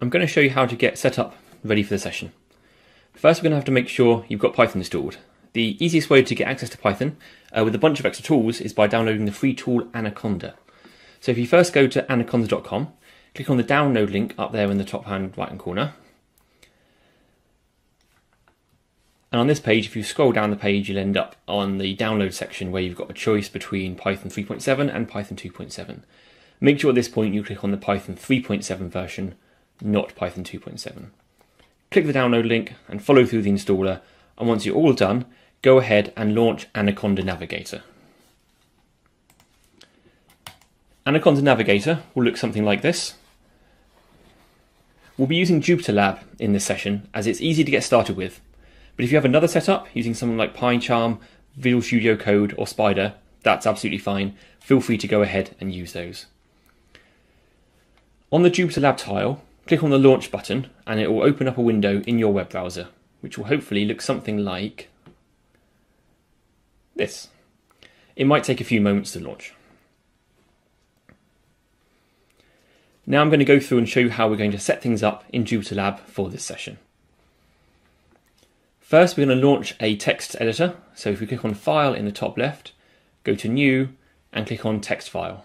I'm going to show you how to get set up ready for the session. First, we're going to have to make sure you've got Python installed. The easiest way to get access to Python uh, with a bunch of extra tools is by downloading the free tool Anaconda. So if you first go to anaconda.com, click on the download link up there in the top hand right hand corner. And on this page, if you scroll down the page, you'll end up on the download section where you've got a choice between Python 3.7 and Python 2.7. Make sure at this point you click on the Python 3.7 version not Python 2.7. Click the download link and follow through the installer, and once you're all done, go ahead and launch Anaconda Navigator. Anaconda Navigator will look something like this. We'll be using Jupyter Lab in this session as it's easy to get started with. But if you have another setup using something like PyCharm, Visual Studio Code, or Spyder, that's absolutely fine. Feel free to go ahead and use those. On the Jupyter Lab tile, Click on the launch button and it will open up a window in your web browser, which will hopefully look something like this. It might take a few moments to launch. Now I'm going to go through and show you how we're going to set things up in Jupyter Lab for this session. First, we're going to launch a text editor. So if we click on File in the top left, go to New, and click on Text File.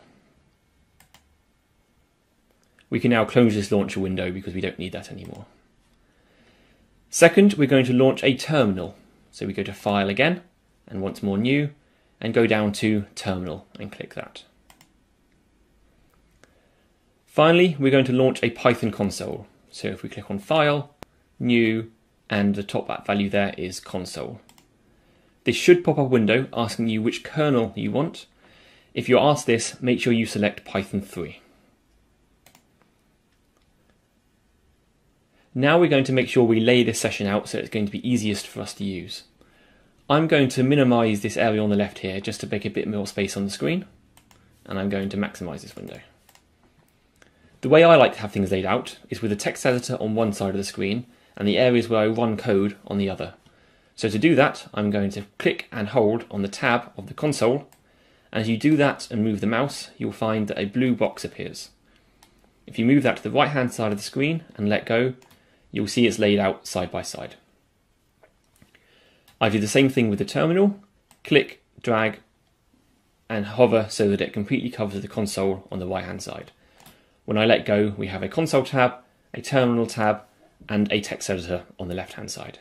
We can now close this launcher window because we don't need that anymore. Second, we're going to launch a terminal. So we go to File again, and once more New, and go down to Terminal and click that. Finally, we're going to launch a Python console. So if we click on File, New, and the top value there is console. This should pop up a window asking you which kernel you want. If you're asked this, make sure you select Python 3. Now we're going to make sure we lay this session out so it's going to be easiest for us to use. I'm going to minimize this area on the left here just to make a bit more space on the screen and I'm going to maximize this window. The way I like to have things laid out is with the text editor on one side of the screen and the areas where I run code on the other. So to do that, I'm going to click and hold on the tab of the console. And as you do that and move the mouse, you'll find that a blue box appears. If you move that to the right hand side of the screen and let go, you'll see it's laid out side by side. I do the same thing with the terminal, click, drag, and hover so that it completely covers the console on the right hand side. When I let go, we have a console tab, a terminal tab, and a text editor on the left hand side.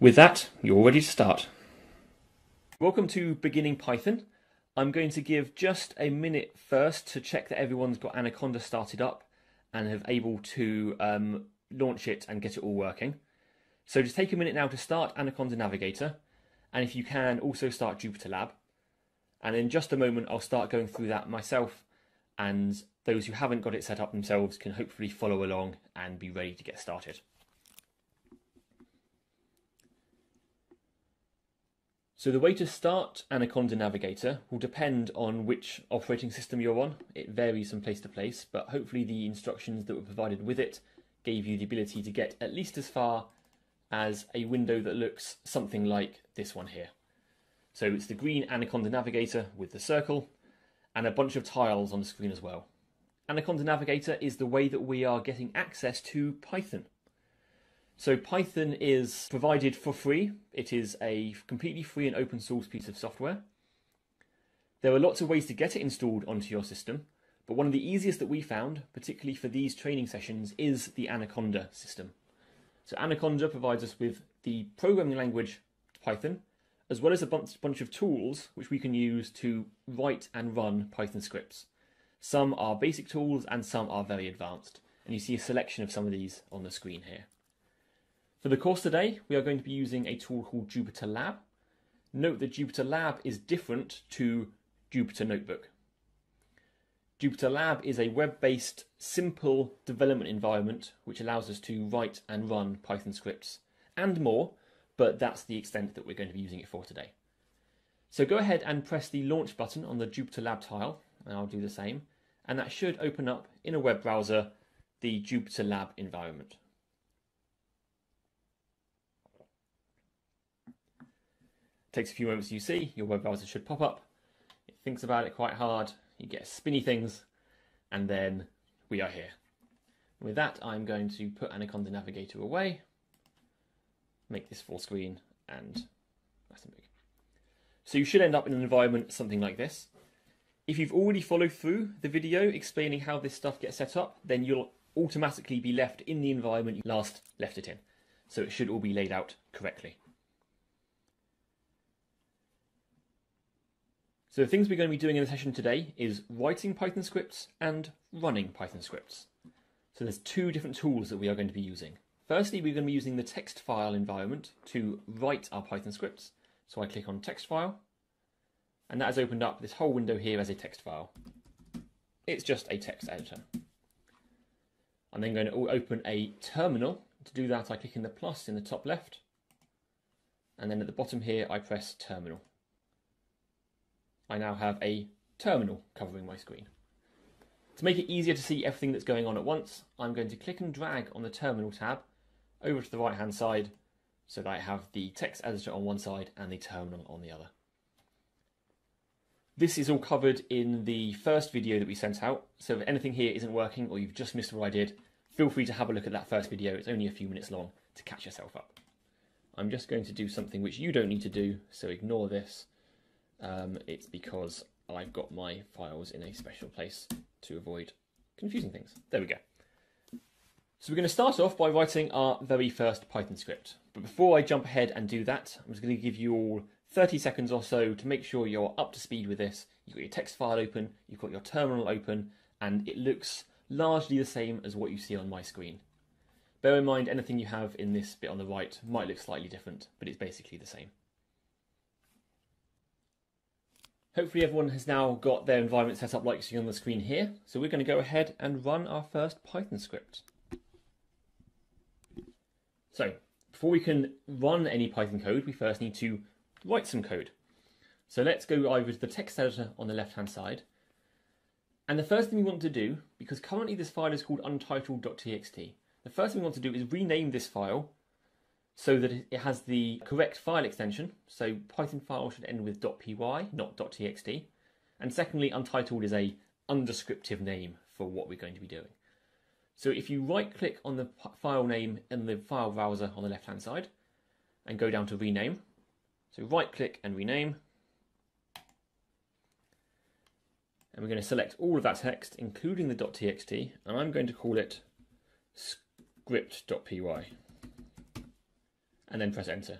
With that, you're ready to start. Welcome to Beginning Python. I'm going to give just a minute first to check that everyone's got Anaconda started up and have able to um, launch it and get it all working. So just take a minute now to start Anaconda Navigator, and if you can, also start Jupyter Lab. And in just a moment, I'll start going through that myself, and those who haven't got it set up themselves can hopefully follow along and be ready to get started. So the way to start Anaconda Navigator will depend on which operating system you're on. It varies from place to place, but hopefully the instructions that were provided with it gave you the ability to get at least as far as a window that looks something like this one here. So it's the green Anaconda Navigator with the circle and a bunch of tiles on the screen as well. Anaconda Navigator is the way that we are getting access to Python. So Python is provided for free. It is a completely free and open source piece of software. There are lots of ways to get it installed onto your system, but one of the easiest that we found, particularly for these training sessions, is the Anaconda system. So Anaconda provides us with the programming language Python, as well as a bunch, of tools which we can use to write and run Python scripts. Some are basic tools and some are very advanced, and you see a selection of some of these on the screen here. For the course today, we are going to be using a tool called Jupyter Lab. Note that Jupyter Lab is different to Jupyter Notebook. Jupyter Lab is a web-based, simple development environment which allows us to write and run Python scripts and more, but that's the extent that we're going to be using it for today. So go ahead and press the launch button on the Jupyter Lab tile, and I'll do the same, and that should open up in a web browser the Jupyter Lab environment. takes a few moments you see, your web browser should pop up. It thinks about it quite hard, you get spinny things, and then we are here. with that, I'm going to put Anaconda Navigator away, make this full screen, and nice and big. So you should end up in an environment something like this. If you've already followed through the video explaining how this stuff gets set up, then you'll automatically be left in the environment you last left it in. So it should all be laid out correctly. So the things we're going to be doing in the session today is writing Python scripts and running Python scripts. So there's two different tools that we are going to be using. Firstly, we're going to be using the text file environment to write our Python scripts. So I click on text file, and that has opened up this whole window here as a text file. It's just a text editor. I'm then going to open a terminal. To do that, I click in the plus in the top left, and then at the bottom here, I press terminal. I now have a terminal covering my screen. To make it easier to see everything that's going on at once, I'm going to click and drag on the terminal tab over to the right hand side so that I have the text editor on one side and the terminal on the other. This is all covered in the first video that we sent out, so if anything here isn't working or you've just missed what I did, feel free to have a look at that first video, it's only a few minutes long, to catch yourself up. I'm just going to do something which you don't need to do, so ignore this um, it's because I've got my files in a special place to avoid confusing things. There we go. So we're going to start off by writing our very first Python script. But before I jump ahead and do that, I'm just going to give you all 30 seconds or so to make sure you're up to speed with this. You've got your text file open, you've got your terminal open, and it looks largely the same as what you see on my screen. Bear in mind anything you have in this bit on the right might look slightly different, but it's basically the same. Hopefully everyone has now got their environment set up like you see on the screen here. So we're going to go ahead and run our first Python script. So before we can run any Python code, we first need to write some code. So let's go over to the text editor on the left hand side. And the first thing we want to do, because currently this file is called untitled.txt, the first thing we want to do is rename this file so that it has the correct file extension. So Python file should end with .py, not .txt. And secondly, untitled is a undescriptive name for what we're going to be doing. So if you right click on the file name in the file browser on the left hand side and go down to rename, so right click and rename, and we're going to select all of that text, including the .txt, and I'm going to call it script.py and then press enter.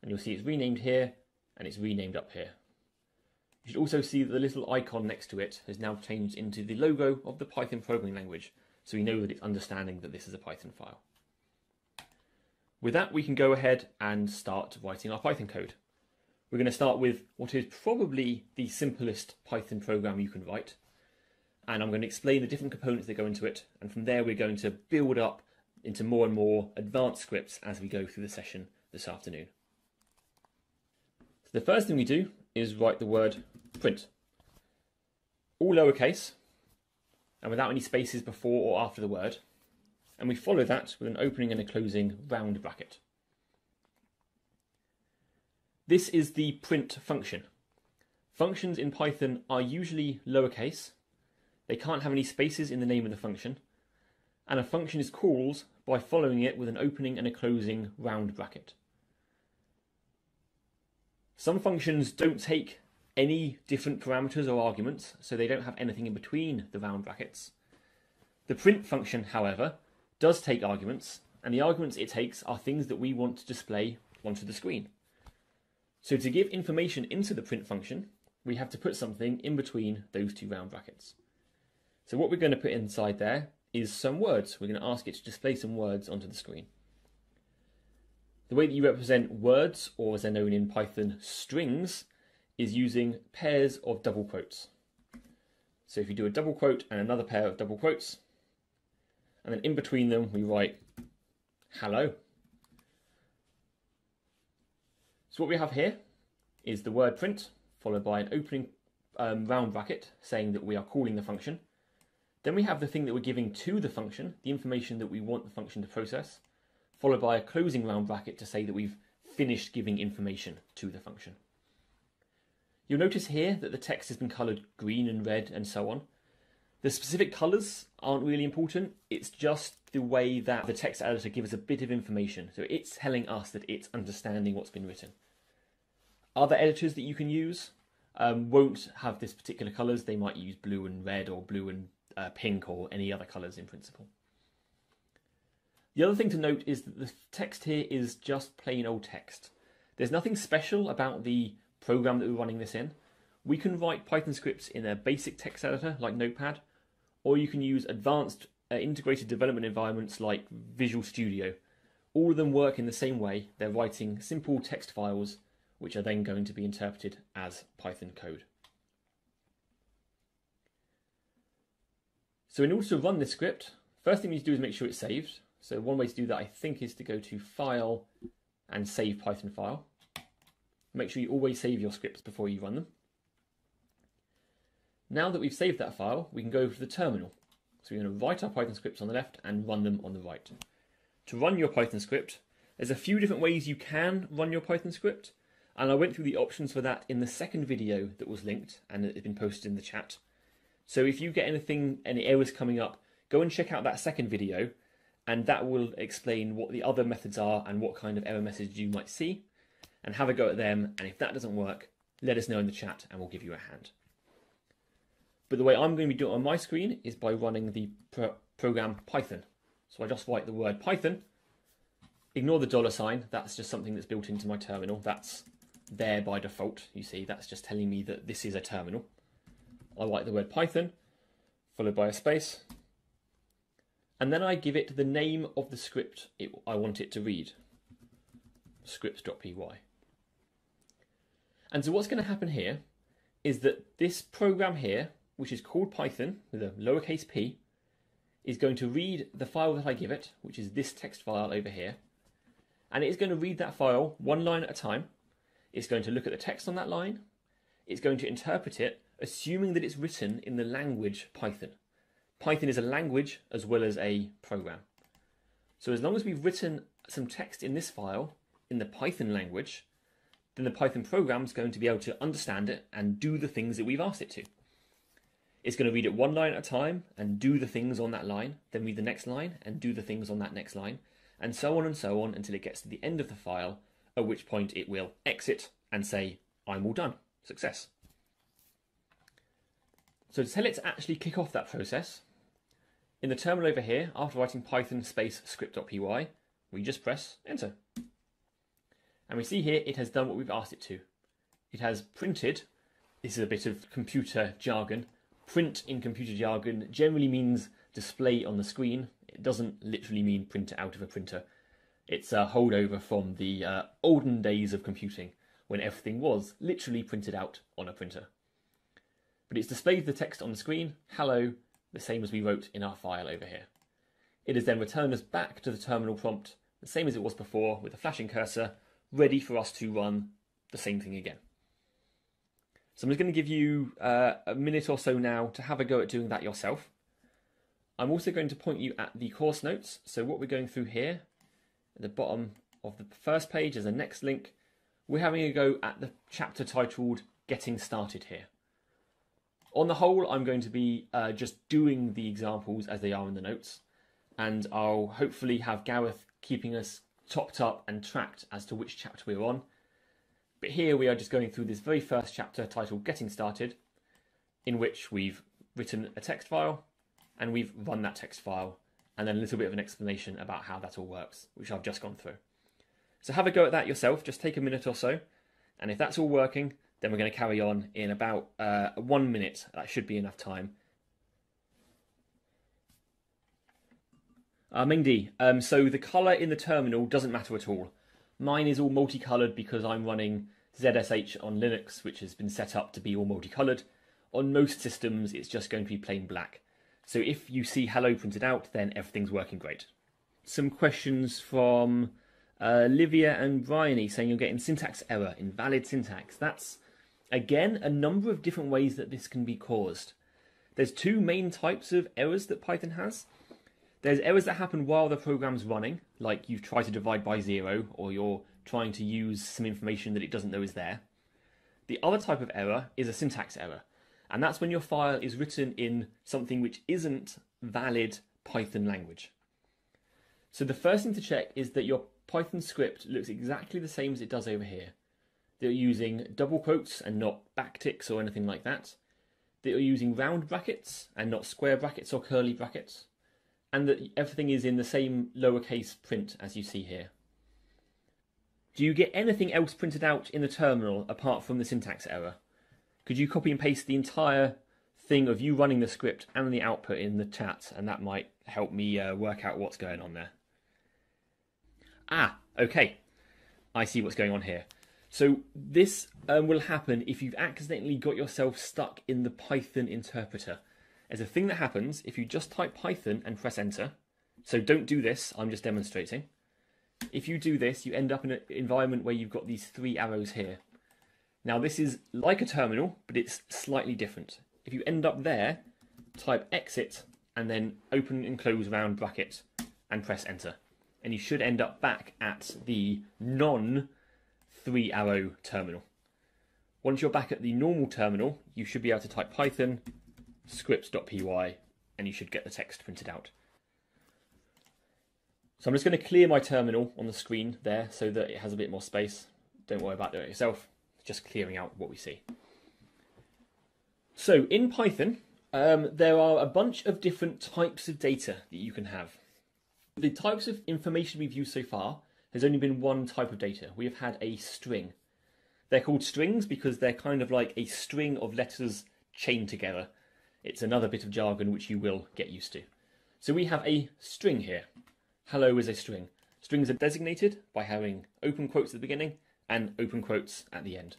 And you'll see it's renamed here and it's renamed up here. You should also see that the little icon next to it has now changed into the logo of the Python programming language, so we know that it's understanding that this is a Python file. With that, we can go ahead and start writing our Python code. We're going to start with what is probably the simplest Python program you can write. And I'm going to explain the different components that go into it. And from there, we're going to build up into more and more advanced scripts as we go through the session this afternoon. So the first thing we do is write the word print. All lowercase and without any spaces before or after the word. And we follow that with an opening and a closing round bracket. This is the print function. Functions in Python are usually lowercase. They can't have any spaces in the name of the function. And a function is called by following it with an opening and a closing round bracket. Some functions don't take any different parameters or arguments, so they don't have anything in between the round brackets. The print function, however, does take arguments, and the arguments it takes are things that we want to display onto the screen. So to give information into the print function, we have to put something in between those two round brackets. So what we're going to put inside there is some words. We're going to ask it to display some words onto the screen. The way that you represent words, or as they're known in Python, strings, is using pairs of double quotes. So if you do a double quote and another pair of double quotes, and then in between them we write hello. So what we have here is the word print, followed by an opening um, round bracket saying that we are calling the function, then we have the thing that we're giving to the function, the information that we want the function to process, followed by a closing round bracket to say that we've finished giving information to the function. You'll notice here that the text has been coloured green and red and so on. The specific colours aren't really important, it's just the way that the text editor gives us a bit of information. So it's telling us that it's understanding what's been written. Other editors that you can use um, won't have this particular colours, they might use blue and red or blue and uh, pink or any other colours in principle. The other thing to note is that the text here is just plain old text. There's nothing special about the program that we're running this in. We can write Python scripts in a basic text editor like Notepad, or you can use advanced uh, integrated development environments like Visual Studio. All of them work in the same way. They're writing simple text files which are then going to be interpreted as Python code. So in order to run this script, first thing you need to do is make sure it's saved. So one way to do that, I think, is to go to File and Save Python File. Make sure you always save your scripts before you run them. Now that we've saved that file, we can go over to the terminal. So we're going to write our Python scripts on the left and run them on the right. To run your Python script, there's a few different ways you can run your Python script, and I went through the options for that in the second video that was linked and it has been posted in the chat. So if you get anything, any errors coming up, go and check out that second video and that will explain what the other methods are and what kind of error message you might see. And have a go at them and if that doesn't work let us know in the chat and we'll give you a hand. But the way I'm going to be doing it on my screen is by running the pro program Python. So I just write the word Python ignore the dollar sign that's just something that's built into my terminal that's there by default you see that's just telling me that this is a terminal I write the word Python followed by a space and then I give it the name of the script it, I want it to read, scripts.py. And so what's going to happen here is that this program here, which is called Python with a lowercase p, is going to read the file that I give it, which is this text file over here, and it is going to read that file one line at a time. It's going to look at the text on that line. It's going to interpret it, assuming that it's written in the language Python. Python is a language as well as a program. So as long as we've written some text in this file in the Python language, then the Python program is going to be able to understand it and do the things that we've asked it to. It's going to read it one line at a time and do the things on that line, then read the next line and do the things on that next line, and so on and so on until it gets to the end of the file, at which point it will exit and say, I'm all done, success. So to tell it to actually kick off that process, in the terminal over here, after writing python space script.py, we just press enter. And we see here it has done what we've asked it to. It has printed, this is a bit of computer jargon, print in computer jargon generally means display on the screen. It doesn't literally mean print out of a printer. It's a holdover from the uh, olden days of computing when everything was literally printed out on a printer. But it's displayed the text on the screen, hello, the same as we wrote in our file over here. It has then returned us back to the terminal prompt, the same as it was before, with a flashing cursor, ready for us to run the same thing again. So I'm just going to give you uh, a minute or so now to have a go at doing that yourself. I'm also going to point you at the course notes. So what we're going through here, at the bottom of the first page as a next link, we're having a go at the chapter titled Getting Started here. On the whole, I'm going to be uh, just doing the examples as they are in the notes, and I'll hopefully have Gareth keeping us topped up and tracked as to which chapter we're on. But here we are just going through this very first chapter titled Getting Started, in which we've written a text file and we've run that text file, and then a little bit of an explanation about how that all works, which I've just gone through. So have a go at that yourself, just take a minute or so, and if that's all working, then we're going to carry on in about uh, one minute. That should be enough time. Uh, Mingdi, um, so the colour in the terminal doesn't matter at all. Mine is all multicoloured because I'm running ZSH on Linux, which has been set up to be all multicoloured. On most systems, it's just going to be plain black. So if you see hello printed out, then everything's working great. Some questions from uh, Livia and Bryony saying you're getting syntax error, invalid syntax. That's Again, a number of different ways that this can be caused. There's two main types of errors that Python has. There's errors that happen while the program's running, like you've tried to divide by zero, or you're trying to use some information that it doesn't know is there. The other type of error is a syntax error, And that's when your file is written in something which isn't valid Python language. So the first thing to check is that your Python script looks exactly the same as it does over here. That you're using double quotes and not backticks or anything like that. That you're using round brackets and not square brackets or curly brackets. And that everything is in the same lowercase print as you see here. Do you get anything else printed out in the terminal apart from the syntax error? Could you copy and paste the entire thing of you running the script and the output in the chat, and that might help me uh, work out what's going on there. Ah, okay. I see what's going on here. So this um, will happen if you've accidentally got yourself stuck in the Python interpreter. There's a thing that happens if you just type Python and press enter. So don't do this, I'm just demonstrating. If you do this, you end up in an environment where you've got these three arrows here. Now this is like a terminal, but it's slightly different. If you end up there, type exit and then open and close round bracket and press enter. And you should end up back at the non three arrow terminal. Once you're back at the normal terminal, you should be able to type python scripts.py and you should get the text printed out. So I'm just going to clear my terminal on the screen there so that it has a bit more space. Don't worry about doing it yourself, just clearing out what we see. So in Python, um, there are a bunch of different types of data that you can have. The types of information we've used so far has only been one type of data. We have had a string. They're called strings because they're kind of like a string of letters chained together. It's another bit of jargon which you will get used to. So we have a string here. Hello is a string. Strings are designated by having open quotes at the beginning and open quotes at the end.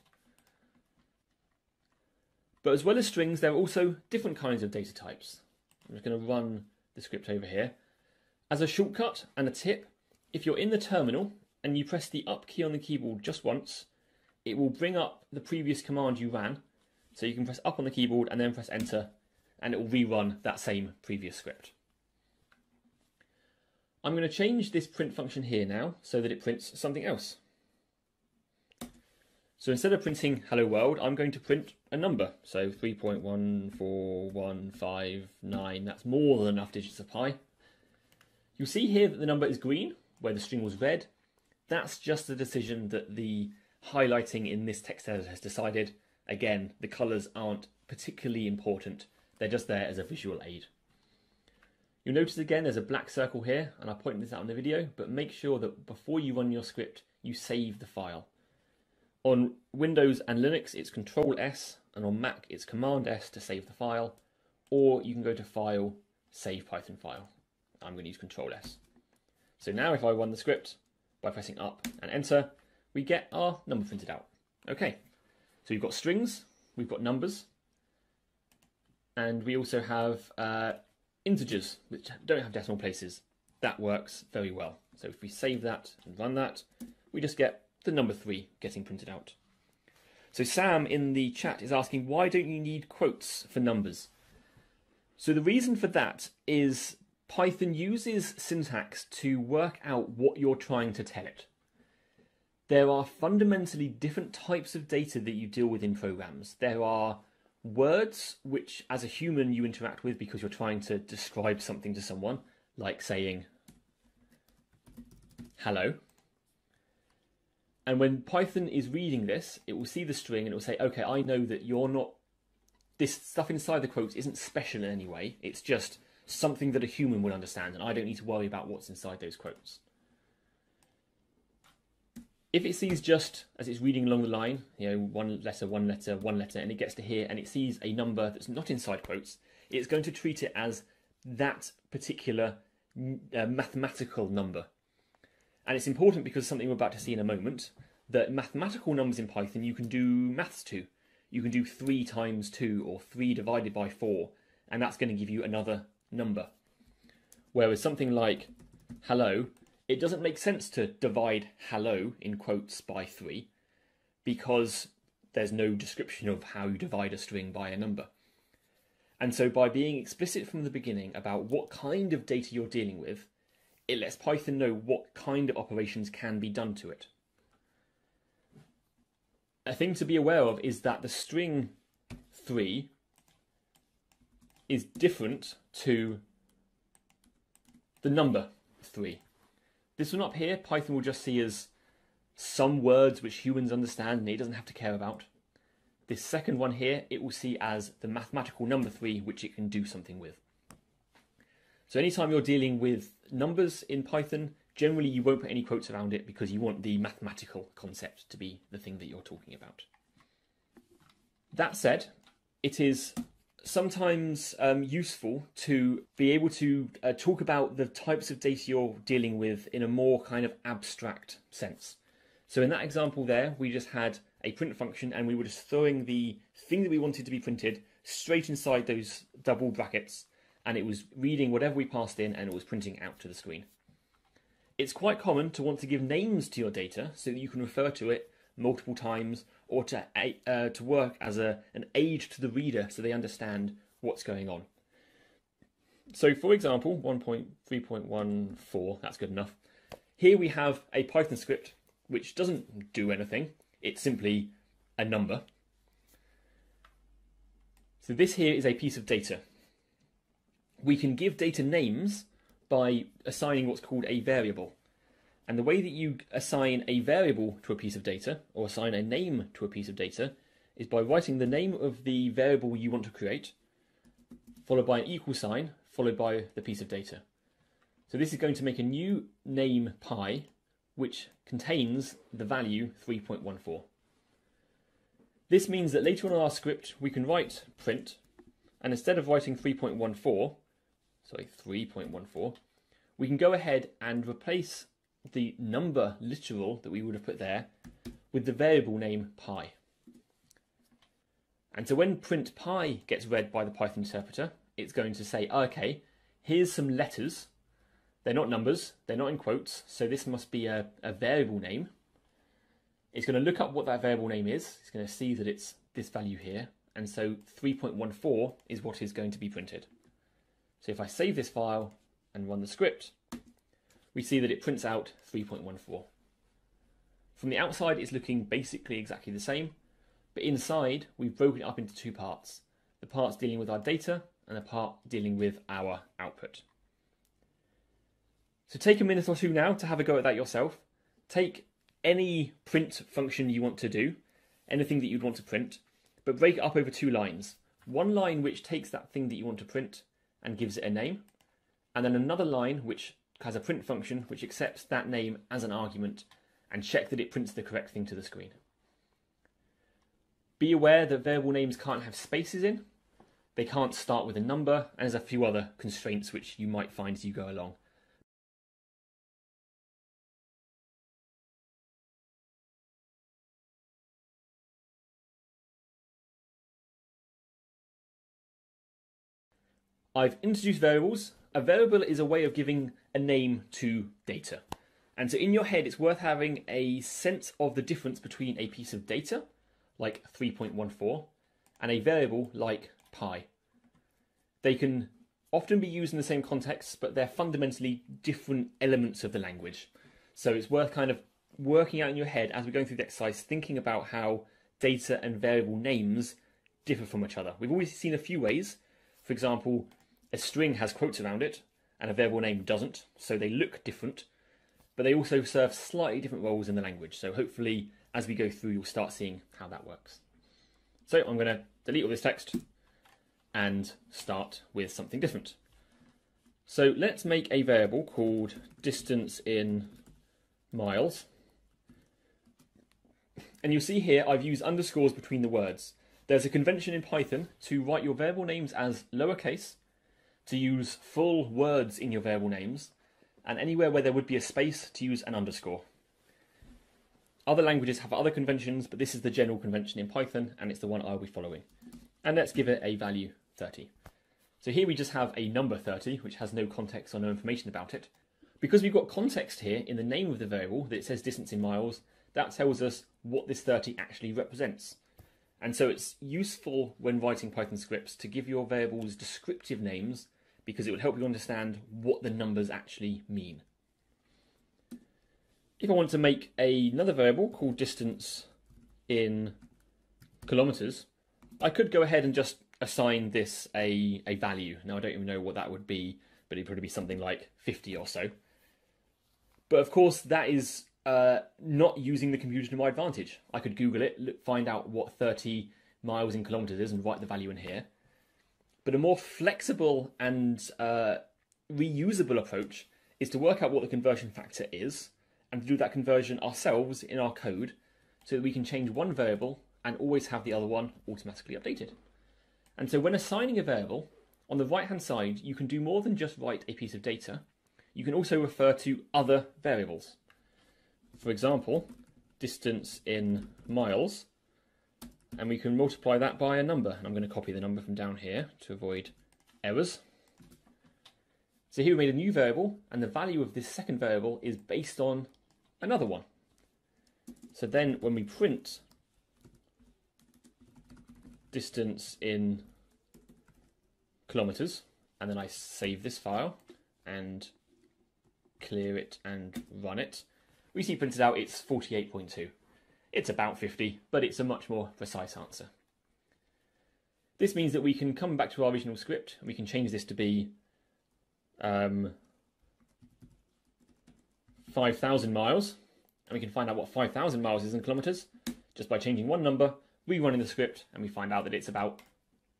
But as well as strings, there are also different kinds of data types. I'm just going to run the script over here. As a shortcut and a tip, if you're in the terminal and you press the up key on the keyboard just once, it will bring up the previous command you ran. So you can press up on the keyboard and then press enter, and it will rerun that same previous script. I'm going to change this print function here now so that it prints something else. So instead of printing hello world, I'm going to print a number. So 3.14159, that's more than enough digits of pi. You'll see here that the number is green, where the string was red. That's just a decision that the highlighting in this text editor has decided. Again, the colours aren't particularly important. They're just there as a visual aid. You'll notice again there's a black circle here, and I'll point this out in the video, but make sure that before you run your script, you save the file. On Windows and Linux, it's Control S, and on Mac, it's Command S to save the file, or you can go to File, Save Python File. I'm going to use Control S. So now if I run the script by pressing up and enter, we get our number printed out. Okay, so we've got strings, we've got numbers, and we also have uh, integers which don't have decimal places. That works very well. So if we save that and run that, we just get the number three getting printed out. So Sam in the chat is asking, why don't you need quotes for numbers? So the reason for that is Python uses syntax to work out what you're trying to tell it. There are fundamentally different types of data that you deal with in programs. There are words which, as a human, you interact with because you're trying to describe something to someone, like saying hello. And when Python is reading this, it will see the string and it will say, okay, I know that you're not, this stuff inside the quotes isn't special in any way. It's just something that a human would understand, and I don't need to worry about what's inside those quotes. If it sees just as it's reading along the line, you know, one letter, one letter, one letter, and it gets to here and it sees a number that's not inside quotes, it's going to treat it as that particular uh, mathematical number. And it's important because something we're about to see in a moment that mathematical numbers in Python you can do maths to. You can do 3 times 2 or 3 divided by 4, and that's going to give you another number. Whereas something like hello, it doesn't make sense to divide hello in quotes by 3 because there's no description of how you divide a string by a number. And so by being explicit from the beginning about what kind of data you're dealing with, it lets Python know what kind of operations can be done to it. A thing to be aware of is that the string 3 is different to the number 3. This one up here, Python will just see as some words which humans understand and it doesn't have to care about. This second one here, it will see as the mathematical number 3 which it can do something with. So anytime you're dealing with numbers in Python, generally you won't put any quotes around it because you want the mathematical concept to be the thing that you're talking about. That said, it is sometimes um, useful to be able to uh, talk about the types of data you're dealing with in a more kind of abstract sense. So in that example there, we just had a print function and we were just throwing the thing that we wanted to be printed straight inside those double brackets and it was reading whatever we passed in and it was printing out to the screen. It's quite common to want to give names to your data so that you can refer to it multiple times or to, uh, to work as a, an aid to the reader so they understand what's going on. So for example, 1.3.14, that's good enough. Here we have a Python script which doesn't do anything. It's simply a number. So this here is a piece of data. We can give data names by assigning what's called a variable. And the way that you assign a variable to a piece of data, or assign a name to a piece of data, is by writing the name of the variable you want to create, followed by an equal sign, followed by the piece of data. So this is going to make a new name pi, which contains the value 3.14. This means that later on in our script, we can write print, and instead of writing 3.14, sorry, 3.14, we can go ahead and replace the number literal that we would have put there with the variable name pi. And so when print pi gets read by the Python interpreter, it's going to say, okay, here's some letters. They're not numbers, they're not in quotes, so this must be a, a variable name. It's going to look up what that variable name is. It's going to see that it's this value here. And so 3.14 is what is going to be printed. So if I save this file and run the script, we see that it prints out 3.14. From the outside, it's looking basically exactly the same, but inside, we've broken it up into two parts. The parts dealing with our data and the part dealing with our output. So take a minute or two now to have a go at that yourself. Take any print function you want to do, anything that you'd want to print, but break it up over two lines. One line which takes that thing that you want to print and gives it a name, and then another line which has a print function which accepts that name as an argument and check that it prints the correct thing to the screen. Be aware that variable names can't have spaces in, they can't start with a number, and there's a few other constraints which you might find as you go along. I've introduced variables. A variable is a way of giving a name to data. And so in your head, it's worth having a sense of the difference between a piece of data, like 3.14, and a variable like pi. They can often be used in the same context, but they're fundamentally different elements of the language. So it's worth kind of working out in your head as we're going through the exercise, thinking about how data and variable names differ from each other. We've always seen a few ways. For example, a string has quotes around it, and a variable name doesn't, so they look different, but they also serve slightly different roles in the language. So hopefully, as we go through, you'll start seeing how that works. So I'm going to delete all this text and start with something different. So let's make a variable called distance in miles. And you'll see here I've used underscores between the words. There's a convention in Python to write your variable names as lowercase to use full words in your variable names, and anywhere where there would be a space to use an underscore. Other languages have other conventions, but this is the general convention in Python, and it's the one I'll be following. And let's give it a value 30. So here we just have a number 30, which has no context or no information about it. Because we've got context here in the name of the variable that says distance in miles, that tells us what this 30 actually represents. And so it's useful when writing Python scripts to give your variables descriptive names because it would help you understand what the numbers actually mean. If I want to make another variable called distance in kilometers, I could go ahead and just assign this a, a value. Now, I don't even know what that would be, but it'd probably be something like 50 or so. But of course, that is uh, not using the computer to my advantage. I could Google it, look, find out what 30 miles in kilometers is, and write the value in here. But a more flexible and uh, reusable approach is to work out what the conversion factor is and to do that conversion ourselves in our code so that we can change one variable and always have the other one automatically updated. And so when assigning a variable, on the right hand side, you can do more than just write a piece of data. You can also refer to other variables. For example, distance in miles, and we can multiply that by a number. And I'm going to copy the number from down here to avoid errors. So here we made a new variable, and the value of this second variable is based on another one. So then when we print distance in kilometers, and then I save this file and clear it and run it, we see printed out it's 48.2. It's about 50, but it's a much more precise answer. This means that we can come back to our original script and we can change this to be um, 5,000 miles, and we can find out what 5,000 miles is in kilometers just by changing one number, rerunning the script, and we find out that it's about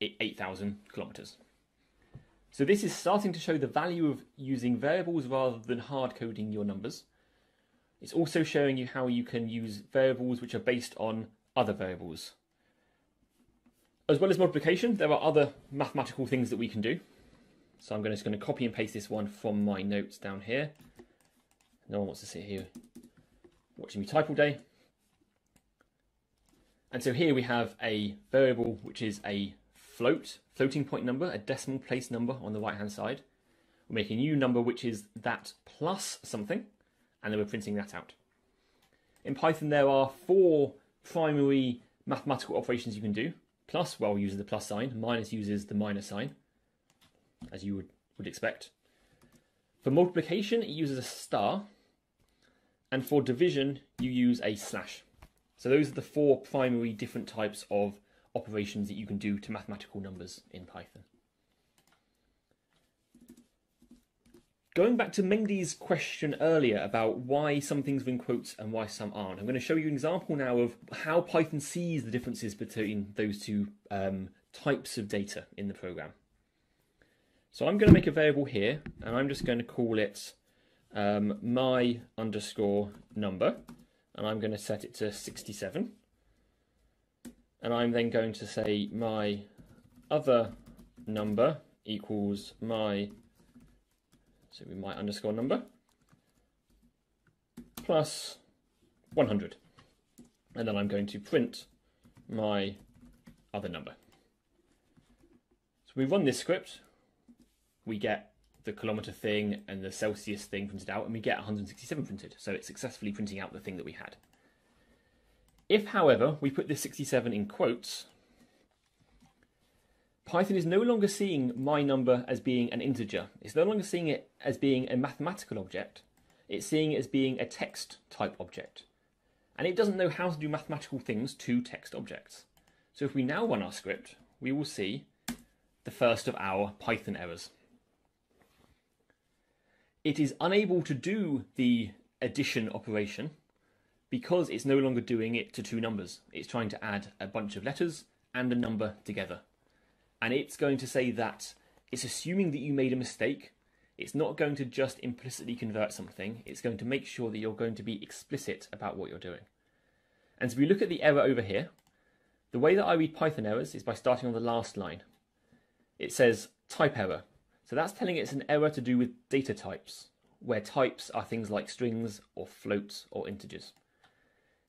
8,000 kilometers. So this is starting to show the value of using variables rather than hard coding your numbers. It's also showing you how you can use variables which are based on other variables. As well as multiplication, there are other mathematical things that we can do. So I'm just going to copy and paste this one from my notes down here. No one wants to sit here watching me type all day. And so here we have a variable which is a float, floating point number, a decimal place number on the right hand side. we make a new number which is that plus something, and then we're printing that out. In Python there are four primary mathematical operations you can do. Plus, well, uses the plus sign. Minus uses the minus sign, as you would, would expect. For multiplication, it uses a star. And for division, you use a slash. So those are the four primary different types of operations that you can do to mathematical numbers in Python. Going back to Mendy's question earlier about why some things are in quotes and why some aren't, I'm going to show you an example now of how Python sees the differences between those two um, types of data in the program. So I'm going to make a variable here, and I'm just going to call it um, my underscore number, and I'm going to set it to 67 and I'm then going to say my other number equals my so we might underscore number plus 100 and then I'm going to print my other number. So we run this script, we get the kilometer thing and the Celsius thing printed out, and we get 167 printed. So it's successfully printing out the thing that we had. If, however, we put this 67 in quotes, Python is no longer seeing my number as being an integer. It's no longer seeing it as being a mathematical object. It's seeing it as being a text type object. And it doesn't know how to do mathematical things to text objects. So if we now run our script, we will see the first of our Python errors. It is unable to do the addition operation because it's no longer doing it to two numbers. It's trying to add a bunch of letters and a number together. And it's going to say that it's assuming that you made a mistake. It's not going to just implicitly convert something. It's going to make sure that you're going to be explicit about what you're doing. And so we look at the error over here. The way that I read Python errors is by starting on the last line. It says type error. So that's telling it's an error to do with data types, where types are things like strings or floats or integers.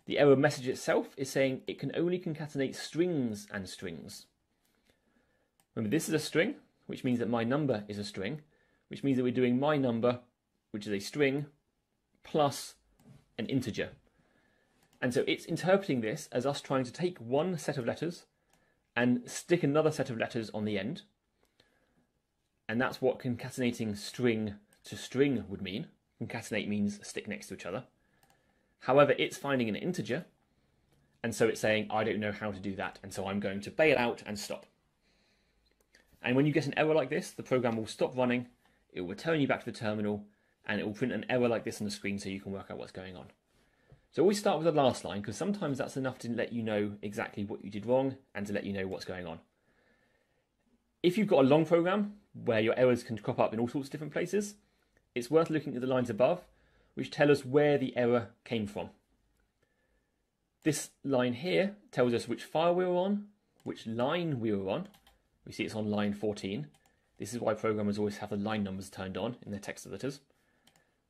The error message itself is saying it can only concatenate strings and strings. Remember, this is a string, which means that my number is a string, which means that we're doing my number, which is a string, plus an integer. And so it's interpreting this as us trying to take one set of letters and stick another set of letters on the end. And that's what concatenating string to string would mean. Concatenate means stick next to each other. However, it's finding an integer, and so it's saying, I don't know how to do that, and so I'm going to bail out and stop. And when you get an error like this, the program will stop running, it will return you back to the terminal, and it will print an error like this on the screen so you can work out what's going on. So always start with the last line because sometimes that's enough to let you know exactly what you did wrong and to let you know what's going on. If you've got a long program where your errors can crop up in all sorts of different places, it's worth looking at the lines above, which tell us where the error came from. This line here tells us which file we were on, which line we were on. We see it's on line 14. This is why programmers always have the line numbers turned on in their text editors.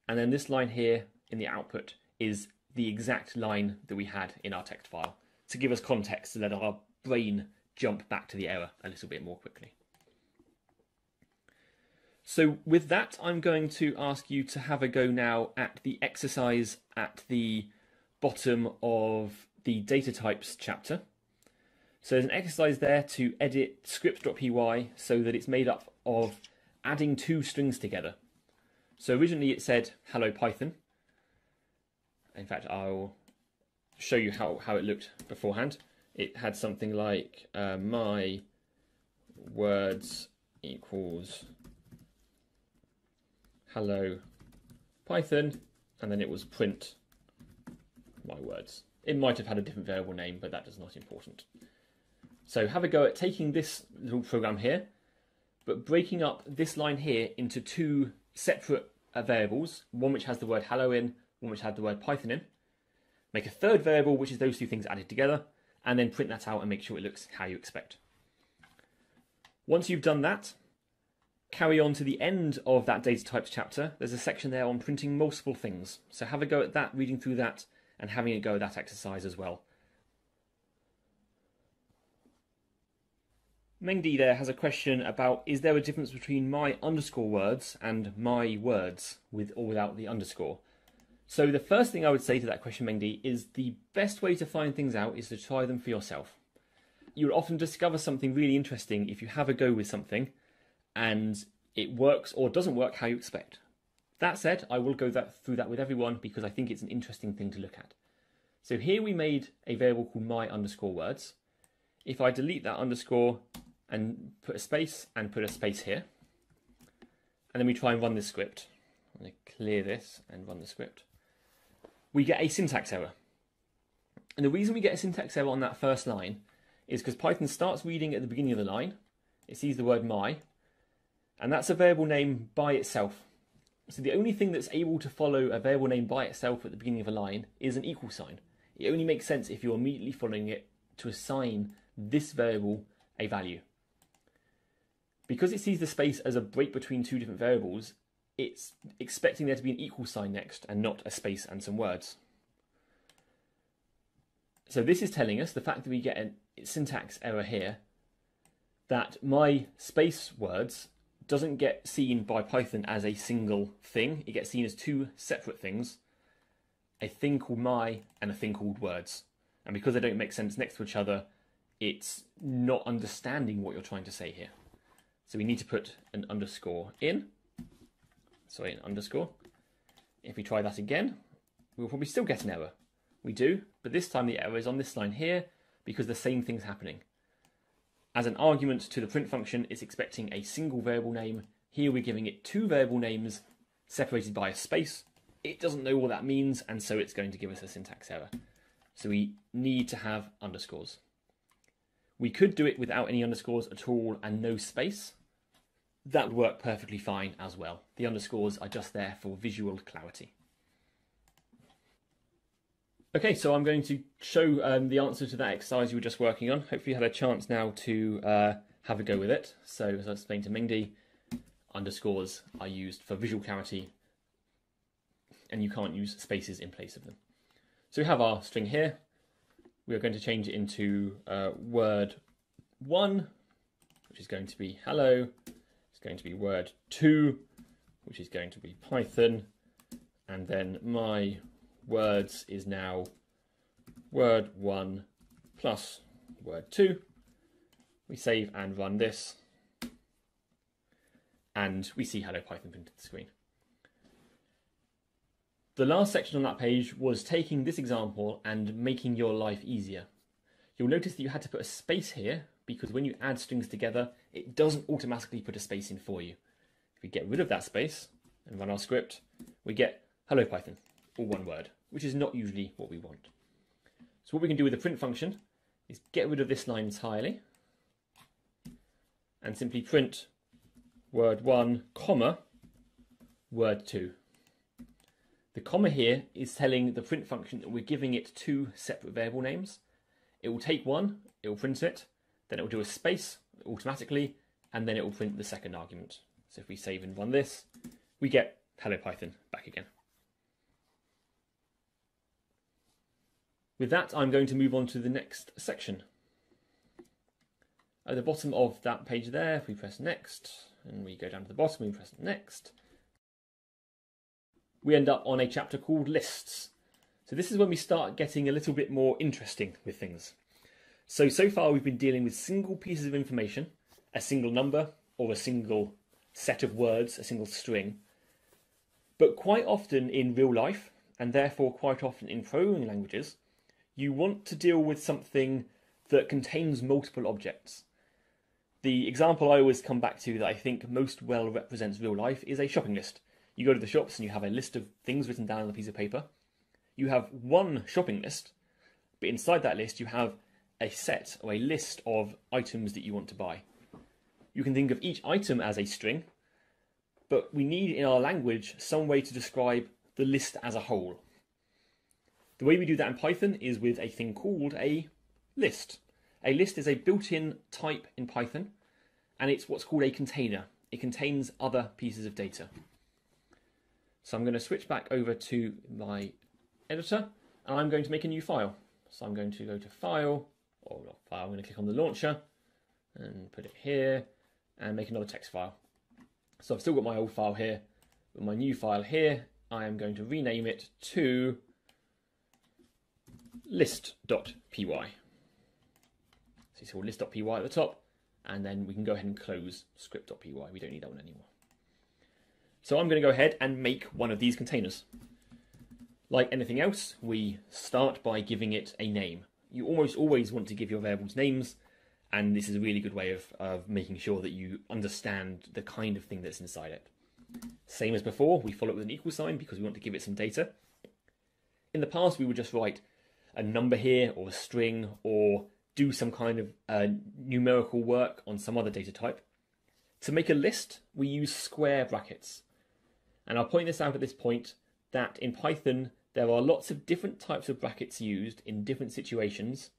And then this line here in the output is the exact line that we had in our text file to give us context to let our brain jump back to the error a little bit more quickly. So with that, I'm going to ask you to have a go now at the exercise at the bottom of the data types chapter. So there's an exercise there to edit script.py so that it's made up of adding two strings together. So originally it said hello Python. In fact, I'll show you how, how it looked beforehand. It had something like uh, my words equals hello Python, and then it was print my words. It might have had a different variable name, but that is not important. So have a go at taking this little program here, but breaking up this line here into two separate uh, variables, one which has the word hello in, one which had the word Python in. Make a third variable, which is those two things added together, and then print that out and make sure it looks how you expect. Once you've done that, carry on to the end of that data types chapter, there's a section there on printing multiple things. So have a go at that, reading through that, and having a go at that exercise as well. Mengdi there has a question about is there a difference between my underscore words and my words with or without the underscore? So the first thing I would say to that question, Mengdi, is the best way to find things out is to try them for yourself. You'll often discover something really interesting if you have a go with something and it works or doesn't work how you expect. That said, I will go that, through that with everyone because I think it's an interesting thing to look at. So here we made a variable called my underscore words. If I delete that underscore and put a space and put a space here, and then we try and run this script, I'm going to clear this and run the script, we get a syntax error. And the reason we get a syntax error on that first line is because Python starts reading at the beginning of the line, it sees the word my, and that's a variable name by itself. So the only thing that's able to follow a variable name by itself at the beginning of a line is an equal sign. It only makes sense if you're immediately following it to assign this variable a value. Because it sees the space as a break between two different variables, it's expecting there to be an equal sign next and not a space and some words. So this is telling us the fact that we get a syntax error here that my space words doesn't get seen by Python as a single thing. It gets seen as two separate things, a thing called my and a thing called words. And because they don't make sense next to each other, it's not understanding what you're trying to say here. So we need to put an underscore in. Sorry, an underscore. If we try that again, we'll probably still get an error. We do, but this time the error is on this line here because the same thing's happening. As an argument to the print function, it's expecting a single variable name. Here we're giving it two variable names separated by a space. It doesn't know what that means, and so it's going to give us a syntax error. So we need to have underscores. We could do it without any underscores at all and no space. That would work perfectly fine as well. The underscores are just there for visual clarity. Okay, so I'm going to show um, the answer to that exercise you were just working on. Hopefully you had a chance now to uh, have a go with it. So as I explained to Mingdi, underscores are used for visual clarity and you can't use spaces in place of them. So we have our string here. We are going to change it into uh, word one, which is going to be hello. It's going to be word two, which is going to be Python. And then my words is now word 1 plus word 2. We save and run this. And we see Hello Python printed to the screen. The last section on that page was taking this example and making your life easier. You'll notice that you had to put a space here because when you add strings together, it doesn't automatically put a space in for you. If we get rid of that space and run our script, we get hello Python, all one word, which is not usually what we want. So what we can do with the print function is get rid of this line entirely and simply print word 1, comma, word 2. The comma here is telling the print function that we're giving it two separate variable names. It will take one, it will print it, then it will do a space automatically, and then it will print the second argument. So if we save and run this, we get hello Python back again. With that, I'm going to move on to the next section. At the bottom of that page there, if we press next, and we go down to the bottom, we press next, we end up on a chapter called lists. So this is when we start getting a little bit more interesting with things. So, so far we've been dealing with single pieces of information, a single number or a single set of words, a single string. But quite often in real life, and therefore quite often in programming languages, you want to deal with something that contains multiple objects. The example I always come back to that I think most well represents real life is a shopping list. You go to the shops and you have a list of things written down on a piece of paper. You have one shopping list, but inside that list you have a set or a list of items that you want to buy. You can think of each item as a string, but we need in our language some way to describe the list as a whole. The way we do that in Python is with a thing called a list. A list is a built-in type in Python, and it's what's called a container. It contains other pieces of data. So I'm going to switch back over to my editor, and I'm going to make a new file. So I'm going to go to File, or not File, I'm going to click on the launcher, and put it here, and make another text file. So I've still got my old file here, but my new file here, I am going to rename it to list.py. So it's see list.py at the top, and then we can go ahead and close script.py. We don't need that one anymore. So I'm going to go ahead and make one of these containers. Like anything else, we start by giving it a name. You almost always want to give your variables names, and this is a really good way of, of making sure that you understand the kind of thing that's inside it. Same as before, we follow it with an equal sign because we want to give it some data. In the past, we would just write a number here or a string or do some kind of uh, numerical work on some other data type. To make a list, we use square brackets. And I'll point this out at this point that in Python, there are lots of different types of brackets used in different situations.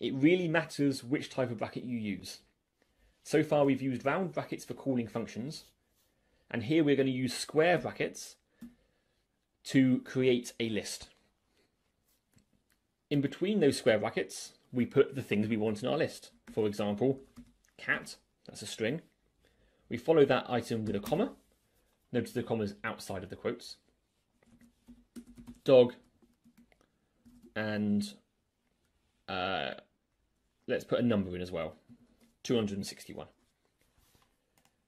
It really matters which type of bracket you use. So far, we've used round brackets for calling functions, and here we're going to use square brackets to create a list. In between those square brackets, we put the things we want in our list. For example, cat, that's a string. We follow that item with a comma. Notice the comma's outside of the quotes. Dog, and uh, let's put a number in as well 261.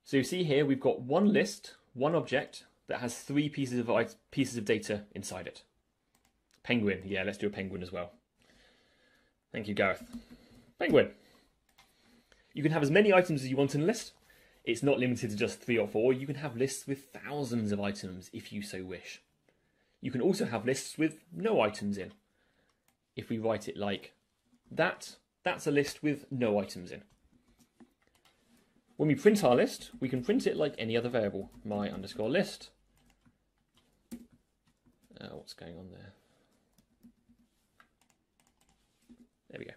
So you see here we've got one list, one object that has three pieces of pieces of data inside it. Penguin, yeah, let's do a penguin as well. Thank you, Gareth. Penguin. You can have as many items as you want in a list. It's not limited to just three or four. You can have lists with thousands of items if you so wish. You can also have lists with no items in. If we write it like that, that's a list with no items in. When we print our list, we can print it like any other variable. My underscore list. Uh, what's going on there? There we go.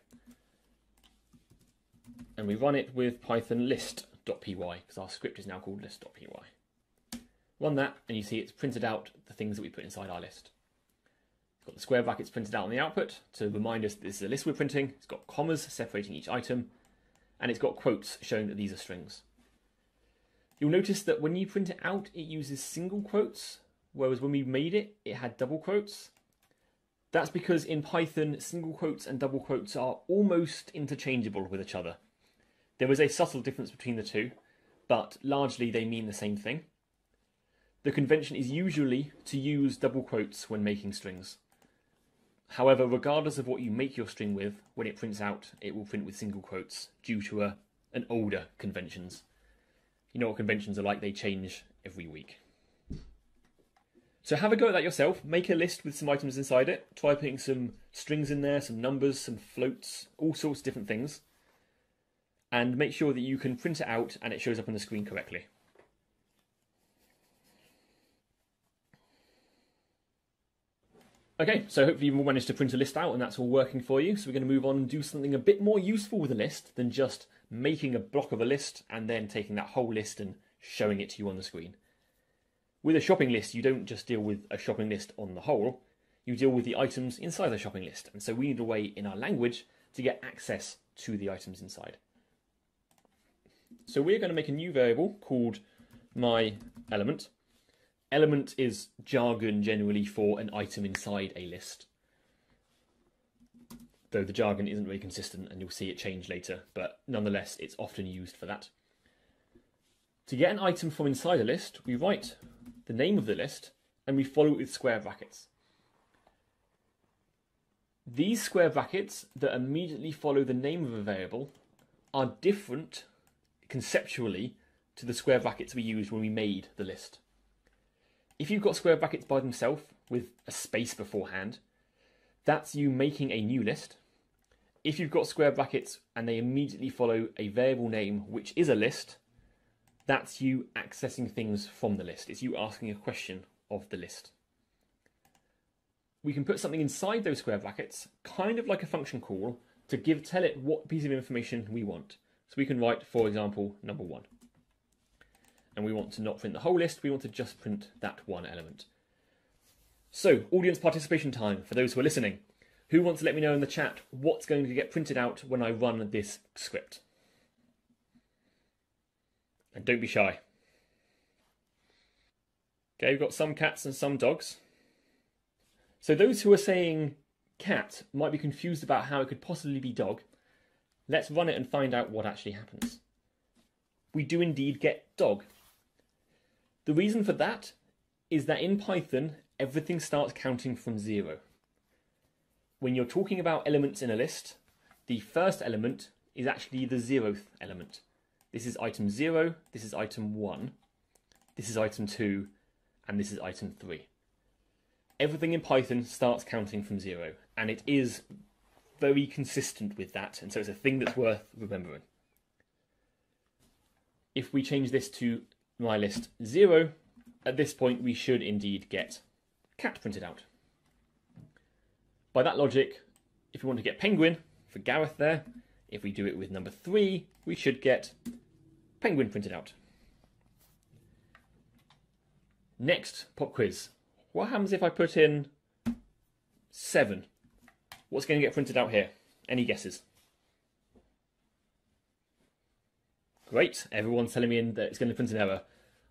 And we run it with python list.py because our script is now called list.py. Run that and you see it's printed out the things that we put inside our list. It's got the square brackets printed out on the output to remind us this is a list we're printing. It's got commas separating each item and it's got quotes showing that these are strings. You'll notice that when you print it out, it uses single quotes, whereas when we made it, it had double quotes. That's because in Python, single quotes and double quotes are almost interchangeable with each other. There is a subtle difference between the two, but largely they mean the same thing. The convention is usually to use double quotes when making strings. However, regardless of what you make your string with, when it prints out, it will print with single quotes due to a, an older conventions. You know what conventions are like, they change every week. So have a go at that yourself. Make a list with some items inside it. Try putting some strings in there, some numbers, some floats, all sorts of different things. And make sure that you can print it out and it shows up on the screen correctly. Okay, so hopefully you've managed to print a list out and that's all working for you. So we're going to move on and do something a bit more useful with a list than just making a block of a list and then taking that whole list and showing it to you on the screen. With a shopping list, you don't just deal with a shopping list on the whole, you deal with the items inside the shopping list. And so we need a way in our language to get access to the items inside. So we're going to make a new variable called my element Element is jargon generally for an item inside a list. Though the jargon isn't really consistent and you'll see it change later, but nonetheless it's often used for that. To get an item from inside a list, we write the name of the list and we follow it with square brackets. These square brackets that immediately follow the name of a variable are different conceptually to the square brackets we used when we made the list. If you've got square brackets by themselves with a space beforehand, that's you making a new list. If you've got square brackets and they immediately follow a variable name, which is a list, that's you accessing things from the list. It's you asking a question of the list. We can put something inside those square brackets, kind of like a function call, to give tell it what piece of information we want. So we can write, for example, number one and we want to not print the whole list, we want to just print that one element. So, audience participation time for those who are listening. Who wants to let me know in the chat what's going to get printed out when I run this script? And don't be shy. Okay, we've got some cats and some dogs. So those who are saying cat might be confused about how it could possibly be dog. Let's run it and find out what actually happens. We do indeed get dog. The reason for that is that in Python, everything starts counting from zero. When you're talking about elements in a list, the first element is actually the zeroth element. This is item zero, this is item one, this is item two, and this is item three. Everything in Python starts counting from zero, and it is very consistent with that, and so it's a thing that's worth remembering. If we change this to my list 0, at this point we should indeed get cat printed out. By that logic, if we want to get penguin for Gareth there, if we do it with number 3, we should get penguin printed out. Next pop quiz. What happens if I put in 7? What's going to get printed out here? Any guesses? Great, everyone's telling me that it's going to print an error.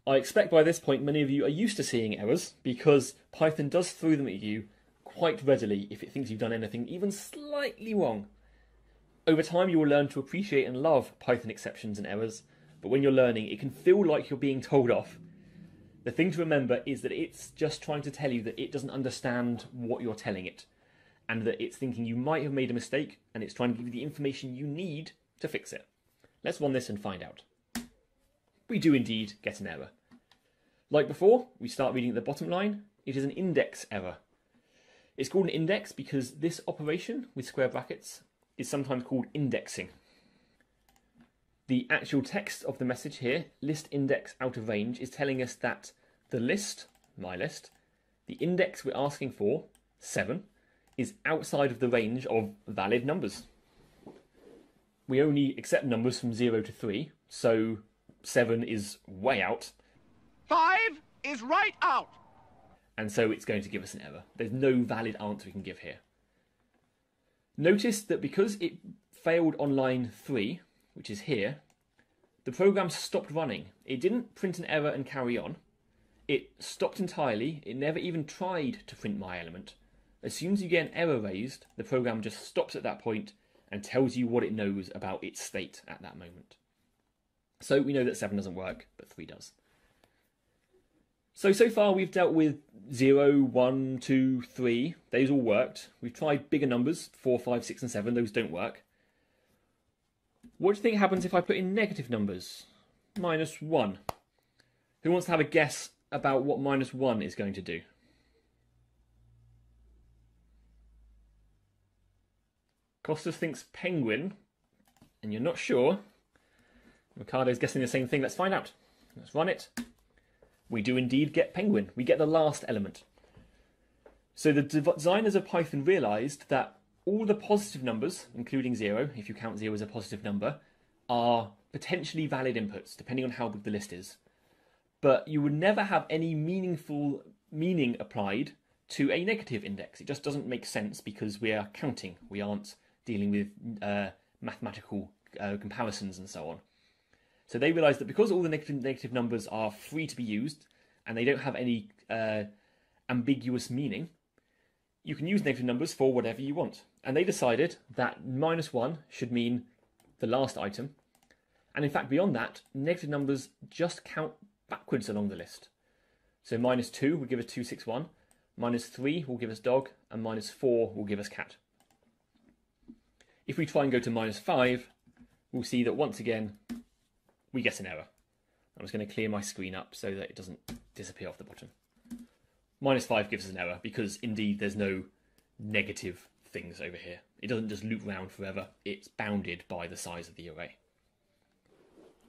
I expect by this point many of you are used to seeing errors because Python does throw them at you quite readily if it thinks you've done anything even slightly wrong. Over time, you will learn to appreciate and love Python exceptions and errors, but when you're learning, it can feel like you're being told off. The thing to remember is that it's just trying to tell you that it doesn't understand what you're telling it, and that it's thinking you might have made a mistake, and it's trying to give you the information you need to fix it. Let's run this and find out. We do indeed get an error. Like before, we start reading at the bottom line. It is an index error. It's called an index because this operation with square brackets is sometimes called indexing. The actual text of the message here, list index out of range, is telling us that the list, my list, the index we're asking for, 7, is outside of the range of valid numbers we only accept numbers from 0 to 3, so 7 is way out. 5 is right out! And so it's going to give us an error. There's no valid answer we can give here. Notice that because it failed on line 3, which is here, the program stopped running. It didn't print an error and carry on. It stopped entirely. It never even tried to print my element. As soon as you get an error raised, the program just stops at that point and tells you what it knows about its state at that moment. So we know that 7 doesn't work, but 3 does. So, so far we've dealt with 0, 1, 2, 3, those all worked. We've tried bigger numbers, 4, 5, 6, and 7, those don't work. What do you think happens if I put in negative numbers? Minus 1. Who wants to have a guess about what minus 1 is going to do? Costas thinks penguin, and you're not sure. Ricardo's guessing the same thing. Let's find out. Let's run it. We do indeed get penguin. We get the last element. So the designers of Python realized that all the positive numbers, including zero, if you count zero as a positive number, are potentially valid inputs, depending on how big the list is. But you would never have any meaningful meaning applied to a negative index. It just doesn't make sense because we are counting. We aren't dealing with uh, mathematical uh, comparisons and so on. So they realised that because all the negative, negative numbers are free to be used and they don't have any uh, ambiguous meaning, you can use negative numbers for whatever you want. And they decided that minus 1 should mean the last item. And in fact, beyond that, negative numbers just count backwards along the list. So minus 2 will give us 261, minus 3 will give us dog, and minus 4 will give us cat. If we try and go to minus 5, we'll see that once again, we get an error. I'm just going to clear my screen up so that it doesn't disappear off the bottom. Minus 5 gives us an error because indeed there's no negative things over here. It doesn't just loop around forever, it's bounded by the size of the array.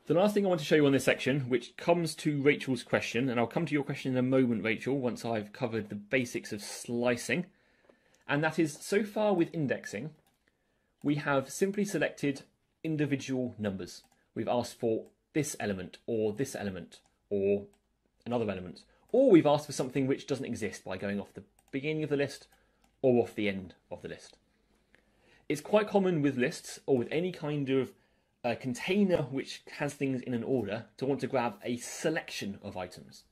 The last thing I want to show you on this section, which comes to Rachel's question, and I'll come to your question in a moment, Rachel, once I've covered the basics of slicing, and that is so far with indexing, we have simply selected individual numbers. We've asked for this element, or this element, or another element. Or we've asked for something which doesn't exist by going off the beginning of the list or off the end of the list. It's quite common with lists or with any kind of uh, container which has things in an order to want to grab a selection of items.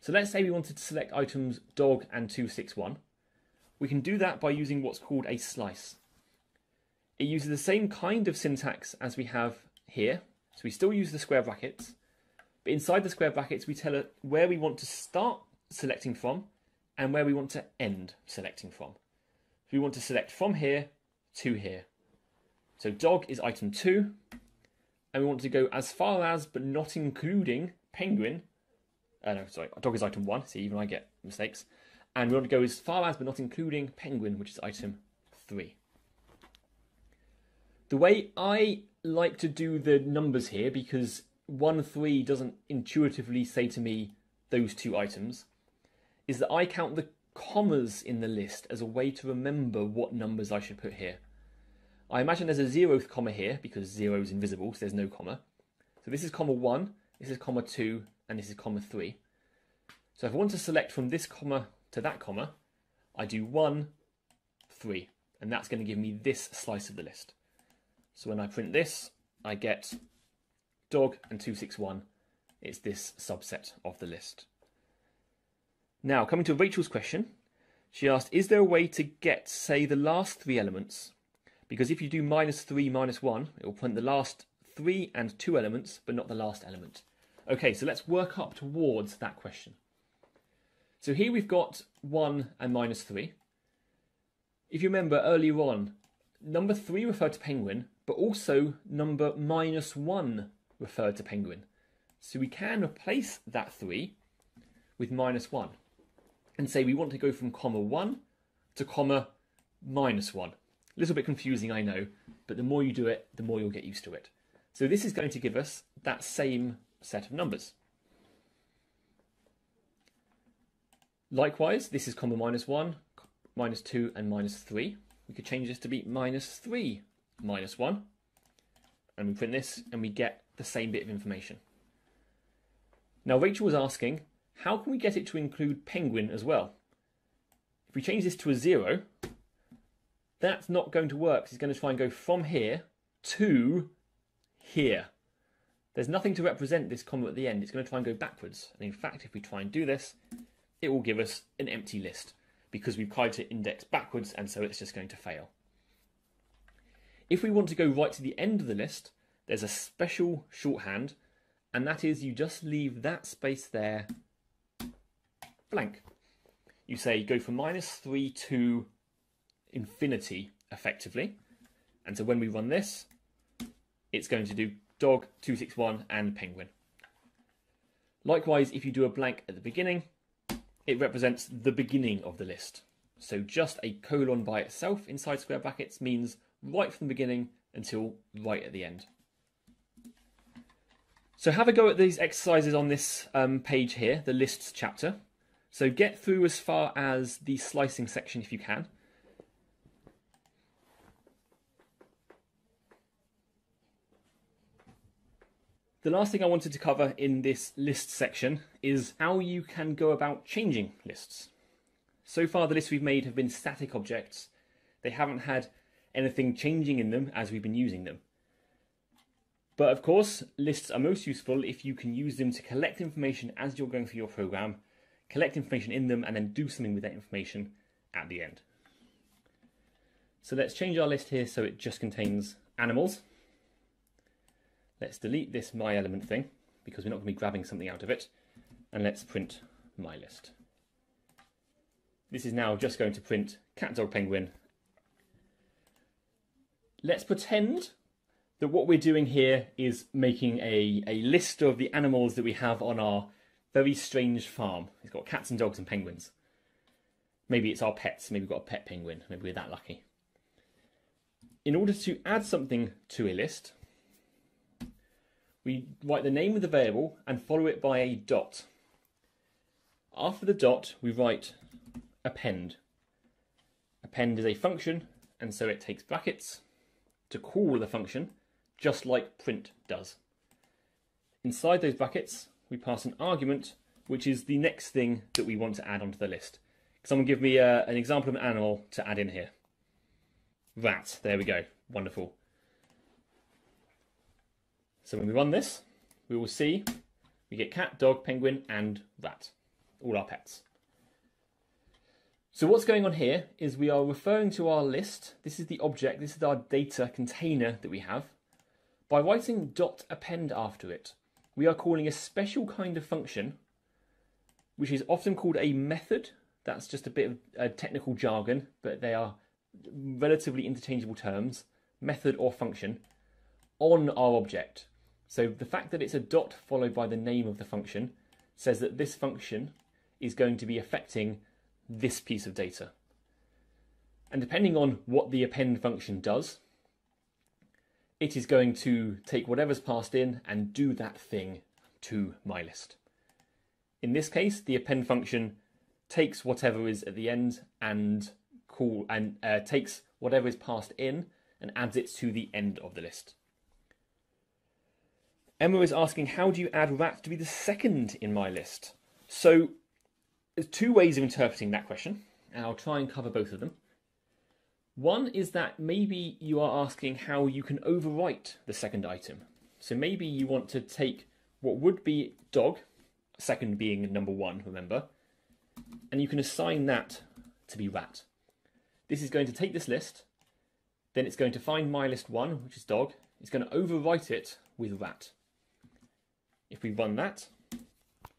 So let's say we wanted to select items dog and 261. We can do that by using what's called a slice. It uses the same kind of syntax as we have here. So we still use the square brackets, but inside the square brackets we tell it where we want to start selecting from and where we want to end selecting from. So we want to select from here to here. So dog is item 2, and we want to go as far as, but not including, penguin. Uh, no, sorry, dog is item 1, see, even I get mistakes. And we want to go as far as, but not including, penguin, which is item 3. The way I like to do the numbers here, because 1 3 doesn't intuitively say to me those two items, is that I count the commas in the list as a way to remember what numbers I should put here. I imagine there's a zeroth comma here because zero is invisible, so there's no comma. So this is comma 1, this is comma 2, and this is comma 3. So if I want to select from this comma to that comma, I do 1, 3, and that's going to give me this slice of the list. So when I print this, I get dog and 261. It's this subset of the list. Now, coming to Rachel's question, she asked, is there a way to get, say, the last three elements? Because if you do minus 3, minus 1, it will print the last three and two elements, but not the last element. Okay, so let's work up towards that question. So here we've got 1 and minus 3. If you remember earlier on, number 3 referred to penguin, but also number minus 1 referred to penguin. So we can replace that 3 with minus 1 and say we want to go from comma 1 to comma minus 1. A little bit confusing, I know, but the more you do it, the more you'll get used to it. So this is going to give us that same set of numbers. Likewise, this is comma minus 1, minus 2, and minus 3. We could change this to be minus 3 minus 1. And we print this and we get the same bit of information. Now Rachel was asking, how can we get it to include penguin as well? If we change this to a 0, that's not going to work. It's going to try and go from here to here. There's nothing to represent this comma at the end. It's going to try and go backwards. And in fact, if we try and do this, it will give us an empty list because we've tried to index backwards and so it's just going to fail. If we want to go right to the end of the list, there's a special shorthand, and that is you just leave that space there blank. you say go from minus 3 to infinity effectively. And so when we run this, it's going to do dog, 261, and penguin. Likewise, if you do a blank at the beginning, it represents the beginning of the list. So just a colon by itself inside square brackets means right from the beginning until right at the end. So have a go at these exercises on this um, page here, the lists chapter. So get through as far as the slicing section if you can. The last thing I wanted to cover in this list section is how you can go about changing lists. So far the lists we've made have been static objects. They haven't had anything changing in them as we've been using them. But of course, lists are most useful if you can use them to collect information as you're going through your program, collect information in them, and then do something with that information at the end. So let's change our list here so it just contains animals. Let's delete this my element thing because we're not going to be grabbing something out of it. And let's print my list. This is now just going to print cat, dog, penguin. Let's pretend that what we're doing here is making a, a list of the animals that we have on our very strange farm. It's got cats and dogs and penguins. Maybe it's our pets. Maybe we've got a pet penguin. Maybe we're that lucky. In order to add something to a list, we write the name of the variable and follow it by a dot. After the dot, we write append. Append is a function, and so it takes brackets to call the function, just like print does. Inside those brackets, we pass an argument, which is the next thing that we want to add onto the list. Someone give me uh, an example of an animal to add in here. Rat, there we go, wonderful. So when we run this, we will see we get cat, dog, penguin, and rat, all our pets. So what's going on here is we are referring to our list. This is the object, this is our data container that we have. By writing dot append after it, we are calling a special kind of function, which is often called a method. That's just a bit of technical jargon, but they are relatively interchangeable terms, method or function, on our object. So the fact that it's a dot followed by the name of the function says that this function is going to be affecting this piece of data. And depending on what the append function does, it is going to take whatever's passed in and do that thing to my list. In this case, the append function takes whatever is at the end and call and uh, takes whatever is passed in and adds it to the end of the list. Emma is asking, how do you add rat to be the second in my list? So there's two ways of interpreting that question, and I'll try and cover both of them. One is that maybe you are asking how you can overwrite the second item. So maybe you want to take what would be dog, second being number one, remember, and you can assign that to be rat. This is going to take this list, then it's going to find my list one, which is dog, it's going to overwrite it with rat. If we run that,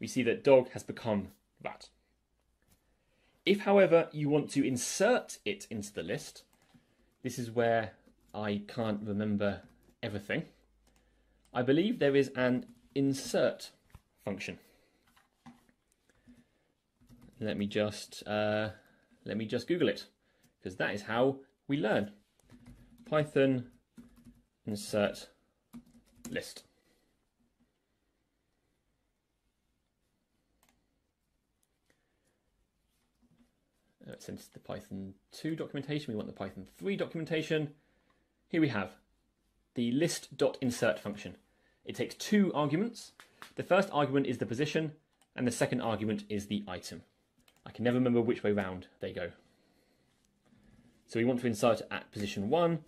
we see that dog has become rat. If, however, you want to insert it into the list, this is where I can't remember everything. I believe there is an insert function. Let me just uh, let me just Google it because that is how we learn. Python insert list. Uh, Let's the Python 2 documentation. We want the Python 3 documentation. Here we have the list.insert function. It takes two arguments. The first argument is the position, and the second argument is the item. I can never remember which way round they go. So we want to insert at position 1,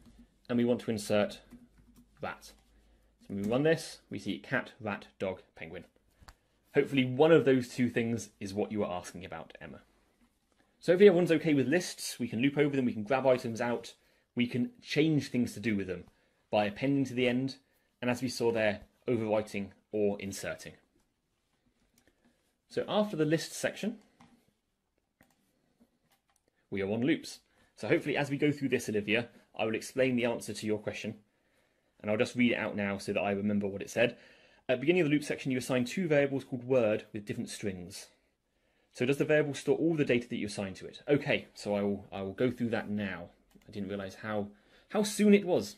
and we want to insert rat. So when we run this, we see cat, rat, dog, penguin. Hopefully one of those two things is what you are asking about, Emma. So if everyone's okay with lists, we can loop over them, we can grab items out, we can change things to do with them by appending to the end, and as we saw there, overwriting or inserting. So after the list section, we are on loops. So hopefully as we go through this, Olivia, I will explain the answer to your question. And I'll just read it out now so that I remember what it said. At the beginning of the loop section, you assign two variables called word with different strings. So does the variable store all the data that you assign to it? Okay, so I will I will go through that now. I didn't realise how how soon it was.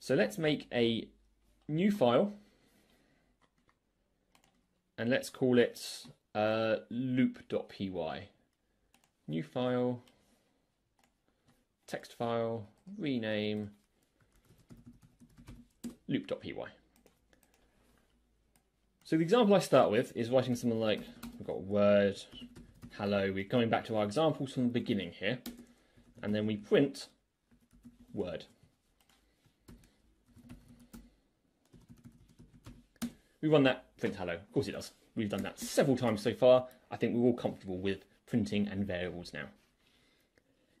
So let's make a new file and let's call it uh, loop.py. New file, text file, rename, loop.py. So the example I start with is writing something like, we've got word, hello, we're coming back to our examples from the beginning here, and then we print word. We run that, print hello. Of course it does. We've done that several times so far. I think we're all comfortable with printing and variables now.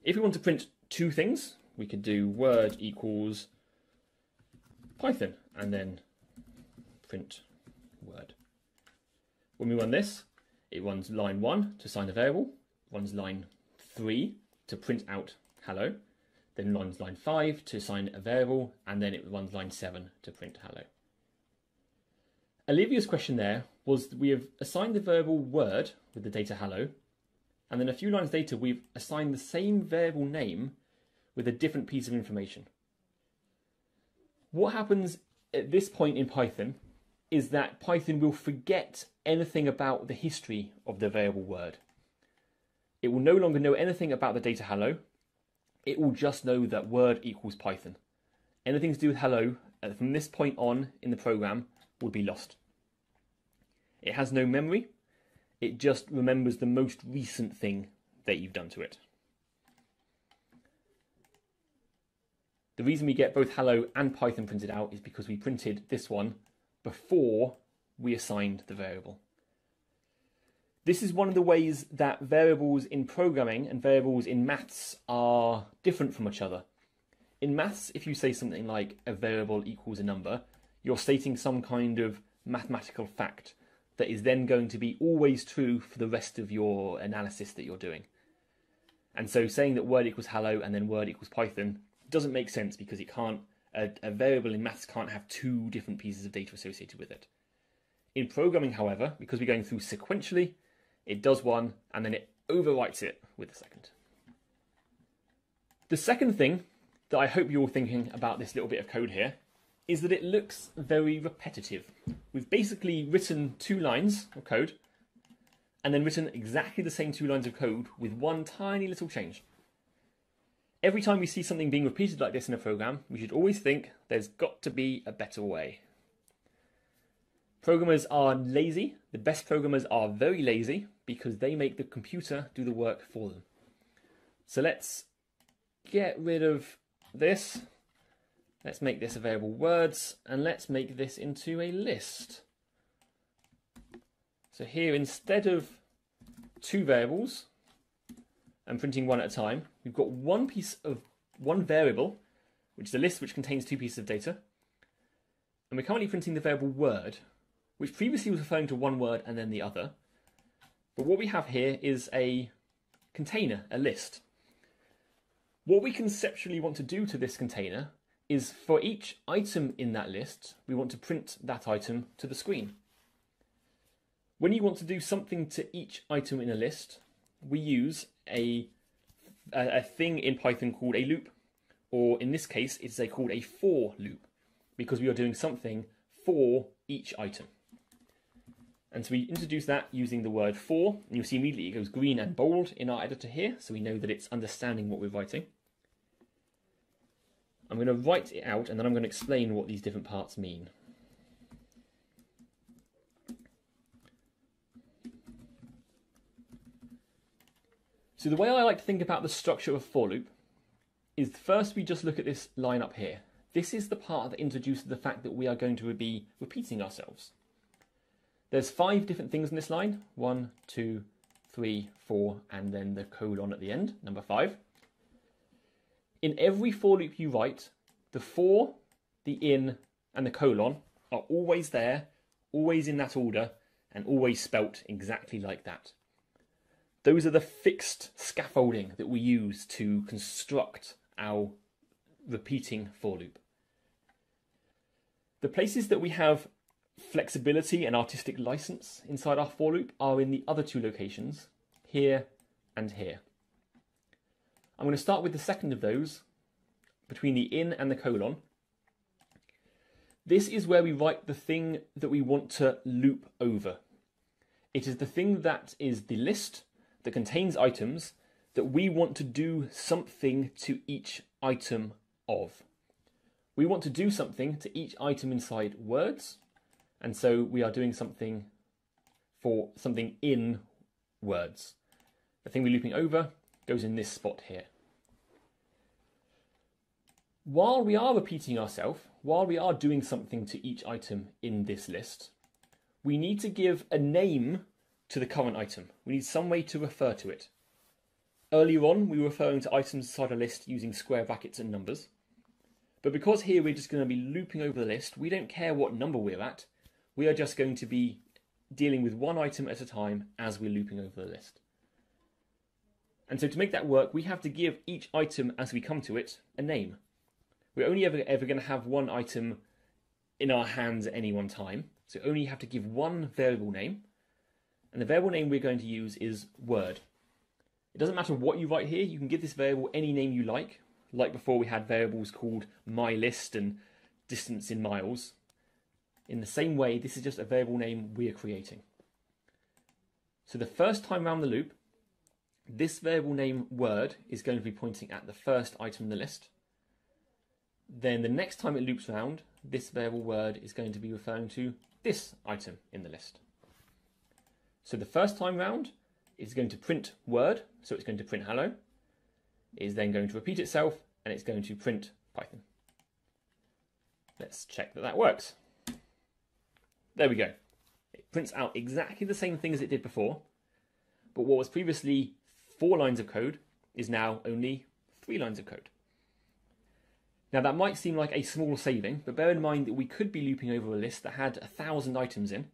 If we want to print two things, we could do word equals Python and then print word. When we run this, it runs line 1 to assign a variable, runs line 3 to print out hello, then runs line 5 to assign a variable, and then it runs line 7 to print hello. Olivia's question there was we have assigned the variable word with the data hello, and then a few lines later we've assigned the same variable name with a different piece of information. What happens at this point in Python is that Python will forget anything about the history of the variable word. It will no longer know anything about the data hello. It will just know that word equals Python. Anything to do with hello uh, from this point on in the program would be lost. It has no memory, it just remembers the most recent thing that you've done to it. The reason we get both hello and Python printed out is because we printed this one before we assigned the variable. This is one of the ways that variables in programming and variables in maths are different from each other. In maths, if you say something like a variable equals a number, you're stating some kind of mathematical fact that is then going to be always true for the rest of your analysis that you're doing. And so saying that word equals hello and then word equals Python doesn't make sense because it can't a, a, variable in maths can't have two different pieces of data associated with it. In programming, however, because we're going through sequentially, it does one and then it overwrites it with the second. The second thing that I hope you're all thinking about this little bit of code here is that it looks very repetitive. We've basically written two lines of code and then written exactly the same two lines of code with one tiny little change. Every time we see something being repeated like this in a program, we should always think there's got to be a better way. Programmers are lazy. The best programmers are very lazy because they make the computer do the work for them. So let's get rid of this Let's make this available words and let's make this into a list. So here, instead of two variables and printing one at a time, we've got one piece of one variable, which is a list which contains two pieces of data. And we're currently printing the variable word, which previously was referring to one word and then the other. But what we have here is a container, a list. What we conceptually want to do to this container is for each item in that list, we want to print that item to the screen. When you want to do something to each item in a list, we use a, a, a thing in Python called a loop, or in this case, it's a, called a for loop, because we are doing something for each item. And so we introduce that using the word for, and you'll see immediately it goes green and bold in our editor here, so we know that it's understanding what we're writing. I'm going to write it out and then I'm going to explain what these different parts mean. So the way I like to think about the structure of a for loop is first we just look at this line up here. This is the part that introduces the fact that we are going to be repeating ourselves. There's five different things in this line. One, two, three, four, and then the colon at the end, number five in every for loop you write, the for, the in, and the colon are always there, always in that order, and always spelt exactly like that. Those are the fixed scaffolding that we use to construct our repeating for loop. The places that we have flexibility and artistic license inside our for loop are in the other two locations, here and here. I'm going to start with the second of those, between the in and the colon. This is where we write the thing that we want to loop over. It is the thing that is the list that contains items that we want to do something to each item of. We want to do something to each item inside words, and so we are doing something for something in words. The thing we're looping over goes in this spot here. While we are repeating ourselves, while we are doing something to each item in this list, we need to give a name to the current item. We need some way to refer to it. Earlier on, we were referring to items inside a list using square brackets and numbers. But because here we're just going to be looping over the list, we don't care what number we're at. We are just going to be dealing with one item at a time as we're looping over the list. And so to make that work, we have to give each item as we come to it a name. We're only ever, ever going to have one item in our hands at any one time. So only have to give one variable name. And the variable name we're going to use is word. It doesn't matter what you write here, you can give this variable any name you like. Like before, we had variables called my list and distance in miles. In the same way, this is just a variable name we are creating. So the first time around the loop, this variable name word is going to be pointing at the first item in the list. Then the next time it loops around, this variable word is going to be referring to this item in the list. So the first time round is going to print word, so it's going to print hello. Is then going to repeat itself and it's going to print Python. Let's check that that works. There we go. It prints out exactly the same thing as it did before, but what was previously four lines of code is now only three lines of code. Now that might seem like a small saving, but bear in mind that we could be looping over a list that had a thousand items in,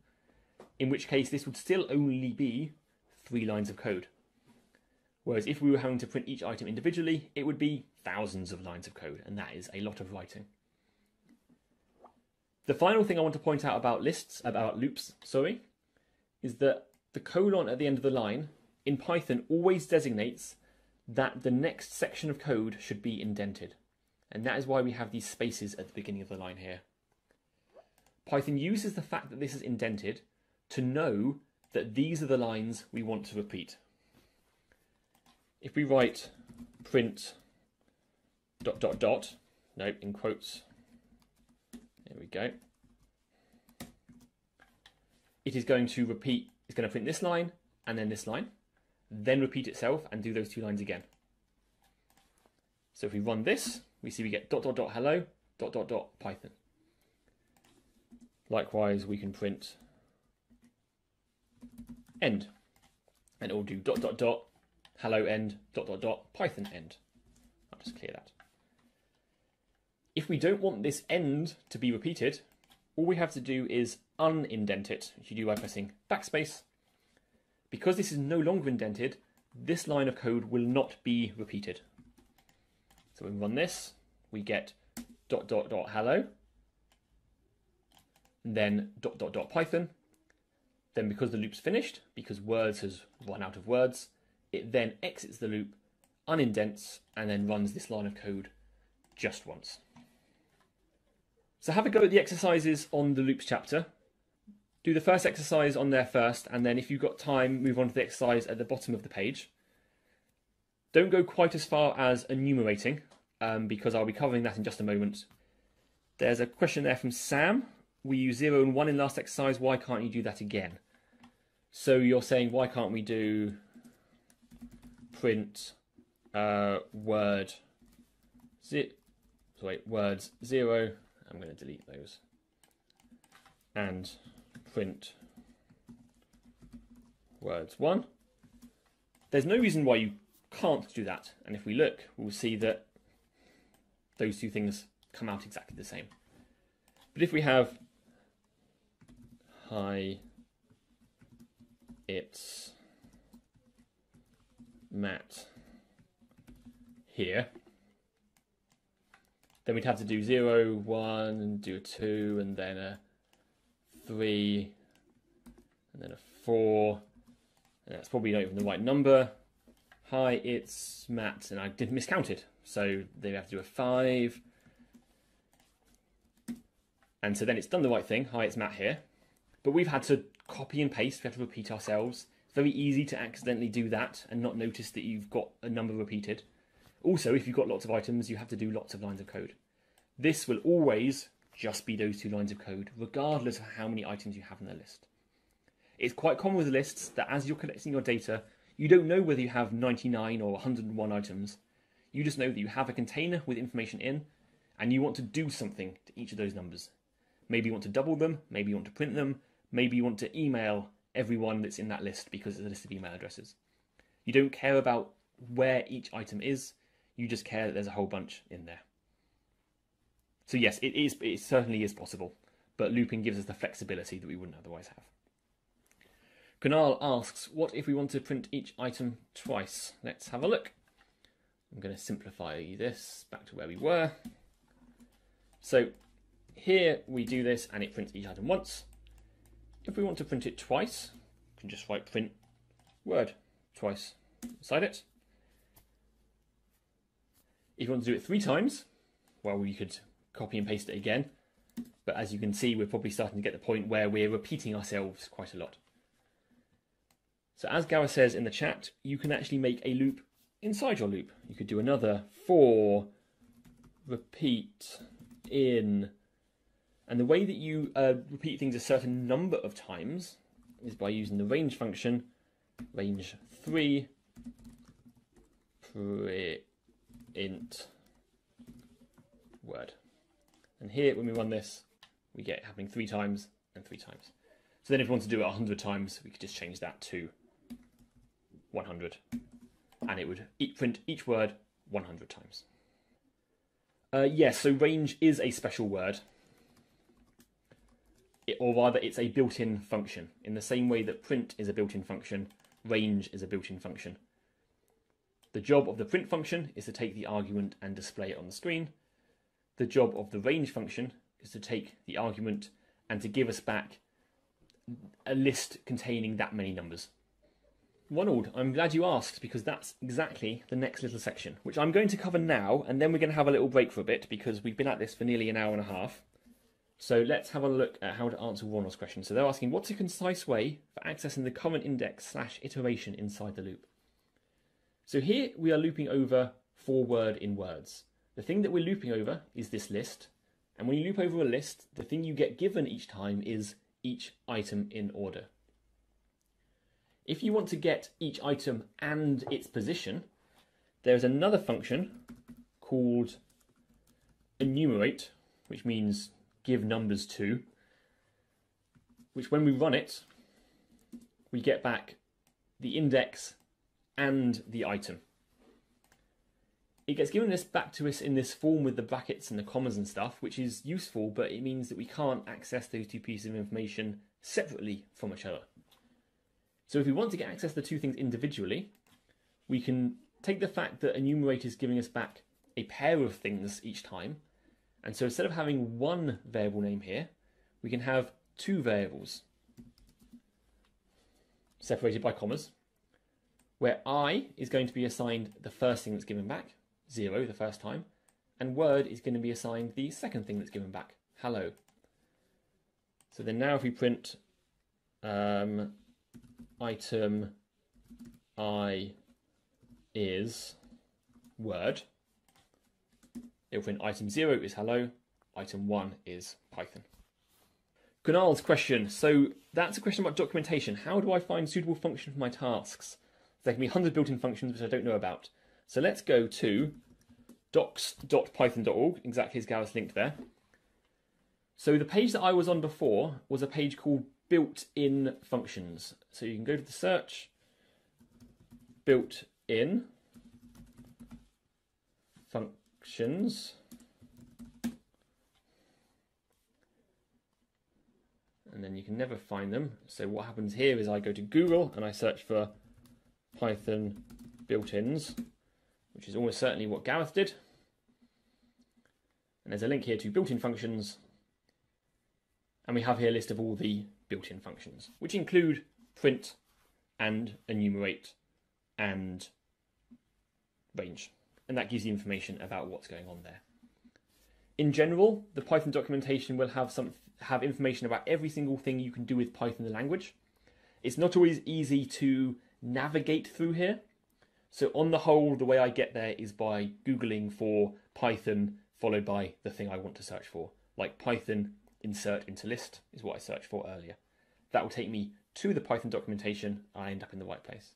in which case this would still only be three lines of code. Whereas if we were having to print each item individually, it would be thousands of lines of code, and that is a lot of writing. The final thing I want to point out about lists, about loops, sorry, is that the colon at the end of the line in Python always designates that the next section of code should be indented. And that is why we have these spaces at the beginning of the line here. Python uses the fact that this is indented to know that these are the lines we want to repeat. If we write print dot dot dot, no, in quotes, there we go. It is going to repeat, it's going to print this line and then this line, then repeat itself and do those two lines again. So if we run this, we see we get dot dot dot hello, dot dot dot Python. Likewise, we can print end. And it will do dot dot dot hello end dot dot dot python end. I'll just clear that. If we don't want this end to be repeated, all we have to do is unindent it, which you do by pressing backspace. Because this is no longer indented, this line of code will not be repeated. So when we run this, we get dot dot dot hello, and then dot dot dot python, then because the loop's finished, because words has run out of words, it then exits the loop, unindents, and then runs this line of code just once. So have a go at the exercises on the loops chapter. Do the first exercise on there first, and then if you've got time, move on to the exercise at the bottom of the page. Don't go quite as far as enumerating, um, because I'll be covering that in just a moment. There's a question there from Sam. We use 0 and 1 in last exercise, why can't you do that again? So you're saying why can't we do print uh, word zip? Wait, words zero. I'm going to delete those and print words one. There's no reason why you can't do that, and if we look, we'll see that those two things come out exactly the same. But if we have hi it's Matt here, then we'd have to do 0, 1, and do a 2, and then a 3, and then a 4, and that's probably not even the right number. Hi, it's Matt, and I did miscount it, so they have to do a 5. And so then it's done the right thing. Hi, it's Matt here. But we've had to copy and paste, we have to repeat ourselves. It's very easy to accidentally do that and not notice that you've got a number repeated. Also, if you've got lots of items, you have to do lots of lines of code. This will always just be those two lines of code, regardless of how many items you have in the list. It's quite common with lists that as you're collecting your data, you don't know whether you have 99 or 101 items. You just know that you have a container with information in, and you want to do something to each of those numbers. Maybe you want to double them, maybe you want to print them, maybe you want to email everyone that's in that list because it's a list of email addresses. You don't care about where each item is, you just care that there's a whole bunch in there. So yes, it is it certainly is possible, but looping gives us the flexibility that we wouldn't otherwise have. Kunal asks, what if we want to print each item twice? Let's have a look. I'm going to simplify this back to where we were. So here we do this and it prints each item once. If we want to print it twice, we can just write print word twice inside it. If you want to do it three times, well, we could copy and paste it again. But as you can see, we're probably starting to get the point where we're repeating ourselves quite a lot. So as Gareth says in the chat, you can actually make a loop inside your loop. You could do another for repeat in. And the way that you uh, repeat things a certain number of times is by using the range function, range 3, print word. And here, when we run this, we get it happening three times and three times. So then if we want to do it 100 times, we could just change that to 100. And it would print each word 100 times. Uh, yes, so range is a special word. It, or rather, it's a built-in function. In the same way that print is a built-in function, range is a built-in function. The job of the print function is to take the argument and display it on the screen. The job of the range function is to take the argument and to give us back a list containing that many numbers. Ronald, I'm glad you asked because that's exactly the next little section, which I'm going to cover now, and then we're going to have a little break for a bit because we've been at this for nearly an hour and a half. So let's have a look at how to answer Ronald's question. So they're asking, what's a concise way for accessing the current index slash iteration inside the loop? So here we are looping over for word in words. The thing that we're looping over is this list. And when you loop over a list, the thing you get given each time is each item in order. If you want to get each item and its position, there's another function called enumerate, which means give numbers to, which when we run it, we get back the index and the item. It gets given this back to us in this form with the brackets and the commas and stuff, which is useful, but it means that we can't access those two pieces of information separately from each other. So if we want to get access to the two things individually, we can take the fact that enumerate is giving us back a pair of things each time. And so instead of having one variable name here, we can have two variables separated by commas where i is going to be assigned the first thing that's given back, 0 the first time, and word is going to be assigned the second thing that's given back, hello. So then now if we print um, item i is word, it'll print item 0 is hello, item 1 is Python. Kunal's question. So that's a question about documentation. How do I find suitable function for my tasks? There can be 100 built-in functions which I don't know about. So let's go to docs.python.org, exactly as Gareth's linked there. So the page that I was on before was a page called built-in functions. So you can go to the search, built-in functions. And then you can never find them. So what happens here is I go to Google and I search for Python built-ins, which is almost certainly what Gareth did. And there's a link here to built-in functions. And we have here a list of all the built-in functions, which include print and enumerate and range. And that gives you information about what's going on there. In general, the Python documentation will have some have information about every single thing you can do with Python the language. It's not always easy to navigate through here. So on the whole, the way I get there is by Googling for Python followed by the thing I want to search for. Like Python insert into list is what I searched for earlier. That will take me to the Python documentation. I end up in the right place.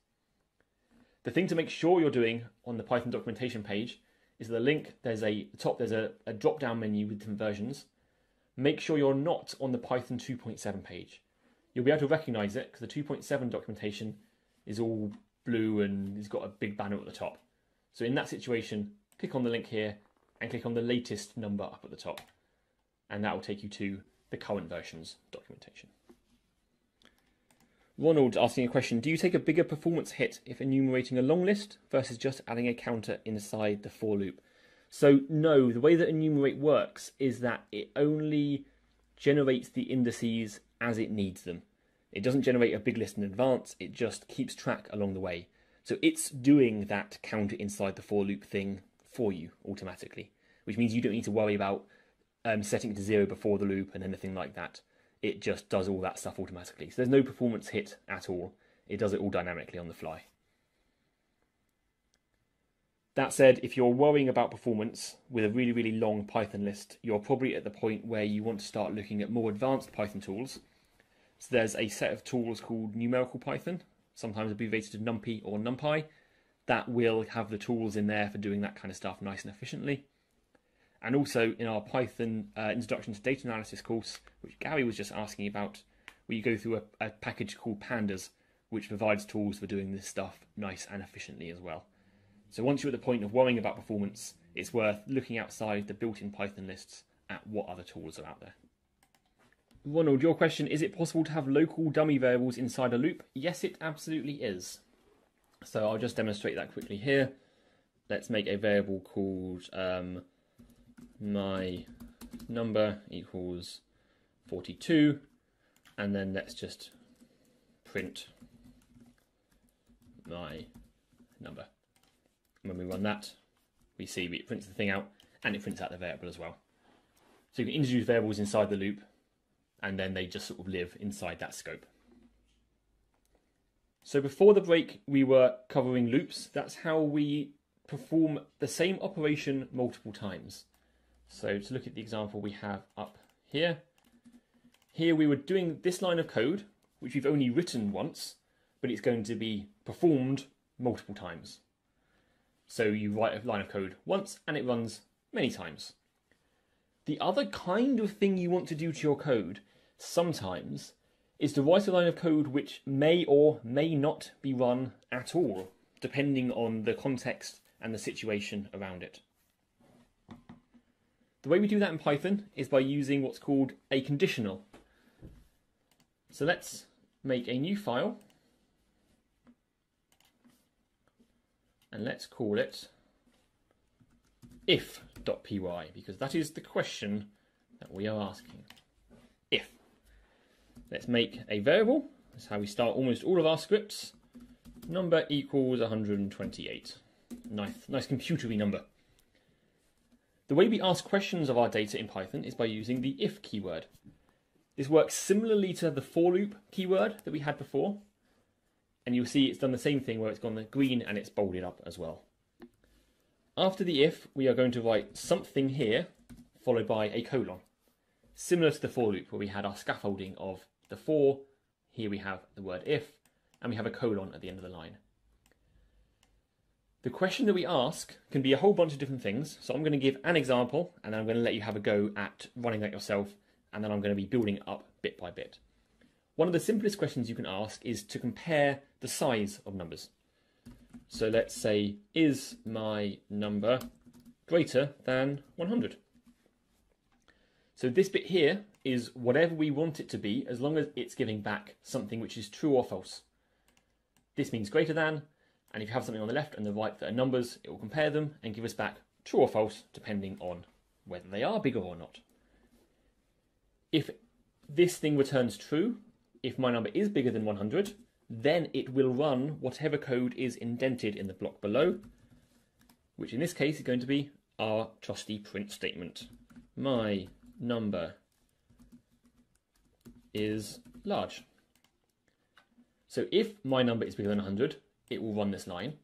The thing to make sure you're doing on the Python documentation page is the link. There's a top. There's a, a drop down menu with some versions. Make sure you're not on the Python 2.7 page. You'll be able to recognize it because the 2.7 documentation is all blue and it's got a big banner at the top. So in that situation, click on the link here and click on the latest number up at the top, and that will take you to the current version's documentation. Ronald asking a question Do you take a bigger performance hit if enumerating a long list versus just adding a counter inside the for loop? So, no, the way that enumerate works is that it only generates the indices as it needs them. It doesn't generate a big list in advance, it just keeps track along the way. So, it's doing that counter inside the for loop thing for you automatically, which means you don't need to worry about um, setting it to zero before the loop and anything like that it just does all that stuff automatically. So there's no performance hit at all. It does it all dynamically on the fly. That said, if you're worrying about performance with a really, really long Python list, you're probably at the point where you want to start looking at more advanced Python tools. So there's a set of tools called Numerical Python, sometimes abbreviated to NumPy or NumPy, that will have the tools in there for doing that kind of stuff nice and efficiently. And also in our Python uh, Introduction to Data Analysis course, which Gary was just asking about, we go through a, a package called Pandas, which provides tools for doing this stuff nice and efficiently as well. So once you're at the point of worrying about performance, it's worth looking outside the built-in Python lists at what other tools are out there. Ronald, your question, is it possible to have local dummy variables inside a loop? Yes, it absolutely is. So I'll just demonstrate that quickly here. Let's make a variable called um, my number equals 42 and then let's just print my number. When we run that, we see it prints the thing out and it prints out the variable as well. So you can introduce variables inside the loop and then they just sort of live inside that scope. So before the break, we were covering loops. That's how we perform the same operation multiple times. So to look at the example we have up here, here we were doing this line of code, which we've only written once, but it's going to be performed multiple times. So you write a line of code once and it runs many times. The other kind of thing you want to do to your code sometimes is to write a line of code which may or may not be run at all, depending on the context and the situation around it. The way we do that in Python is by using what's called a conditional. So let's make a new file and let's call it if.py because that is the question that we are asking. If. Let's make a variable. That's how we start almost all of our scripts. Number equals 128. Nice, nice computery number. The way we ask questions of our data in Python is by using the if keyword. This works similarly to the for loop keyword that we had before. And you'll see it's done the same thing where it's gone the green and it's bolded up as well. After the if, we are going to write something here, followed by a colon. Similar to the for loop where we had our scaffolding of the for, here we have the word if, and we have a colon at the end of the line. The question that we ask can be a whole bunch of different things. So I'm going to give an example and then I'm going to let you have a go at running that yourself and then I'm going to be building up bit by bit. One of the simplest questions you can ask is to compare the size of numbers. So let's say, is my number greater than 100? So this bit here is whatever we want it to be as long as it's giving back something which is true or false. This means greater than, And if you have something on the left and the right that are numbers, it will compare them and give us back true or false, depending on whether they are bigger or not. If this thing returns true, if my number is bigger than 100, then it will run whatever code is indented in the block below, which in this case is going to be our trusty print statement. My number is large. So if my number is bigger than 100, it will run this line.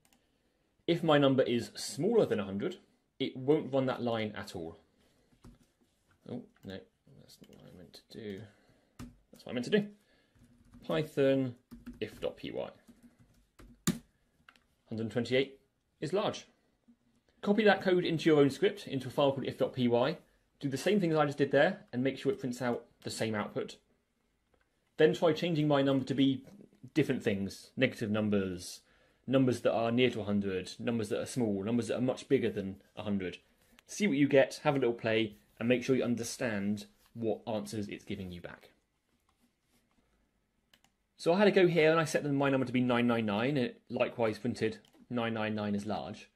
If my number is smaller than 100, it won't run that line at all. Oh, no, that's not what I meant to do. That's what I meant to do. Python if.py. 128 is large. Copy that code into your own script, into a file called if.py. Do the same things I just did there and make sure it prints out the same output. Then try changing my number to be different things, negative numbers, numbers that are near to 100, numbers that are small, numbers that are much bigger than 100. See what you get, have a little play, and make sure you understand what answers it's giving you back. So I had a go here and I set my number to be 999 and it likewise printed 999 as large.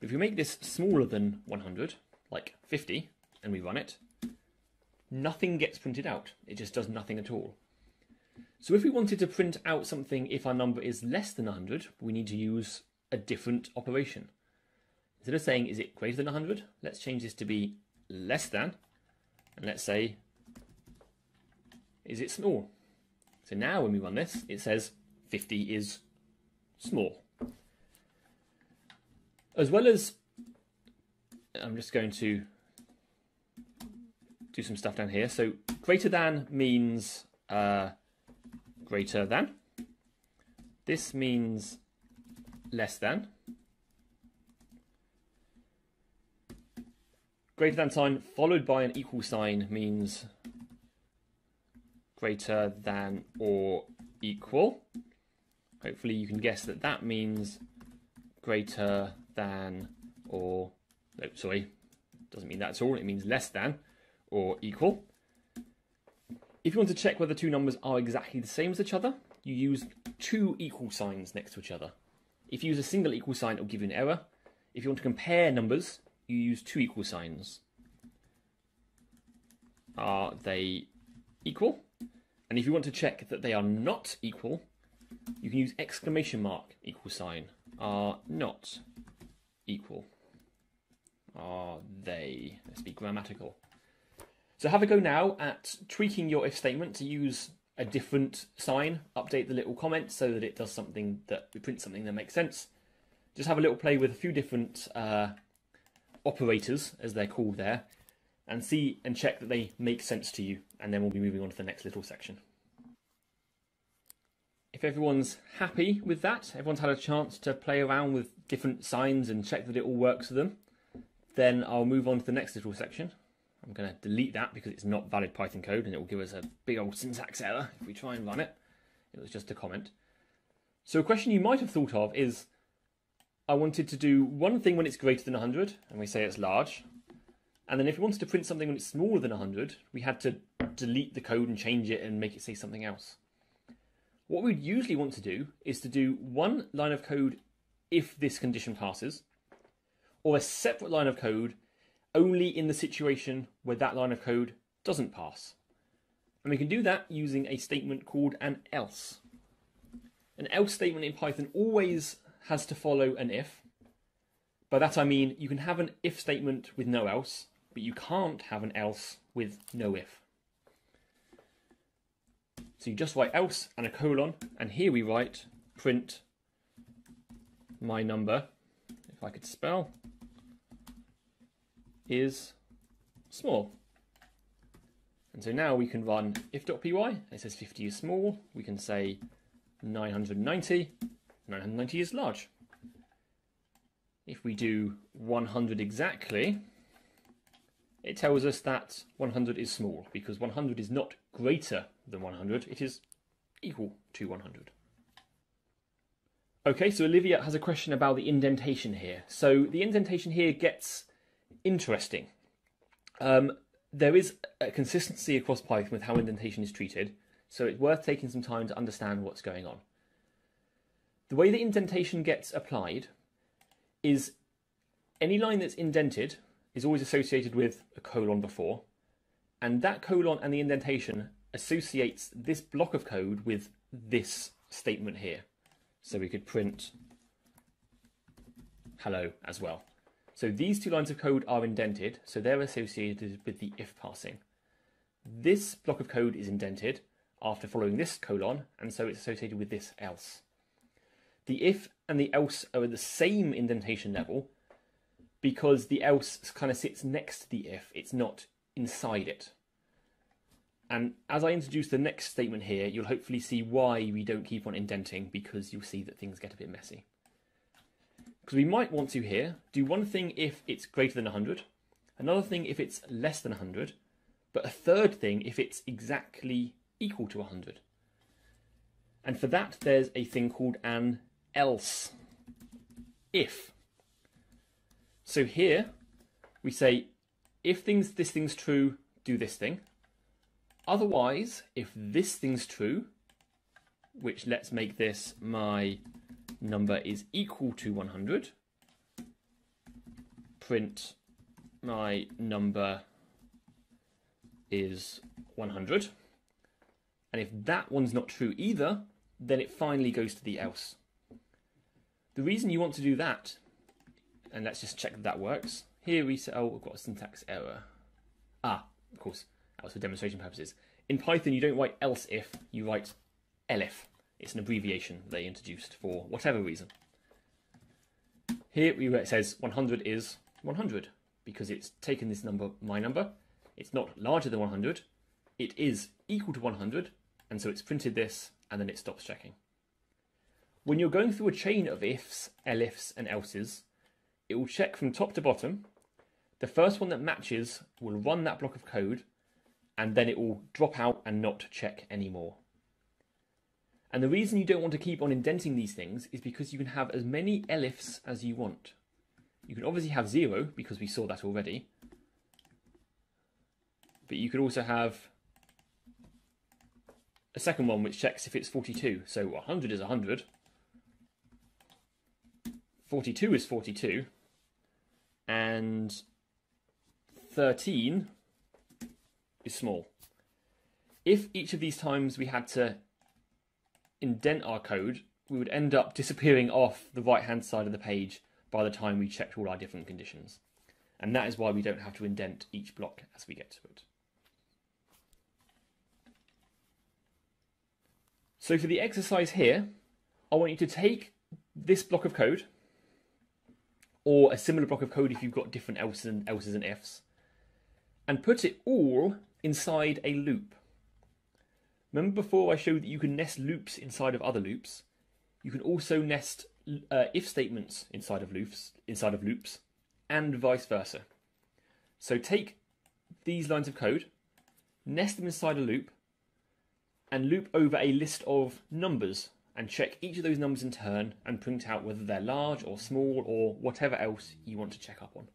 But if we make this smaller than 100, like 50, and we run it, nothing gets printed out. It just does nothing at all. So if we wanted to print out something if our number is less than 100, we need to use a different operation. Instead of saying is it greater than 100, let's change this to be less than, and let's say is it small. So now when we run this, it says 50 is small. As well as, I'm just going to do some stuff down here. So greater than means uh, greater than. This means less than. Greater than sign followed by an equal sign means greater than or equal. Hopefully you can guess that that means greater than or, no, sorry, doesn't mean that at all, it means less than or equal. If you want to check whether two numbers are exactly the same as each other, you use two equal signs next to each other. If you use a single equal sign, it will give you an error. If you want to compare numbers, you use two equal signs. Are they equal? And if you want to check that they are not equal, you can use exclamation mark equal sign. Are not equal. Are they? Let's be grammatical. So have a go now at tweaking your if statement to use a different sign, update the little comment so that it does something that we print something that makes sense. Just have a little play with a few different uh, operators, as they're called there, and see and check that they make sense to you, and then we'll be moving on to the next little section. If everyone's happy with that, everyone's had a chance to play around with different signs and check that it all works for them, then I'll move on to the next little section, I'm going to delete that because it's not valid Python code and it will give us a big old syntax error if we try and run it. It was just a comment. So a question you might have thought of is, I wanted to do one thing when it's greater than 100, and we say it's large. And then if we wanted to print something when it's smaller than 100, we had to delete the code and change it and make it say something else. What we'd usually want to do is to do one line of code if this condition passes, or a separate line of code only in the situation where that line of code doesn't pass. And we can do that using a statement called an else. An else statement in Python always has to follow an if. By that I mean you can have an if statement with no else, but you can't have an else with no if. So you just write else and a colon, and here we write print my number, if I could spell, is small. And so now we can run if.py, it says 50 is small, we can say 990, 990 is large. If we do 100 exactly, it tells us that 100 is small, because 100 is not greater than 100, it is equal to 100. Okay, so Olivia has a question about the indentation here. So the indentation here gets interesting. Um, there is a consistency across Python with how indentation is treated, so it's worth taking some time to understand what's going on. The way the indentation gets applied is any line that's indented is always associated with a colon before, and that colon and the indentation associates this block of code with this statement here. So we could print hello as well. So these two lines of code are indented, so they're associated with the if parsing. This block of code is indented after following this colon, and so it's associated with this else. The if and the else are at the same indentation level because the else kind of sits next to the if, it's not inside it. And as I introduce the next statement here, you'll hopefully see why we don't keep on indenting because you'll see that things get a bit messy. Because we might want to here do one thing if it's greater than 100, another thing if it's less than 100, but a third thing if it's exactly equal to 100. And for that, there's a thing called an else if. So here we say if things this thing's true, do this thing. Otherwise, if this thing's true, which let's make this my number is equal to 100, print my number is 100. And if that one's not true either, then it finally goes to the else. The reason you want to do that, and let's just check that that works. Here we say, oh, we've got a syntax error. Ah, of course, that was for demonstration purposes. In Python, you don't write else if, you write elif. It's an abbreviation they introduced for whatever reason. Here it says 100 is 100 because it's taken this number, my number. It's not larger than 100. It is equal to 100, and so it's printed this, and then it stops checking. When you're going through a chain of ifs, elifs, and elses, it will check from top to bottom. The first one that matches will run that block of code, and then it will drop out and not check anymore. And the reason you don't want to keep on indenting these things is because you can have as many elifs as you want. You can obviously have zero, because we saw that already. But you could also have a second one which checks if it's 42. So 100 is 100. 42 is 42. And 13 is small. If each of these times we had to indent our code, we would end up disappearing off the right hand side of the page by the time we checked all our different conditions. And that is why we don't have to indent each block as we get to it. So for the exercise here, I want you to take this block of code, or a similar block of code if you've got different else's and, else's and ifs, and put it all inside a loop. Remember before I showed that you can nest loops inside of other loops? You can also nest uh, if statements inside of loops, inside of loops, and vice versa. So take these lines of code, nest them inside a loop, and loop over a list of numbers and check each of those numbers in turn and print out whether they're large or small or whatever else you want to check up on.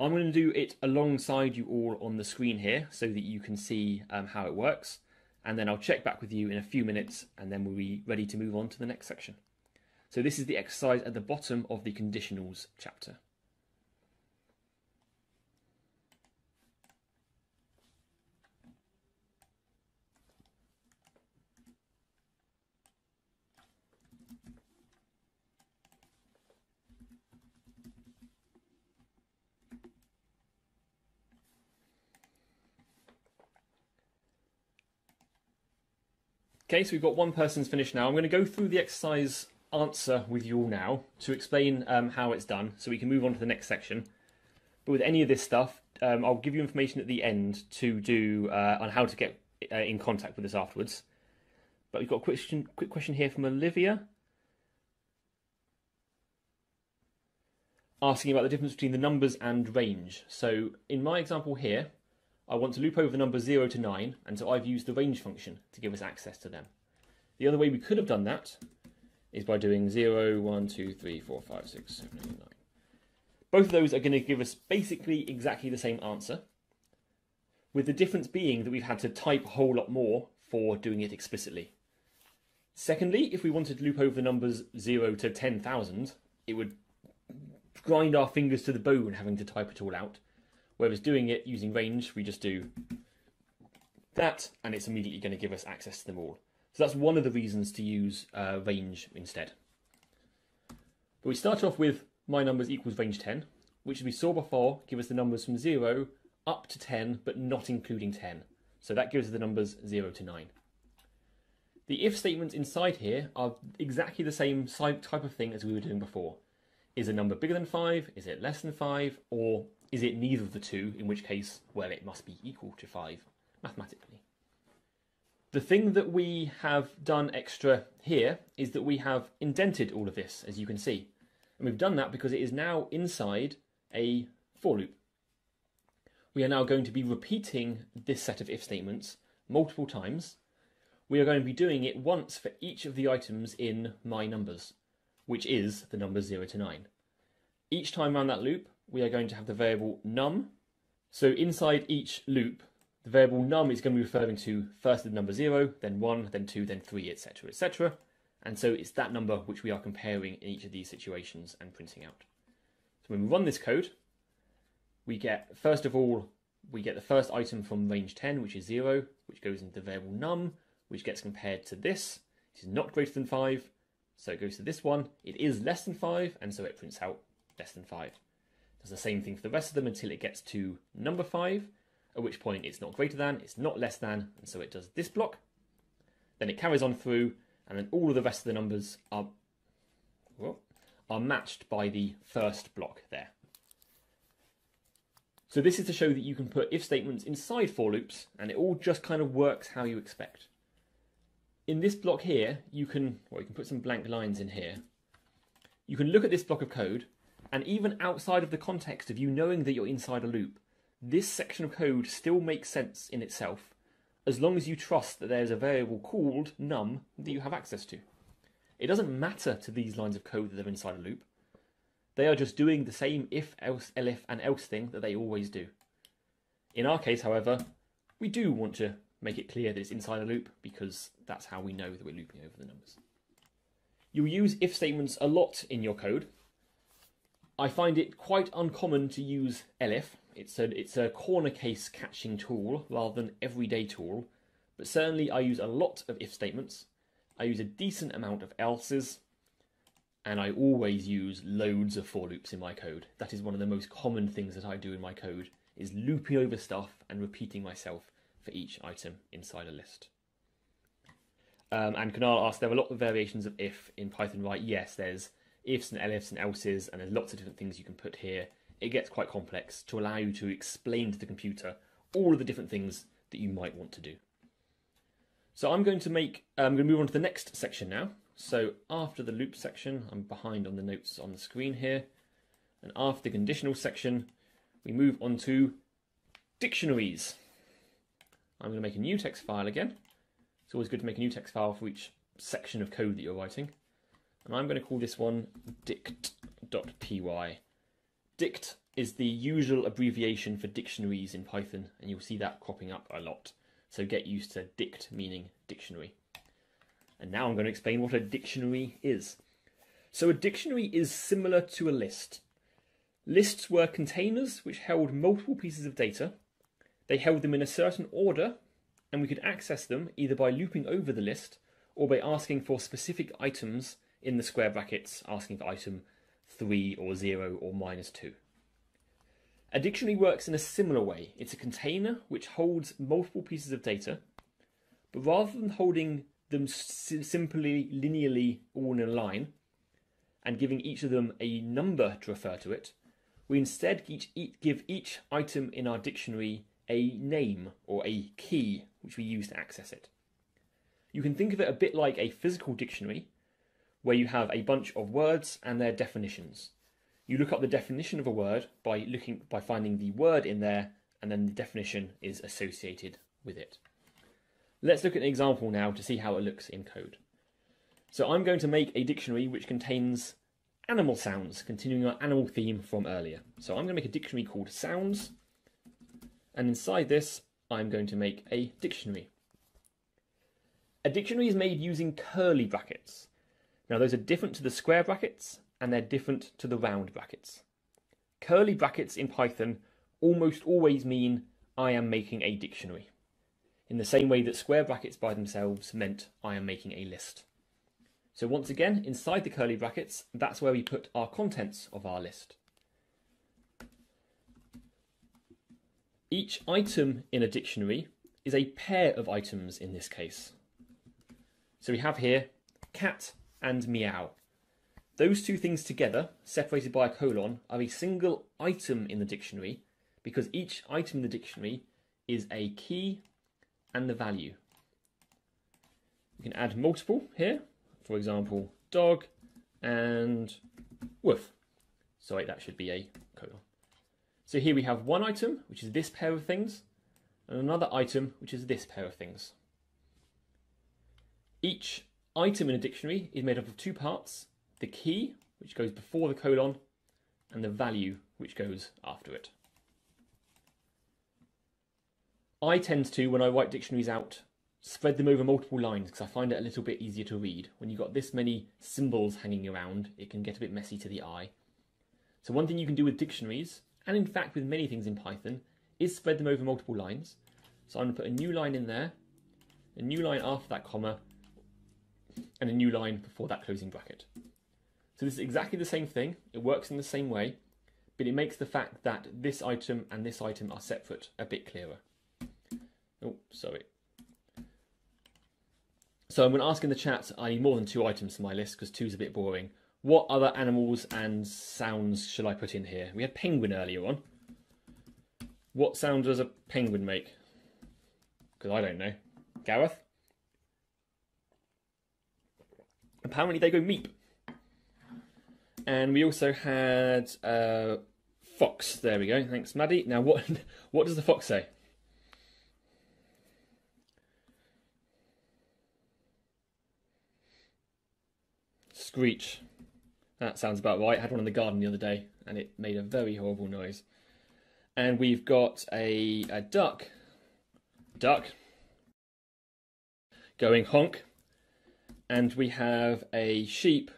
I'm going to do it alongside you all on the screen here so that you can see um, how it works and then I'll check back with you in a few minutes and then we'll be ready to move on to the next section. So this is the exercise at the bottom of the conditionals chapter. Okay, so we've got one person's finished now. I'm going to go through the exercise answer with you all now to explain um, how it's done so we can move on to the next section. But with any of this stuff, um, I'll give you information at the end to do uh, on how to get uh, in contact with us afterwards. But we've got a question, quick question here from Olivia. Asking about the difference between the numbers and range. So in my example here, I want to loop over the numbers 0 to 9, and so I've used the range function to give us access to them. The other way we could have done that is by doing 0, 1, 2, 3, 4, 5, 6, 7, 8, 9. Both of those are going to give us basically exactly the same answer, with the difference being that we've had to type a whole lot more for doing it explicitly. Secondly, if we wanted to loop over the numbers 0 to 10,000, it would grind our fingers to the bone having to type it all out. Whereas doing it using range, we just do that, and it's immediately going to give us access to them all. So that's one of the reasons to use uh, range instead. But we start off with my numbers equals range 10, which as we saw before, give us the numbers from 0 up to 10, but not including 10. So that gives us the numbers 0 to 9. The if statements inside here are exactly the same type of thing as we were doing before. Is a number bigger than 5? Is it less than 5? Or is it neither of the two, in which case, well, it must be equal to 5 mathematically. The thing that we have done extra here is that we have indented all of this, as you can see. And we've done that because it is now inside a for loop. We are now going to be repeating this set of if statements multiple times. We are going to be doing it once for each of the items in my numbers, which is the numbers 0 to 9. Each time around that loop, we are going to have the variable num. So inside each loop, the variable num is going to be referring to first the number 0, then 1, then 2, then 3, etc., etc. And so it's that number which we are comparing in each of these situations and printing out. So when we run this code, we get, first of all, we get the first item from range 10, which is 0, which goes into the variable num, which gets compared to this. which is not greater than 5, so it goes to this one. It is less than 5, and so it prints out less than 5. Does the same thing for the rest of them until it gets to number 5, at which point it's not greater than, it's not less than, and so it does this block. Then it carries on through, and then all of the rest of the numbers are, are matched by the first block there. So this is to show that you can put if statements inside for loops, and it all just kind of works how you expect. In this block here, you can, well, you can put some blank lines in here. You can look at this block of code, and even outside of the context of you knowing that you're inside a loop, this section of code still makes sense in itself, as long as you trust that there's a variable called num that you have access to. It doesn't matter to these lines of code that they're inside a loop. They are just doing the same if, else, elif, and else thing that they always do. In our case, however, we do want to make it clear that it's inside a loop because that's how we know that we're looping over the numbers. You'll use if statements a lot in your code. I find it quite uncommon to use elif. It's a, it's a corner case catching tool rather than everyday tool, but certainly I use a lot of if statements. I use a decent amount of else's, and I always use loads of for loops in my code. That is one of the most common things that I do in my code, is looping over stuff and repeating myself for each item inside a list. Um, and Kunal asked, there are a lot of variations of if in Python, right? Yes, there's ifs and elifs and else's, and there's lots of different things you can put here. It gets quite complex to allow you to explain to the computer all of the different things that you might want to do. So I'm going to make, I'm going to move on to the next section now. So after the loop section, I'm behind on the notes on the screen here. And after the conditional section, we move on to dictionaries. I'm going to make a new text file again. It's always good to make a new text file for each section of code that you're writing. And I'm going to call this one dict.py. Dict is the usual abbreviation for dictionaries in Python, and you'll see that cropping up a lot. So get used to dict meaning dictionary. And now I'm going to explain what a dictionary is. So a dictionary is similar to a list. Lists were containers which held multiple pieces of data. They held them in a certain order, and we could access them either by looping over the list or by asking for specific items in the square brackets, asking for item 3 or 0 or minus 2. A dictionary works in a similar way. It's a container which holds multiple pieces of data, but rather than holding them simply linearly all in a line and giving each of them a number to refer to it, we instead give each item in our dictionary a name or a key which we use to access it. You can think of it a bit like a physical dictionary where you have a bunch of words and their definitions. You look up the definition of a word by looking by finding the word in there, and then the definition is associated with it. Let's look at an example now to see how it looks in code. So I'm going to make a dictionary which contains animal sounds, continuing our animal theme from earlier. So I'm going to make a dictionary called sounds, and inside this I'm going to make a dictionary. A dictionary is made using curly brackets. Now, those are different to the square brackets and they're different to the round brackets. Curly brackets in Python almost always mean I am making a dictionary, in the same way that square brackets by themselves meant I am making a list. So once again, inside the curly brackets, that's where we put our contents of our list. Each item in a dictionary is a pair of items in this case. So we have here cat and meow. Those two things together, separated by a colon, are a single item in the dictionary because each item in the dictionary is a key and the value. We can add multiple here, for example, dog and woof. Sorry, that should be a colon. So here we have one item, which is this pair of things, and another item, which is this pair of things. Each item in a dictionary is made up of two parts, the key, which goes before the colon, and the value, which goes after it. I tend to, when I write dictionaries out, spread them over multiple lines because I find it a little bit easier to read. When you've got this many symbols hanging around, it can get a bit messy to the eye. So one thing you can do with dictionaries, and in fact with many things in Python, is spread them over multiple lines. So I'm going to put a new line in there, a new line after that comma, and a new line before that closing bracket. So this is exactly the same thing, it works in the same way, but it makes the fact that this item and this item are separate a bit clearer. Oh, sorry. So I'm going to ask in the chat, I need more than two items for my list because two is a bit boring. What other animals and sounds shall I put in here? We had penguin earlier on. What sound does a penguin make? Because I don't know. Gareth? Apparently they go meep. And we also had uh, fox. There we go. Thanks, Maddie. Now, what what does the fox say? Screech. That sounds about right. I had one in the garden the other day, and it made a very horrible noise. And we've got a, a duck. Duck. Going honk. And we have a sheep.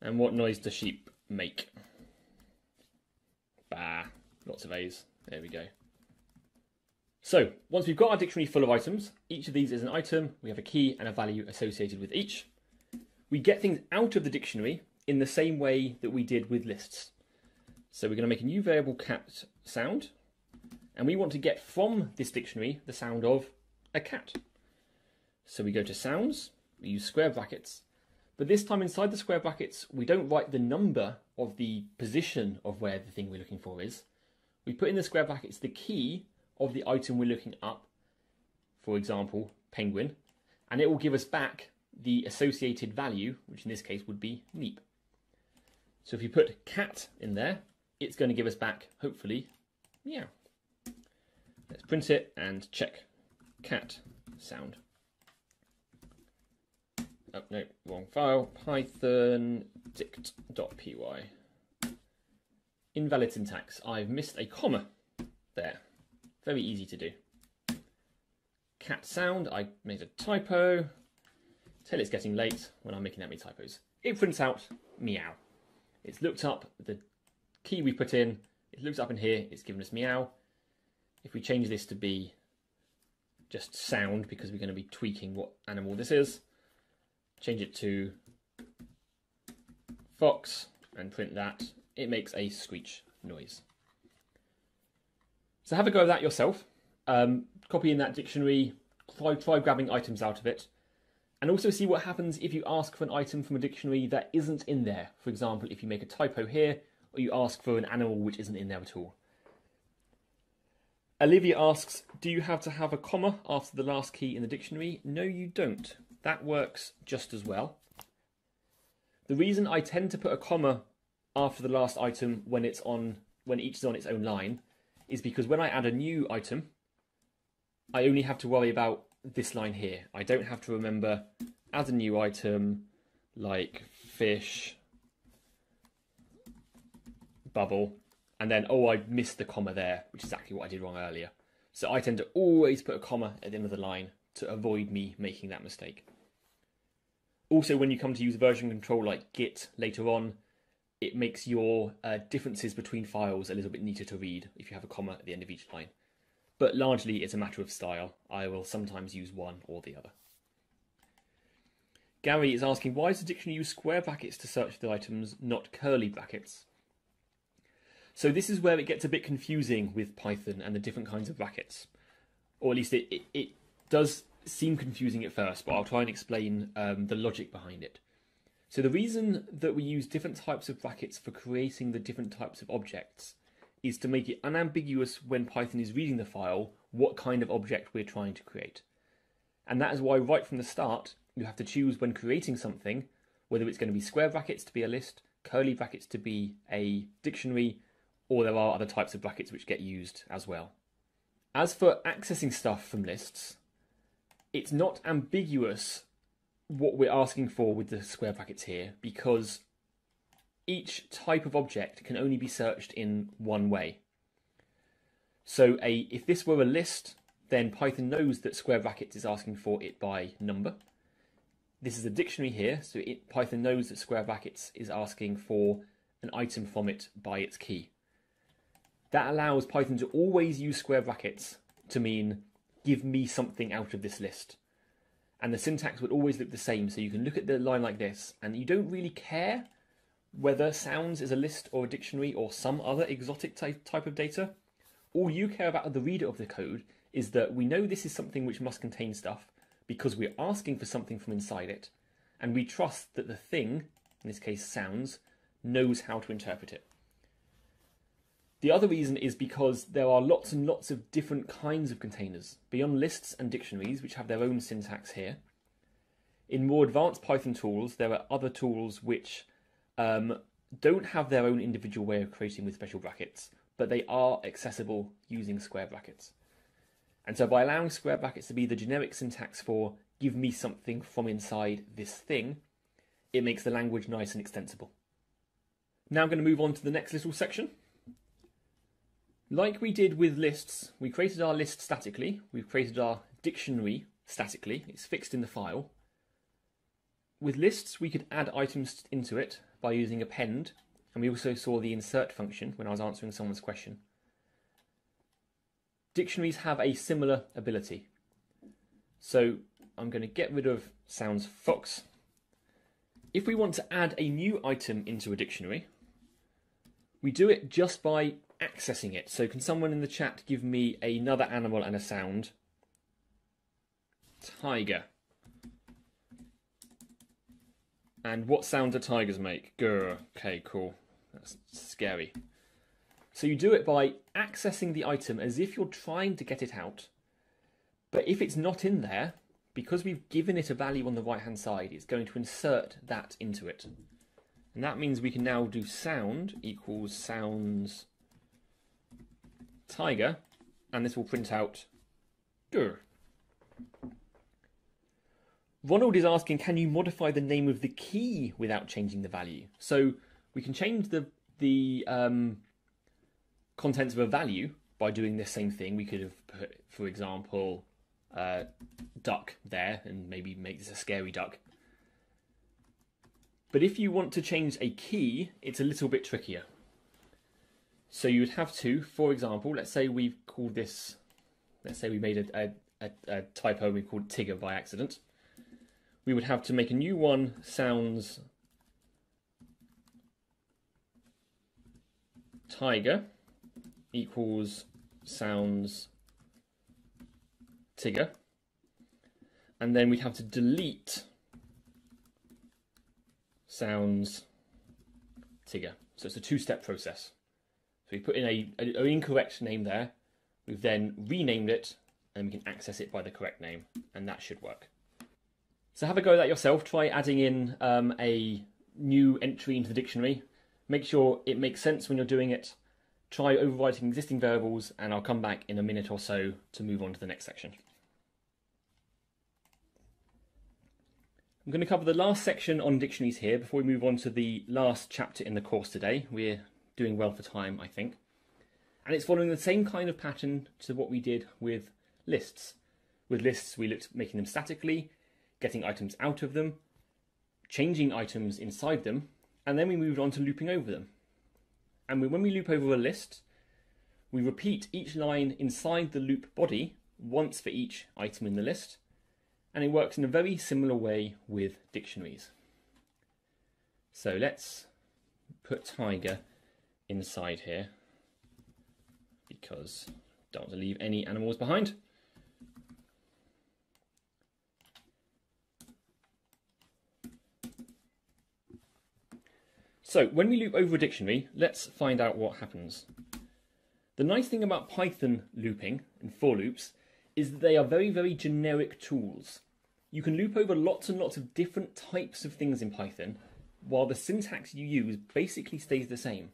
And what noise does sheep make? Bah. Lots of A's. There we go. So, once we've got our dictionary full of items, each of these is an item, we have a key and a value associated with each. We get things out of the dictionary in the same way that we did with lists. So we're going to make a new variable cat sound, and we want to get from this dictionary the sound of a cat. So we go to sounds, we use square brackets, but this time inside the square brackets, we don't write the number of the position of where the thing we're looking for is. We put in the square brackets the key of the item we're looking up, for example, penguin, and it will give us back the associated value, which in this case would be neep. So if you put cat in there, it's going to give us back, hopefully, meow. Let's print it and check cat sound. Oh, no, wrong file. Python dict.py. Invalid syntax. I've missed a comma there. Very easy to do. Cat sound, I made a typo. Tell it's getting late when I'm making that many typos. It prints out meow. It's looked up the key we put in, it looks up in here, it's given us meow. If we change this to be just sound, because we're going to be tweaking what animal this is, change it to fox and print that, it makes a screech noise. So have a go at that yourself. Um, copy in that dictionary, try, try grabbing items out of it, and also see what happens if you ask for an item from a dictionary that isn't in there. For example, if you make a typo here, or you ask for an animal which isn't in there at all. Olivia asks, do you have to have a comma after the last key in the dictionary? No, you don't. That works just as well. The reason I tend to put a comma after the last item when it's on when each is on its own line is because when I add a new item, I only have to worry about this line here. I don't have to remember add a new item like fish bubble and then oh I missed the comma there which is exactly what I did wrong earlier so I tend to always put a comma at the end of the line to avoid me making that mistake. Also, when you come to use version control like Git later on, it makes your uh, differences between files a little bit neater to read if you have a comma at the end of each line. But largely, it's a matter of style. I will sometimes use one or the other. Gary is asking, why does the dictionary use square brackets to search the items, not curly brackets? So this is where it gets a bit confusing with Python and the different kinds of brackets. Or at least it, it, it does seem confusing at first, but I'll try and explain um, the logic behind it. So the reason that we use different types of brackets for creating the different types of objects is to make it unambiguous when Python is reading the file what kind of object we're trying to create. And that is why right from the start you have to choose when creating something whether it's going to be square brackets to be a list, curly brackets to be a dictionary, or there are other types of brackets which get used as well. As for accessing stuff from lists, it's not ambiguous what we're asking for with the square brackets here because each type of object can only be searched in one way. So a if this were a list, then Python knows that square brackets is asking for it by number. This is a dictionary here, so it, Python knows that square brackets is asking for an item from it by its key. That allows Python to always use square brackets to mean give me something out of this list. And the syntax would always look the same. So you can look at the line like this, and you don't really care whether sounds is a list or a dictionary or some other exotic type, type of data. All you care about the reader of the code is that we know this is something which must contain stuff because we're asking for something from inside it, and we trust that the thing, in this case sounds, knows how to interpret it. The other reason is because there are lots and lots of different kinds of containers, beyond lists and dictionaries, which have their own syntax here. In more advanced Python tools, there are other tools which um, don't have their own individual way of creating with special brackets, but they are accessible using square brackets. And so by allowing square brackets to be the generic syntax for give me something from inside this thing, it makes the language nice and extensible. Now I'm going to move on to the next little section. Like we did with lists, we created our list statically, we've created our dictionary statically, it's fixed in the file. With lists, we could add items into it by using append, and we also saw the insert function when I was answering someone's question. Dictionaries have a similar ability. So I'm going to get rid of sounds fox. If we want to add a new item into a dictionary, we do it just by accessing it. So can someone in the chat give me another animal and a sound? Tiger. And what sound do tigers make? Grr. Okay, cool. That's scary. So you do it by accessing the item as if you're trying to get it out. But if it's not in there, because we've given it a value on the right hand side, it's going to insert that into it. And that means we can now do sound equals sounds tiger, and this will print out Dur. Ronald is asking, can you modify the name of the key without changing the value? So we can change the the um, contents of a value by doing the same thing. We could have put, for example, uh, duck there and maybe make this a scary duck. But if you want to change a key, it's a little bit trickier. So you would have to, for example, let's say we've called this, let's say we made a, a, a typo, we called Tigger by accident. We would have to make a new one, sounds tiger equals sounds Tigger. And then we'd have to delete sounds Tigger. So it's a two-step process. So we put in a, an incorrect name there. We've then renamed it and we can access it by the correct name and that should work. So have a go at that yourself. Try adding in um, a new entry into the dictionary. Make sure it makes sense when you're doing it. Try overwriting existing variables and I'll come back in a minute or so to move on to the next section. I'm going to cover the last section on dictionaries here before we move on to the last chapter in the course today. We're doing well for time, I think. And it's following the same kind of pattern to what we did with lists. With lists, we looked at making them statically, getting items out of them, changing items inside them, and then we moved on to looping over them. And when we loop over a list, we repeat each line inside the loop body once for each item in the list, and it works in a very similar way with dictionaries. So let's put tiger inside here because don't want to leave any animals behind. So when we loop over a dictionary, let's find out what happens. The nice thing about Python looping and for loops is that they are very, very generic tools. You can loop over lots and lots of different types of things in Python, while the syntax you use basically stays the same.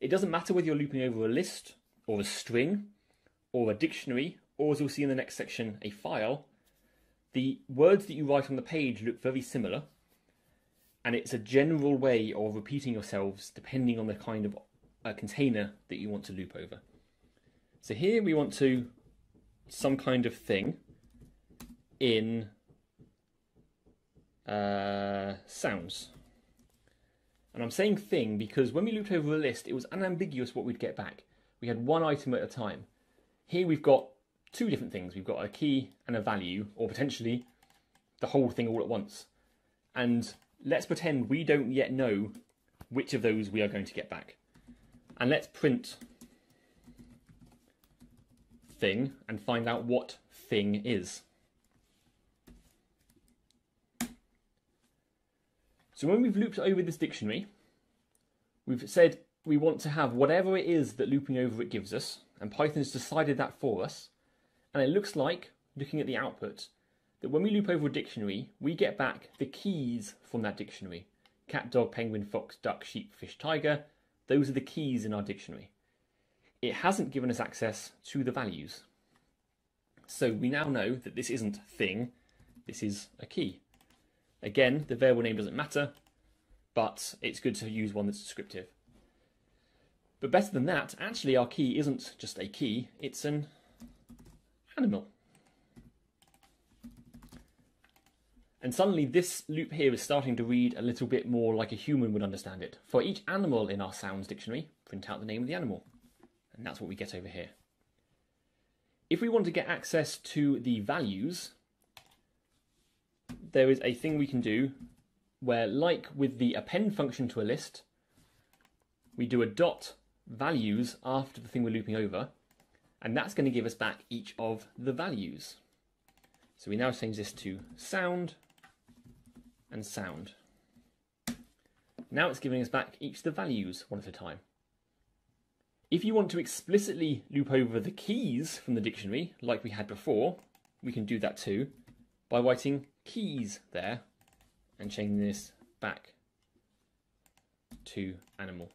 It doesn't matter whether you're looping over a list, or a string, or a dictionary, or as you'll see in the next section, a file. The words that you write on the page look very similar, and it's a general way of repeating yourselves depending on the kind of uh, container that you want to loop over. So here we want to some kind of thing in uh, sounds. And I'm saying thing because when we looped over a list, it was unambiguous what we'd get back. We had one item at a time. Here we've got two different things. We've got a key and a value, or potentially the whole thing all at once. And let's pretend we don't yet know which of those we are going to get back. And let's print thing and find out what thing is. So when we've looped over this dictionary, we've said we want to have whatever it is that looping over it gives us, and Python has decided that for us. And it looks like, looking at the output, that when we loop over a dictionary, we get back the keys from that dictionary. Cat, dog, penguin, fox, duck, sheep, fish, tiger. Those are the keys in our dictionary. It hasn't given us access to the values. So we now know that this isn't thing, this is a key. Again, the variable name doesn't matter, but it's good to use one that's descriptive. But better than that, actually our key isn't just a key, it's an animal. And suddenly this loop here is starting to read a little bit more like a human would understand it. For each animal in our sounds dictionary, print out the name of the animal. And that's what we get over here. If we want to get access to the values, there is a thing we can do where, like with the append function to a list, we do a dot values after the thing we're looping over, and that's going to give us back each of the values. So we now change this to sound and sound. Now it's giving us back each of the values one at a time. If you want to explicitly loop over the keys from the dictionary, like we had before, we can do that too by writing keys there and changing this back to animal.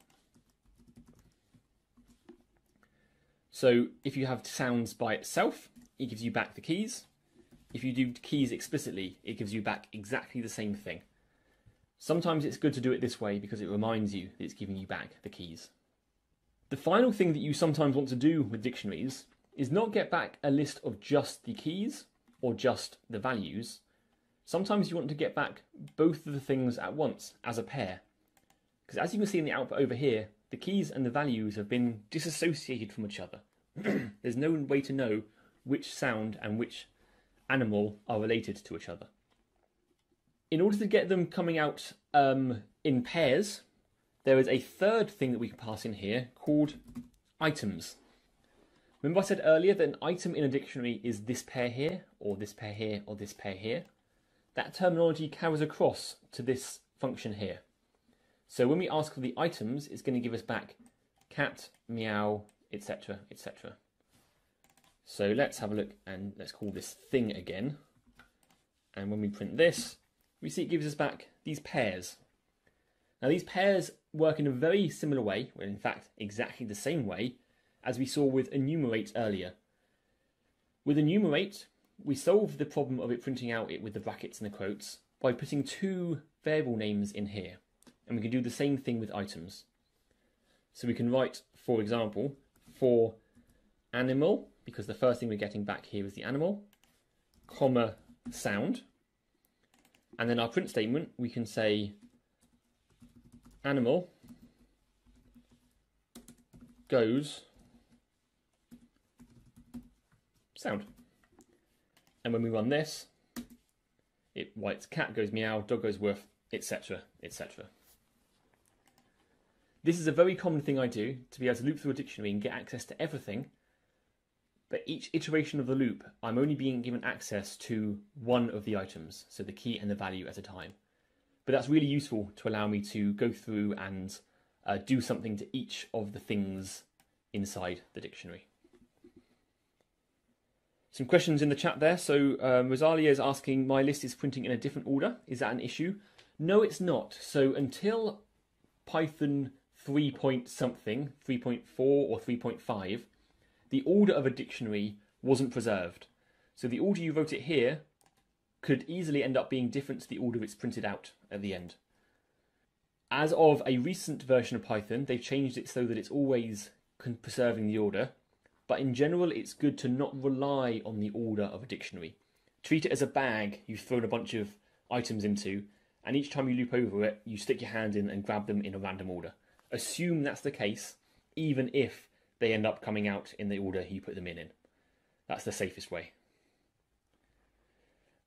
So if you have sounds by itself, it gives you back the keys. If you do keys explicitly, it gives you back exactly the same thing. Sometimes it's good to do it this way because it reminds you that it's giving you back the keys. The final thing that you sometimes want to do with dictionaries is not get back a list of just the keys or just the values. Sometimes you want to get back both of the things at once as a pair. Because as you can see in the output over here, the keys and the values have been disassociated from each other. There's no way to know which sound and which animal are related to each other. In order to get them coming out um, in pairs, there is a third thing that we can pass in here called items. Remember I said earlier that an item in a dictionary is this pair here, or this pair here, or this pair here? That terminology carries across to this function here. So when we ask for the items, it's going to give us back cat, meow, etc., etc. So let's have a look and let's call this thing again. And when we print this, we see it gives us back these pairs. Now these pairs work in a very similar way, well in fact exactly the same way, as we saw with enumerate earlier. With enumerate, we solve the problem of it printing out it with the brackets and the quotes by putting two variable names in here. And we can do the same thing with items. So we can write, for example, for animal, because the first thing we're getting back here is the animal, comma sound. And then our print statement, we can say animal goes sound. And when we run this, it writes cat goes meow, dog goes woof, etc., etc. This is a very common thing I do to be able to loop through a dictionary and get access to everything. But each iteration of the loop, I'm only being given access to one of the items, so the key and the value at a time. But that's really useful to allow me to go through and uh, do something to each of the things inside the dictionary. Some questions in the chat there. So um, Rosalia is asking, my list is printing in a different order. Is that an issue? No, it's not. So until Python 3 point something, 3.4 or 3.5, the order of a dictionary wasn't preserved. So the order you wrote it here could easily end up being different to the order it's printed out at the end. As of a recent version of Python, they've changed it so that it's always preserving the order, but in general, it's good to not rely on the order of a dictionary. Treat it as a bag you've thrown a bunch of items into, and each time you loop over it, you stick your hand in and grab them in a random order. Assume that's the case, even if they end up coming out in the order you put them in. in. That's the safest way.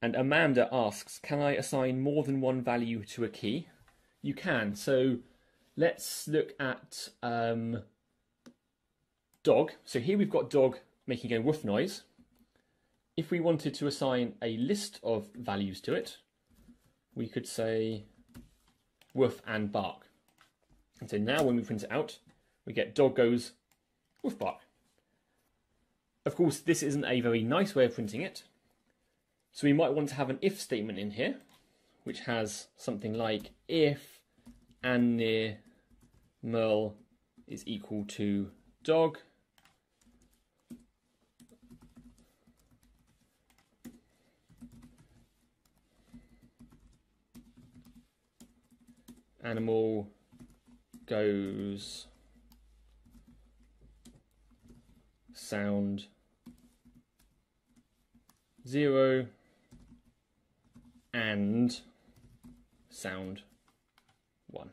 And Amanda asks, can I assign more than one value to a key? You can. So let's look at um, dog. So here we've got dog making a woof noise. If we wanted to assign a list of values to it, we could say woof and bark. And so now when we print it out, we get dog goes bark. Of course, this isn't a very nice way of printing it. So we might want to have an if statement in here, which has something like if animal is equal to dog, animal goes sound zero and sound one.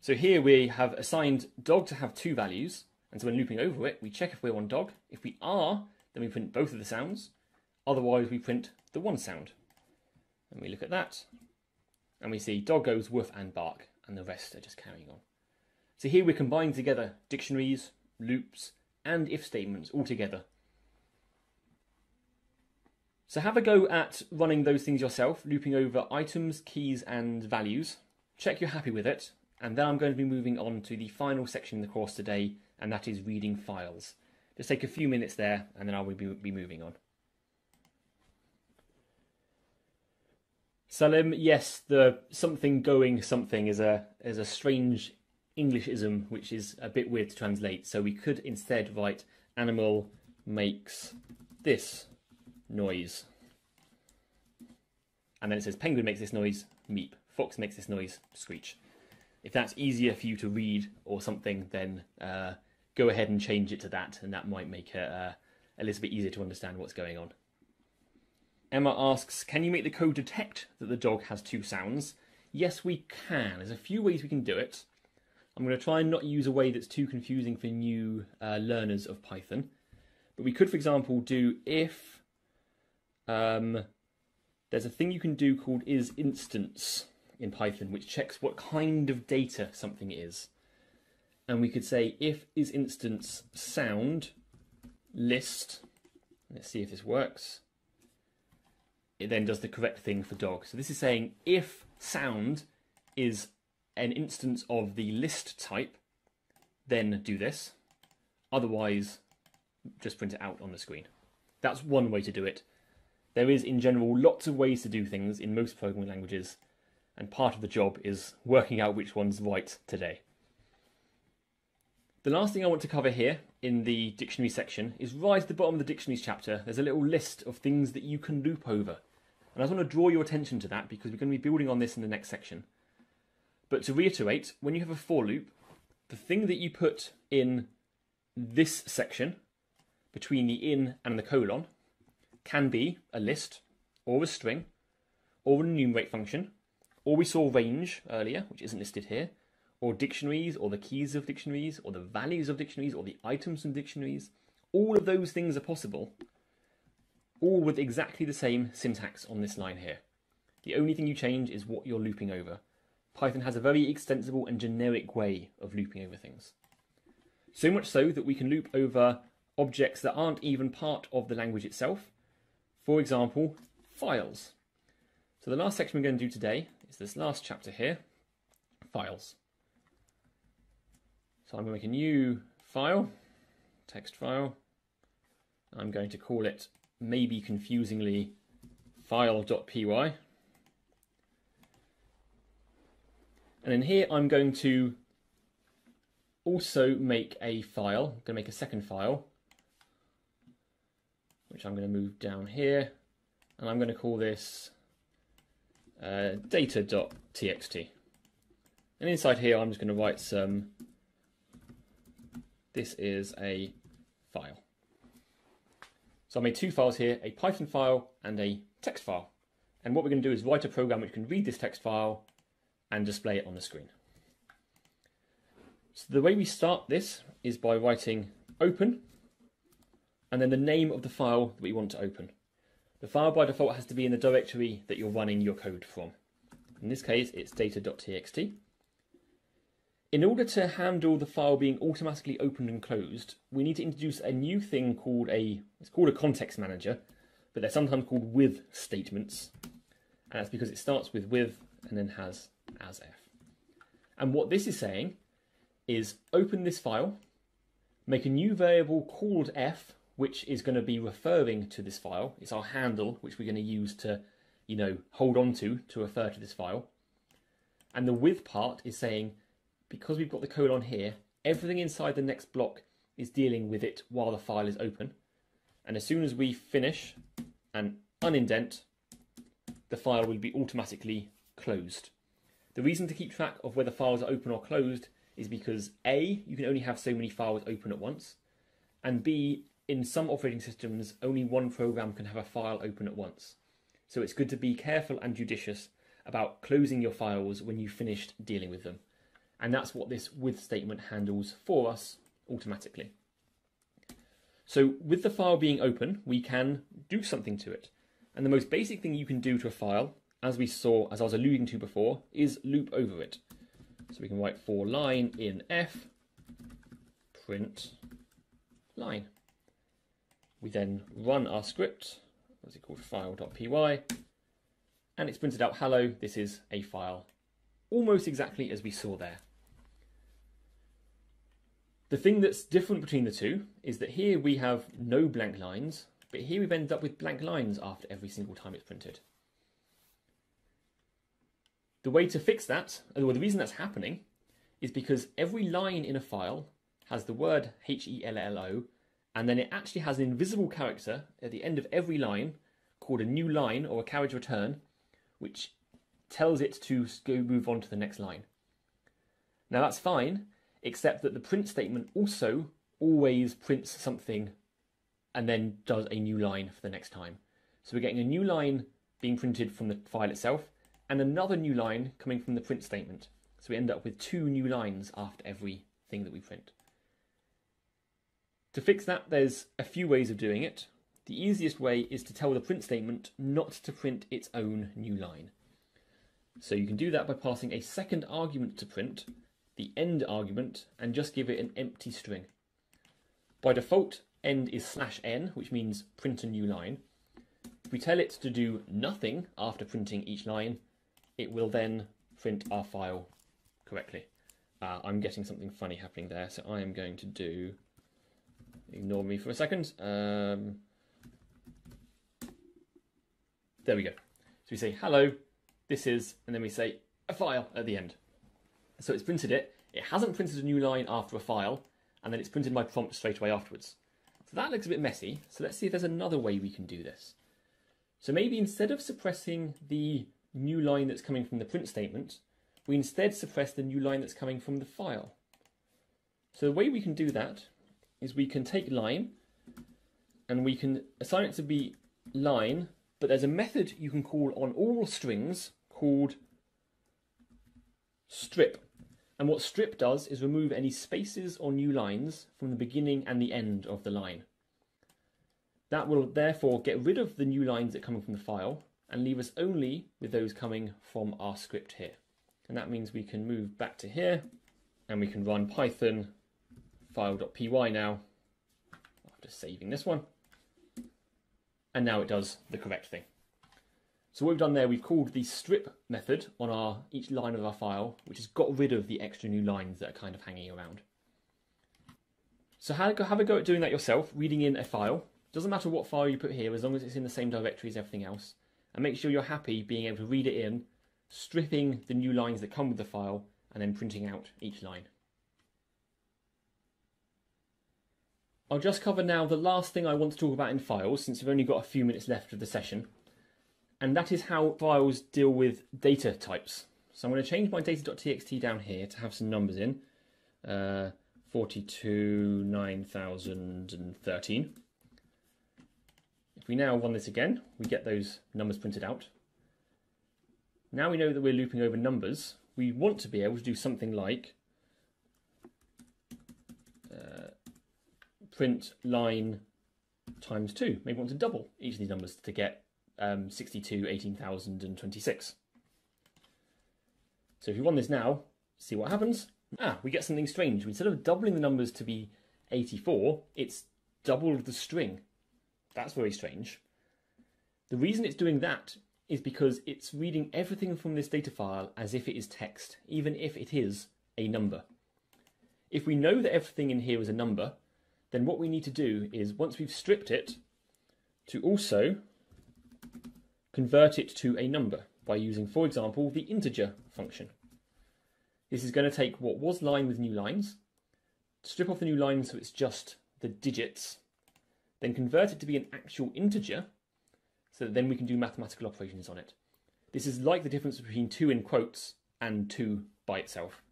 So here we have assigned dog to have two values, and so when looping over it, we check if we're on dog. If we are, then we print both of the sounds. Otherwise, we print the one sound. And we look at that, and we see dog goes woof and bark, and the rest are just carrying on. So here we're combining together dictionaries, loops, and if statements all together. So have a go at running those things yourself, looping over items, keys, and values. Check you're happy with it, and then I'm going to be moving on to the final section in the course today, and that is reading files. Just take a few minutes there, and then I will be moving on. Salim, yes, the something going something is a is a strange Englishism which is a bit weird to translate. So we could instead write animal makes this noise. And then it says penguin makes this noise, meep. Fox makes this noise, screech. If that's easier for you to read or something, then uh, go ahead and change it to that, and that might make it uh, a little bit easier to understand what's going on. Emma asks, can you make the code detect that the dog has two sounds? Yes, we can. There's a few ways we can do it. I'm going to try and not use a way that's too confusing for new uh, learners of Python. But we could, for example, do if um, there's a thing you can do called isinstance in Python, which checks what kind of data something is. And we could say if isinstance sound list. Let's see if this works it then does the correct thing for dog. So this is saying if sound is an instance of the list type, then do this. Otherwise, just print it out on the screen. That's one way to do it. There is, in general, lots of ways to do things in most programming languages, and part of the job is working out which one's right today. The last thing I want to cover here in the dictionary section is right at the bottom of the dictionaries chapter, there's a little list of things that you can loop over. And I just want to draw your attention to that because we're going to be building on this in the next section. But to reiterate, when you have a for loop, the thing that you put in this section between the in and the colon can be a list or a string or an enumerate function, or we saw range earlier, which isn't listed here, or dictionaries, or the keys of dictionaries, or the values of dictionaries, or the items in dictionaries. All of those things are possible, all with exactly the same syntax on this line here. The only thing you change is what you're looping over. Python has a very extensible and generic way of looping over things. So much so that we can loop over objects that aren't even part of the language itself. For example, files. So the last section we're going to do today is this last chapter here, files. So I'm going to make a new file, text file. I'm going to call it, maybe confusingly, file.py. And in here I'm going to also make a file. I'm going to make a second file, which I'm going to move down here. And I'm going to call this uh, data.txt. And inside here I'm just going to write some this is a file. So I made two files here, a Python file and a text file. And what we're going to do is write a program which can read this text file and display it on the screen. So the way we start this is by writing open and then the name of the file that we want to open. The file by default has to be in the directory that you're running your code from. In this case, it's data.txt. In order to handle the file being automatically opened and closed, we need to introduce a new thing called a, it's called a context manager, but they're sometimes called with statements. And that's because it starts with with and then has as f. And what this is saying is open this file, make a new variable called f, which is going to be referring to this file. It's our handle, which we're going to use to, you know, hold on to to refer to this file. And the with part is saying because we've got the colon here, everything inside the next block is dealing with it while the file is open. And as soon as we finish and unindent, the file will be automatically closed. The reason to keep track of whether files are open or closed is because A, you can only have so many files open at once, and B, in some operating systems, only one program can have a file open at once. So it's good to be careful and judicious about closing your files when you've finished dealing with them. And that's what this with statement handles for us automatically. So with the file being open, we can do something to it. And the most basic thing you can do to a file, as we saw, as I was alluding to before, is loop over it. So we can write for line in f, print line. We then run our script, what's it called, file.py, and it's printed out, hello, this is a file, almost exactly as we saw there. The thing that's different between the two is that here we have no blank lines, but here we've ended up with blank lines after every single time it's printed. The way to fix that, uh, or the reason that's happening, is because every line in a file has the word H-E-L-L-O, and then it actually has an invisible character at the end of every line called a new line or a carriage return, which tells it to go move on to the next line. Now that's fine except that the print statement also always prints something and then does a new line for the next time. So we're getting a new line being printed from the file itself and another new line coming from the print statement. So we end up with two new lines after every thing that we print. To fix that, there's a few ways of doing it. The easiest way is to tell the print statement not to print its own new line. So you can do that by passing a second argument to print the end argument and just give it an empty string. By default, end is slash n, which means print a new line. If we tell it to do nothing after printing each line, it will then print our file correctly. Uh, I'm getting something funny happening there, so I am going to do, ignore me for a second. Um, there we go. So we say, hello, this is, and then we say a file at the end. So it's printed it. It hasn't printed a new line after a file, and then it's printed my prompt straight away afterwards. So that looks a bit messy. So let's see if there's another way we can do this. So maybe instead of suppressing the new line that's coming from the print statement, we instead suppress the new line that's coming from the file. So the way we can do that is we can take line and we can assign it to be line, but there's a method you can call on all strings called strip. And what strip does is remove any spaces or new lines from the beginning and the end of the line. That will therefore get rid of the new lines that are coming from the file and leave us only with those coming from our script here. And that means we can move back to here and we can run python file.py now after saving this one. And now it does the correct thing. So what we've done there, we've called the strip method on our each line of our file, which has got rid of the extra new lines that are kind of hanging around. So have a go at doing that yourself, reading in a file. Doesn't matter what file you put here, as long as it's in the same directory as everything else. And make sure you're happy being able to read it in, stripping the new lines that come with the file, and then printing out each line. I'll just cover now the last thing I want to talk about in files, since we've only got a few minutes left of the session, and that is how files deal with data types. So I'm going to change my data.txt down here to have some numbers in. Uh, 42, 9013. We now run this again, we get those numbers printed out. Now we know that we're looping over numbers, we want to be able to do something like uh, print line times 2. Maybe want to double each of these numbers to get um, 62, 18,000 and 26. So if we run this now, see what happens. Ah, we get something strange. Instead of doubling the numbers to be 84, it's doubled the string. That's very strange. The reason it's doing that is because it's reading everything from this data file as if it is text, even if it is a number. If we know that everything in here is a number, then what we need to do is, once we've stripped it, to also convert it to a number by using, for example, the integer function. This is going to take what was line with new lines, strip off the new lines so it's just the digits, then convert it to be an actual integer, so that then we can do mathematical operations on it. This is like the difference between 2 in quotes and 2 by itself.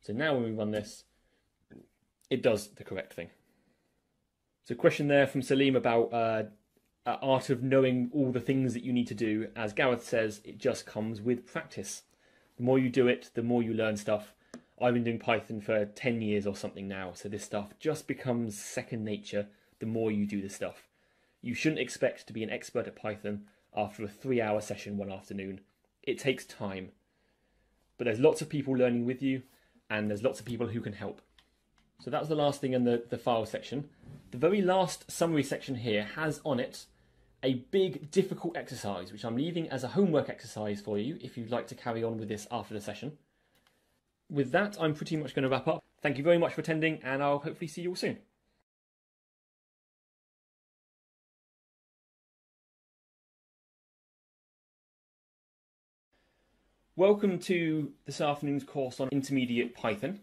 So now when we run this, it does the correct thing. So question there from Salim about uh, art of knowing all the things that you need to do. As Gareth says, it just comes with practice. The more you do it, the more you learn stuff. I've been doing Python for 10 years or something now, so this stuff just becomes second nature the more you do the stuff. You shouldn't expect to be an expert at Python after a three hour session one afternoon. It takes time. But there's lots of people learning with you, and there's lots of people who can help. So that was the last thing in the, the file section. The very last summary section here has on it a big difficult exercise, which I'm leaving as a homework exercise for you if you'd like to carry on with this after the session. With that, I'm pretty much going to wrap up. Thank you very much for attending, and I'll hopefully see you all soon. Welcome to this afternoon's course on Intermediate Python.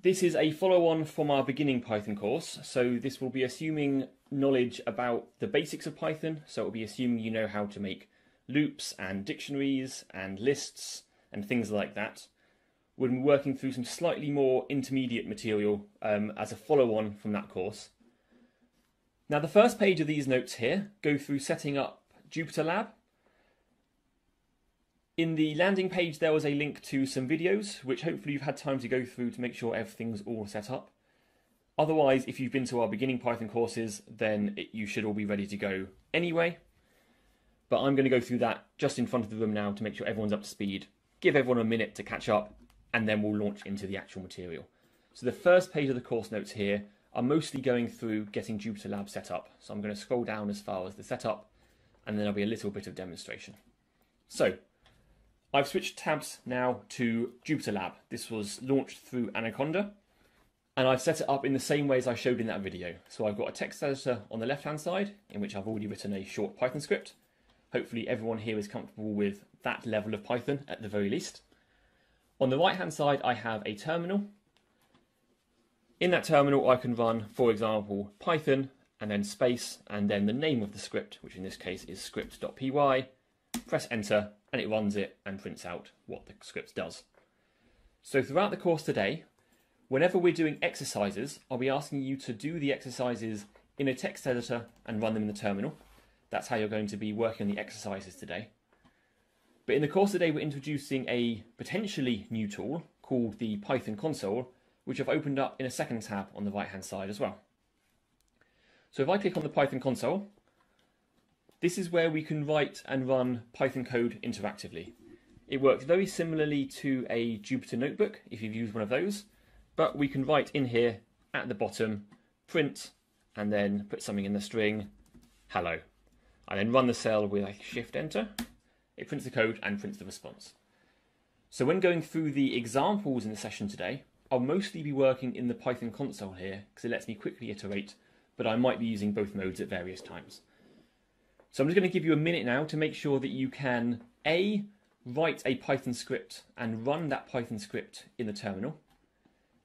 This is a follow-on from our beginning Python course, so this will be assuming knowledge about the basics of Python, so it will be assuming you know how to make loops and dictionaries and lists and things like that. We'll be working through some slightly more intermediate material um, as a follow-on from that course. Now the first page of these notes here go through setting up Jupyter Lab in the landing page, there was a link to some videos, which hopefully you've had time to go through to make sure everything's all set up. Otherwise, if you've been to our beginning Python courses, then it, you should all be ready to go anyway. But I'm going to go through that just in front of the room now to make sure everyone's up to speed. Give everyone a minute to catch up, and then we'll launch into the actual material. So the first page of the course notes here are mostly going through getting Jupyter Lab set up. So I'm going to scroll down as far as the setup, and then there'll be a little bit of demonstration. So I've switched tabs now to Jupyter Lab. This was launched through Anaconda and I've set it up in the same way as I showed in that video. So I've got a text editor on the left hand side in which I've already written a short Python script. Hopefully everyone here is comfortable with that level of Python at the very least. On the right hand side I have a terminal. In that terminal I can run, for example, Python and then space and then the name of the script, which in this case is script.py. Press enter and it runs it and prints out what the script does. So throughout the course today, whenever we're doing exercises, I'll be asking you to do the exercises in a text editor and run them in the terminal. That's how you're going to be working on the exercises today. But in the course today, we're introducing a potentially new tool called the Python console, which I've opened up in a second tab on the right hand side as well. So if I click on the Python console, this is where we can write and run Python code interactively. It works very similarly to a Jupyter notebook if you've used one of those, but we can write in here at the bottom, print, and then put something in the string, hello. I then run the cell with a shift enter. It prints the code and prints the response. So when going through the examples in the session today, I'll mostly be working in the Python console here because it lets me quickly iterate, but I might be using both modes at various times. So I'm just going to give you a minute now to make sure that you can A, write a Python script and run that Python script in the terminal,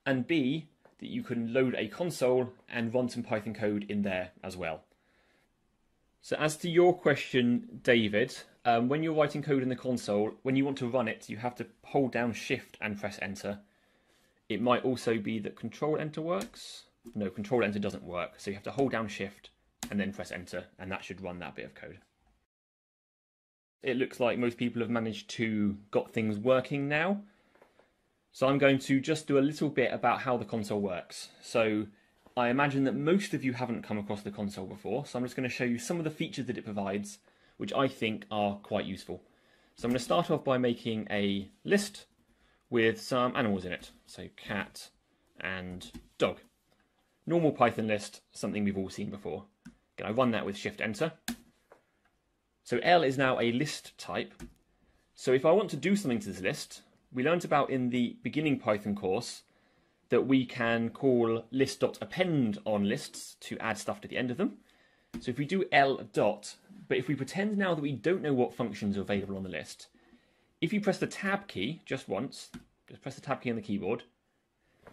and B, that you can load a console and run some Python code in there as well. So as to your question, David, um, when you're writing code in the console, when you want to run it, you have to hold down Shift and press Enter. It might also be that Control Enter works. No, Control Enter doesn't work, so you have to hold down Shift and then press enter, and that should run that bit of code. It looks like most people have managed to got things working now. So I'm going to just do a little bit about how the console works. So I imagine that most of you haven't come across the console before, so I'm just going to show you some of the features that it provides, which I think are quite useful. So I'm going to start off by making a list with some animals in it. So cat and dog. Normal Python list, something we've all seen before. I run that with Shift Enter. So L is now a list type. So if I want to do something to this list, we learned about in the beginning Python course that we can call list.append on lists to add stuff to the end of them. So if we do L dot, but if we pretend now that we don't know what functions are available on the list, if you press the tab key just once, just press the tab key on the keyboard,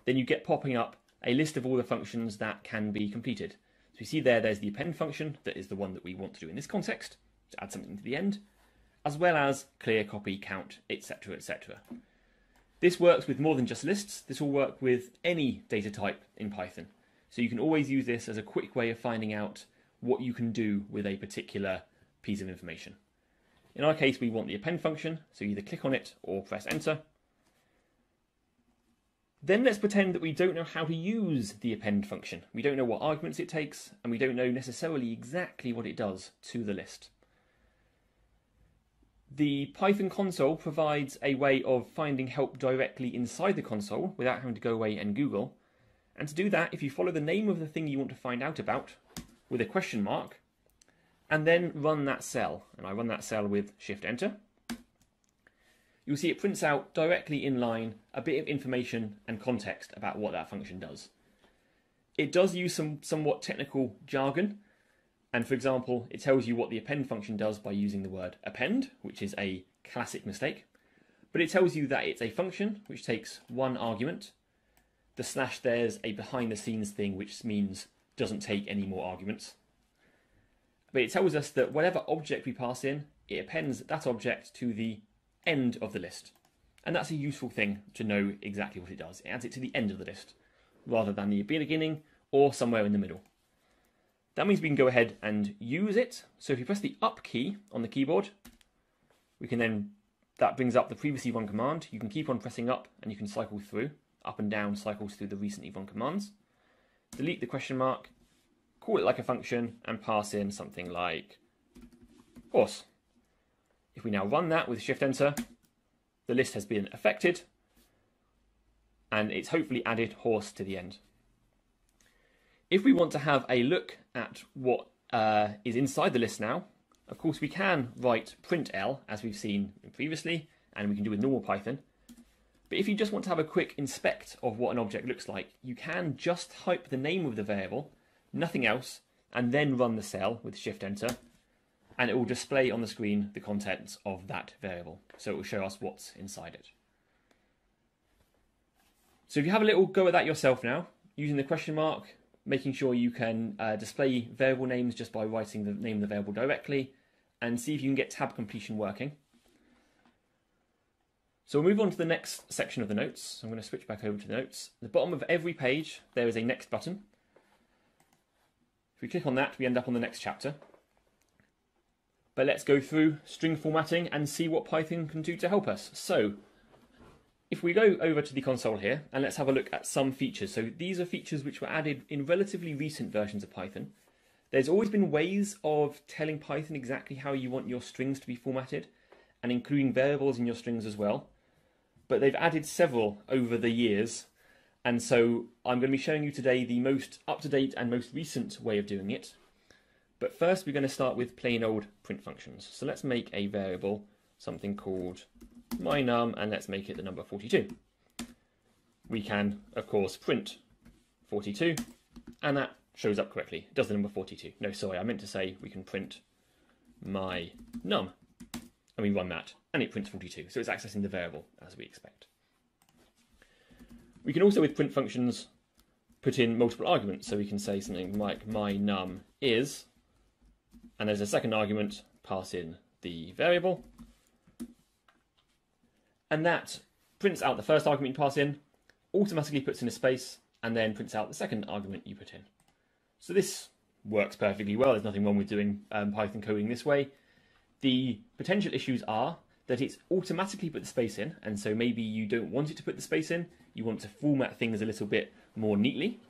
then you get popping up a list of all the functions that can be completed. So you see there, there's the append function, that is the one that we want to do in this context, to add something to the end, as well as clear, copy, count, etc, etc. This works with more than just lists, this will work with any data type in Python. So you can always use this as a quick way of finding out what you can do with a particular piece of information. In our case, we want the append function, so either click on it or press enter, then let's pretend that we don't know how to use the append function. We don't know what arguments it takes, and we don't know necessarily exactly what it does to the list. The Python console provides a way of finding help directly inside the console without having to go away and Google. And to do that, if you follow the name of the thing you want to find out about with a question mark, and then run that cell, and I run that cell with Shift Enter, you'll see it prints out directly in line a bit of information and context about what that function does. It does use some somewhat technical jargon, and for example, it tells you what the append function does by using the word append, which is a classic mistake. But it tells you that it's a function which takes one argument. The slash there's a behind the scenes thing which means doesn't take any more arguments. But it tells us that whatever object we pass in, it appends that object to the end of the list. And that's a useful thing to know exactly what it does. It adds it to the end of the list rather than the beginning or somewhere in the middle. That means we can go ahead and use it. So if you press the up key on the keyboard, we can then, that brings up the previously run command. You can keep on pressing up and you can cycle through. Up and down cycles through the recently run commands. Delete the question mark, call it like a function, and pass in something like horse. If we now run that with Shift Enter, the list has been affected and it's hopefully added horse to the end. If we want to have a look at what uh, is inside the list now, of course we can write printl as we've seen previously and we can do with normal Python. But if you just want to have a quick inspect of what an object looks like, you can just type the name of the variable, nothing else, and then run the cell with Shift Enter and it will display on the screen the contents of that variable. So it will show us what's inside it. So if you have a little go at that yourself now, using the question mark, making sure you can uh, display variable names just by writing the name of the variable directly, and see if you can get tab completion working. So we'll move on to the next section of the notes. I'm going to switch back over to the notes. At the bottom of every page, there is a next button. If we click on that, we end up on the next chapter. But let's go through string formatting and see what Python can do to help us. So, if we go over to the console here and let's have a look at some features. So these are features which were added in relatively recent versions of Python. There's always been ways of telling Python exactly how you want your strings to be formatted and including variables in your strings as well. But they've added several over the years. And so I'm going to be showing you today the most up-to-date and most recent way of doing it. But first we're going to start with plain old print functions. So let's make a variable, something called my num, and let's make it the number 42. We can, of course, print 42, and that shows up correctly. It does the number 42. No, sorry, I meant to say we can print my num, and we run that, and it prints 42. So it's accessing the variable as we expect. We can also, with print functions, put in multiple arguments. So we can say something like my num is, and there's a second argument, pass in the variable, and that prints out the first argument you pass in, automatically puts in a space, and then prints out the second argument you put in. So this works perfectly well. There's nothing wrong with doing um, Python coding this way. The potential issues are that it's automatically put the space in, and so maybe you don't want it to put the space in. You want to format things a little bit more neatly.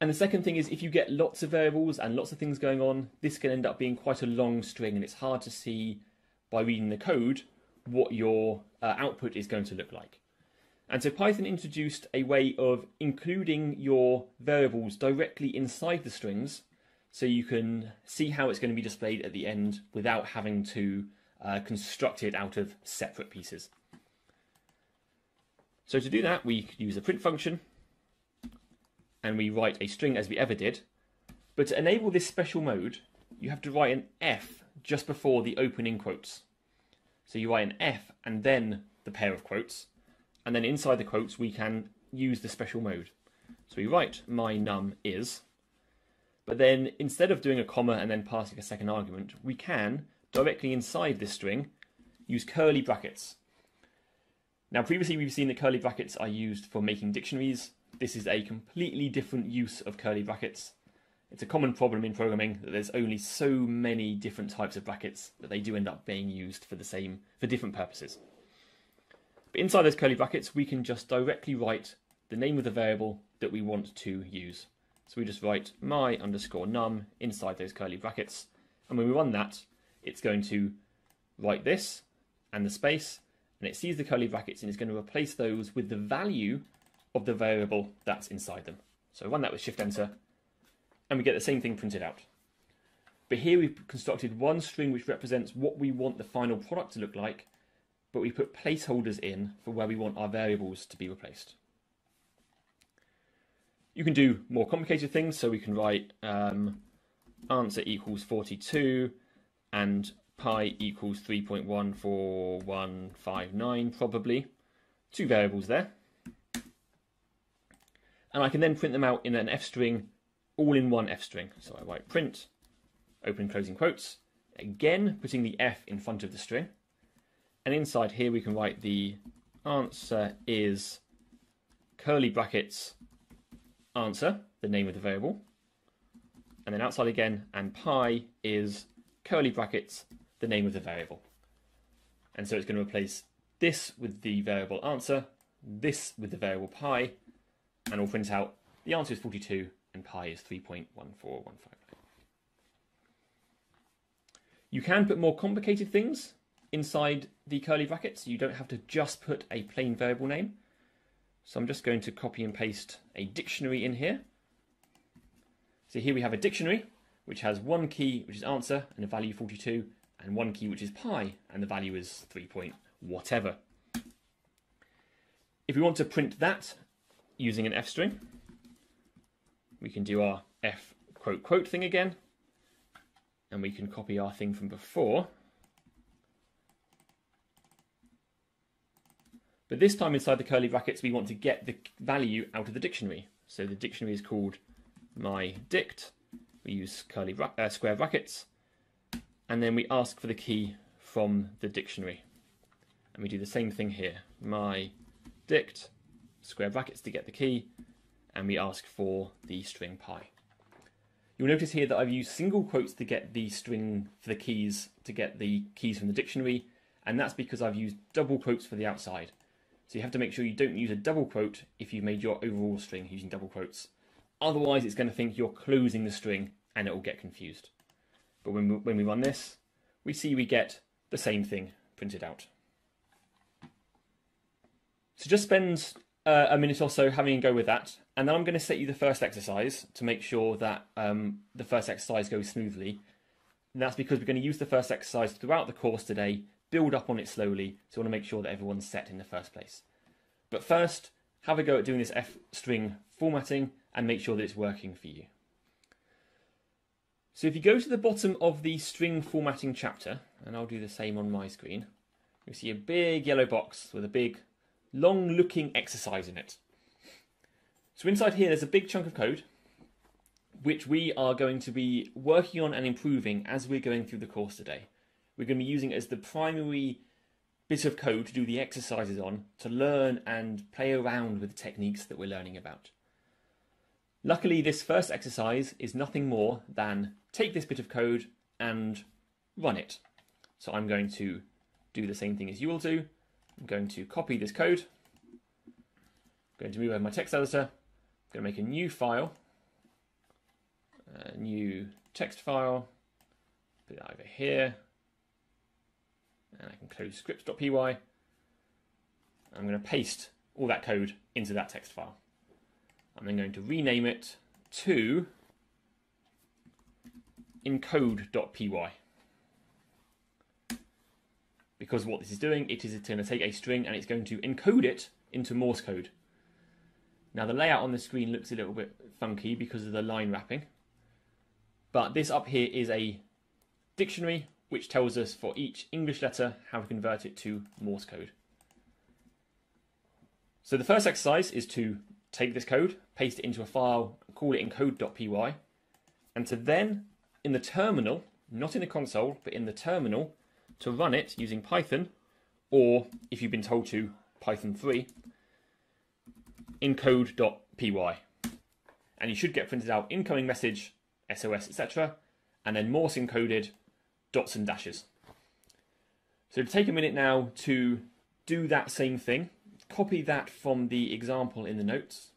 And the second thing is if you get lots of variables and lots of things going on, this can end up being quite a long string, and it's hard to see by reading the code what your uh, output is going to look like. And so Python introduced a way of including your variables directly inside the strings so you can see how it's going to be displayed at the end without having to uh, construct it out of separate pieces. So to do that, we use a print function and we write a string as we ever did. But to enable this special mode, you have to write an F just before the opening quotes. So you write an F and then the pair of quotes, and then inside the quotes we can use the special mode. So we write my num is, but then instead of doing a comma and then passing a second argument, we can directly inside this string use curly brackets. Now previously we've seen that curly brackets are used for making dictionaries. This is a completely different use of curly brackets. It's a common problem in programming that there's only so many different types of brackets that they do end up being used for the same for different purposes. But inside those curly brackets, we can just directly write the name of the variable that we want to use. So we just write my underscore num inside those curly brackets. And when we run that, it's going to write this and the space, and it sees the curly brackets and is going to replace those with the value of the variable that's inside them. So run that with Shift Enter, and we get the same thing printed out. But here we've constructed one string which represents what we want the final product to look like, but we put placeholders in for where we want our variables to be replaced. You can do more complicated things, so we can write um, answer equals 42 and pi equals 3.14159 probably. Two variables there. And I can then print them out in an f string all in one f string. So I write print, open closing quotes, again putting the f in front of the string. And inside here we can write the answer is curly brackets answer, the name of the variable. And then outside again, and pi is curly brackets, the name of the variable. And so it's going to replace this with the variable answer, this with the variable pi, and we'll print out the answer is 42 and pi is 3.14159. You can put more complicated things inside the curly brackets. You don't have to just put a plain variable name. So I'm just going to copy and paste a dictionary in here. So here we have a dictionary which has one key which is answer and a value 42 and one key which is pi and the value is 3 point whatever. If we want to print that using an f string, we can do our f quote quote thing again. And we can copy our thing from before. But this time inside the curly brackets we want to get the value out of the dictionary. So the dictionary is called my dict. We use curly bra uh, square brackets. And then we ask for the key from the dictionary. And we do the same thing here. My dict square brackets to get the key and we ask for the string pi. You'll notice here that I've used single quotes to get the string for the keys, to get the keys from the dictionary, and that's because I've used double quotes for the outside. So you have to make sure you don't use a double quote if you've made your overall string using double quotes. Otherwise, it's going to think you're closing the string and it will get confused. But when we, when we run this, we see we get the same thing printed out. So just spend uh, a minute or so having a go with that, and then I'm going to set you the first exercise to make sure that um, the first exercise goes smoothly. And that's because we're going to use the first exercise throughout the course today, build up on it slowly, so I want to make sure that everyone's set in the first place. But first, have a go at doing this F string formatting and make sure that it's working for you. So if you go to the bottom of the string formatting chapter, and I'll do the same on my screen, you'll see a big yellow box with a big long looking exercise in it. So inside here there's a big chunk of code which we are going to be working on and improving as we're going through the course today. We're going to be using it as the primary bit of code to do the exercises on, to learn and play around with the techniques that we're learning about. Luckily, this first exercise is nothing more than take this bit of code and run it. So I'm going to do the same thing as you will do. I'm going to copy this code. I'm going to move over my text editor. I'm going to make a new file, a new text file, put it over here, and I can close scripts.py. I'm going to paste all that code into that text file. I'm then going to rename it to encode.py because what this is doing, it is going to take a string and it's going to encode it into Morse code. Now the layout on the screen looks a little bit funky because of the line wrapping, but this up here is a dictionary which tells us for each English letter how to convert it to Morse code. So the first exercise is to take this code, paste it into a file, call it encode.py, and to then, in the terminal, not in the console, but in the terminal, to run it using Python, or if you've been told to, Python 3, encode.py. And you should get printed out incoming message, SOS, etc., and then Morse encoded dots and dashes. So take a minute now to do that same thing, copy that from the example in the notes,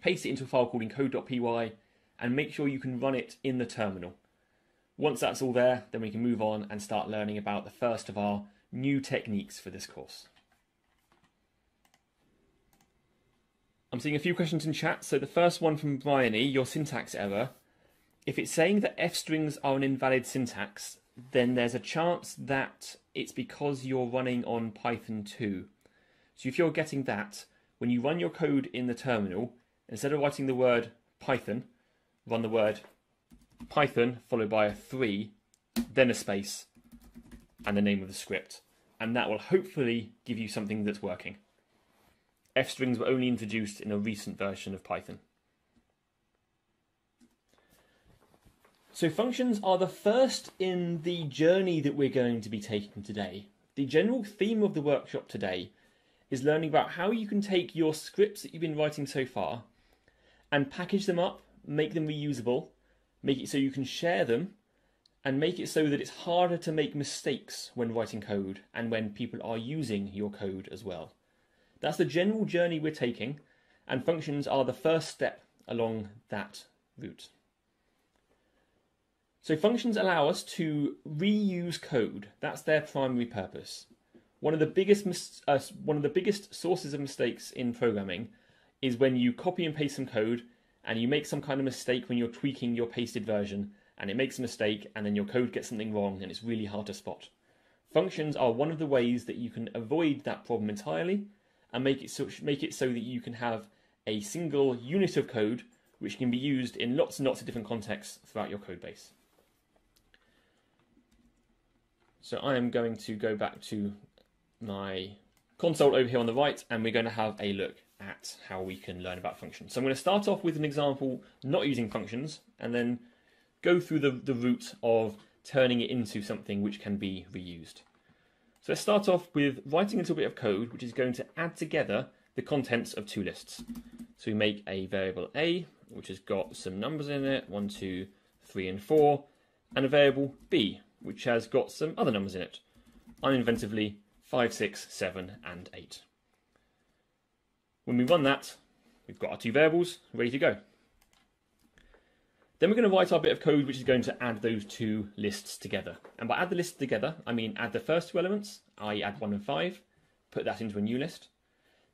paste it into a file called encode.py, and make sure you can run it in the terminal. Once that's all there, then we can move on and start learning about the first of our new techniques for this course. I'm seeing a few questions in chat. So the first one from Bryony, your syntax error. If it's saying that F strings are an invalid syntax, then there's a chance that it's because you're running on Python 2. So if you're getting that, when you run your code in the terminal, instead of writing the word Python, run the word Python followed by a 3, then a space, and the name of the script. And that will hopefully give you something that's working. F strings were only introduced in a recent version of Python. So functions are the first in the journey that we're going to be taking today. The general theme of the workshop today is learning about how you can take your scripts that you've been writing so far and package them up, make them reusable, make it so you can share them, and make it so that it's harder to make mistakes when writing code and when people are using your code as well. That's the general journey we're taking, and functions are the first step along that route. So functions allow us to reuse code. That's their primary purpose. One of the biggest uh, one of the biggest sources of mistakes in programming is when you copy and paste some code and you make some kind of mistake when you're tweaking your pasted version and it makes a mistake and then your code gets something wrong and it's really hard to spot. Functions are one of the ways that you can avoid that problem entirely and make it so, make it so that you can have a single unit of code which can be used in lots and lots of different contexts throughout your code base. So I am going to go back to my console over here on the right and we're going to have a look at how we can learn about functions. So I'm going to start off with an example not using functions and then go through the, the route of turning it into something which can be reused. So let's start off with writing a little bit of code which is going to add together the contents of two lists. So we make a variable A which has got some numbers in it, one, two, three, and four, and a variable b, which has got some other numbers in it, uninventively 5, 6, 7, and 8. When we run that, we've got our two variables ready to go. Then we're going to write our bit of code which is going to add those two lists together. And by add the lists together, I mean add the first two elements, i.e. add 1 and 5, put that into a new list,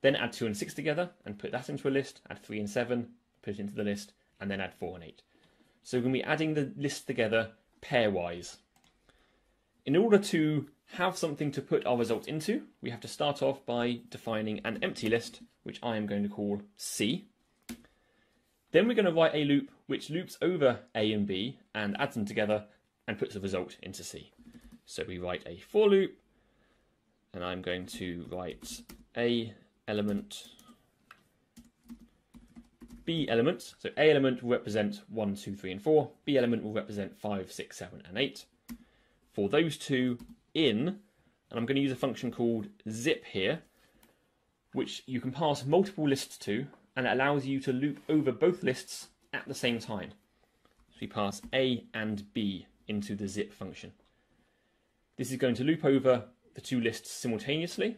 then add 2 and 6 together and put that into a list, add 3 and 7, put it into the list, and then add 4 and 8. So we're going to be adding the lists together pairwise. In order to have something to put our result into, we have to start off by defining an empty list, which I am going to call C. Then we're going to write a loop which loops over A and B and adds them together and puts the result into C. So we write a for loop, and I'm going to write A element, B element. So A element will represent 1, 2, 3, and 4. B element will represent 5, 6, 7, and 8. For those two in, and I'm going to use a function called zip here, which you can pass multiple lists to, and it allows you to loop over both lists at the same time. So we pass A and B into the zip function. This is going to loop over the two lists simultaneously.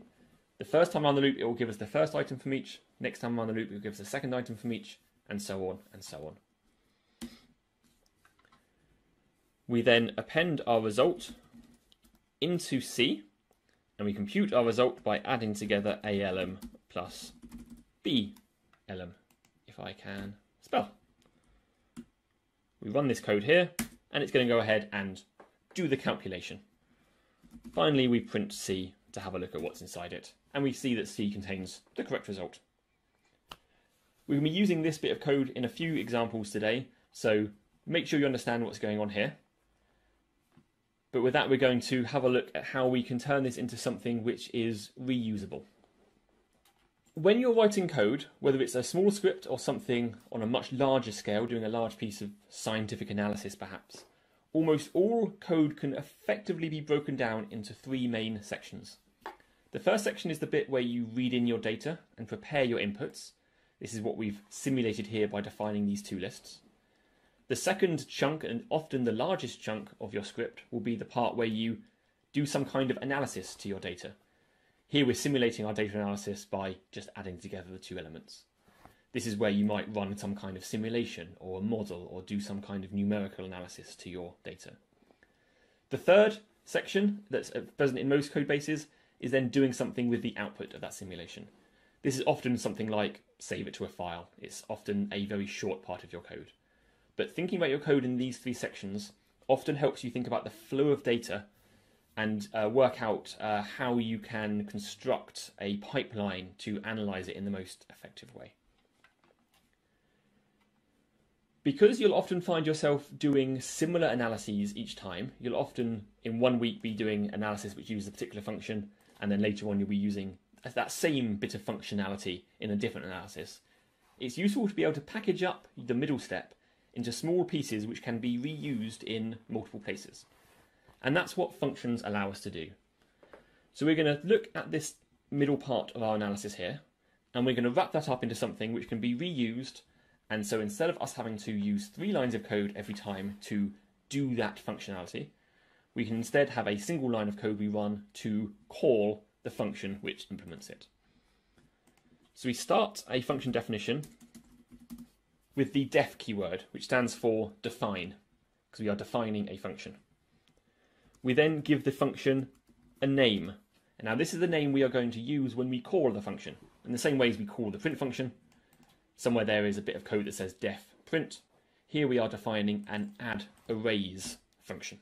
The first time on the loop, it will give us the first item from each. Next time on the loop, it will give us the second item from each, and so on and so on. We then append our result into C, and we compute our result by adding together ALM plus BLM, if I can spell. We run this code here, and it's going to go ahead and do the calculation. Finally, we print C to have a look at what's inside it, and we see that C contains the correct result. We're going to be using this bit of code in a few examples today, so make sure you understand what's going on here. But with that, we're going to have a look at how we can turn this into something which is reusable. When you're writing code, whether it's a small script or something on a much larger scale, doing a large piece of scientific analysis perhaps, almost all code can effectively be broken down into three main sections. The first section is the bit where you read in your data and prepare your inputs. This is what we've simulated here by defining these two lists. The second chunk, and often the largest chunk of your script, will be the part where you do some kind of analysis to your data. Here we're simulating our data analysis by just adding together the two elements. This is where you might run some kind of simulation or a model or do some kind of numerical analysis to your data. The third section that's present in most code bases is then doing something with the output of that simulation. This is often something like save it to a file. It's often a very short part of your code. But thinking about your code in these three sections often helps you think about the flow of data and uh, work out uh, how you can construct a pipeline to analyze it in the most effective way. Because you'll often find yourself doing similar analyses each time, you'll often in one week be doing analysis which uses a particular function, and then later on you'll be using that same bit of functionality in a different analysis. It's useful to be able to package up the middle step into small pieces which can be reused in multiple places. And that's what functions allow us to do. So we're going to look at this middle part of our analysis here, and we're going to wrap that up into something which can be reused. And so instead of us having to use three lines of code every time to do that functionality, we can instead have a single line of code we run to call the function which implements it. So we start a function definition with the def keyword, which stands for define, because we are defining a function. We then give the function a name. And now this is the name we are going to use when we call the function. In the same way as we call the print function, somewhere there is a bit of code that says def print. Here we are defining an add arrays function.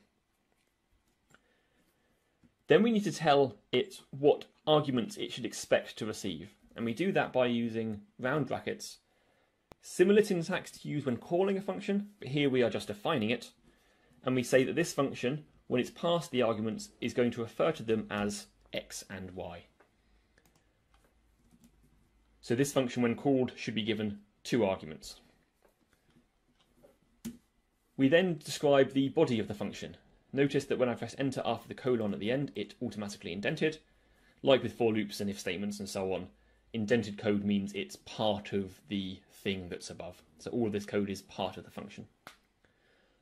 Then we need to tell it what arguments it should expect to receive. And we do that by using round brackets Similar syntax to use when calling a function, but here we are just defining it. And we say that this function, when it's passed the arguments, is going to refer to them as x and y. So this function, when called, should be given two arguments. We then describe the body of the function. Notice that when I press enter after the colon at the end, it automatically indented. Like with for loops and if statements and so on, indented code means it's part of the thing that's above. So all of this code is part of the function.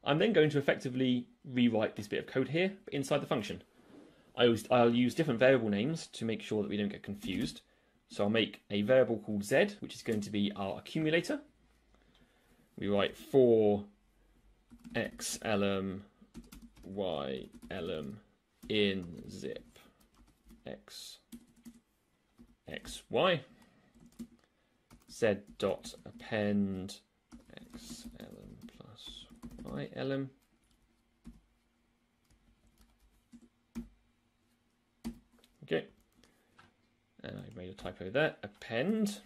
I'm then going to effectively rewrite this bit of code here inside the function. I will use different variable names to make sure that we don't get confused. So I'll make a variable called z, which is going to be our accumulator. We write for x y in zip x x y z dot append x elem plus y elem okay and I made a typo there append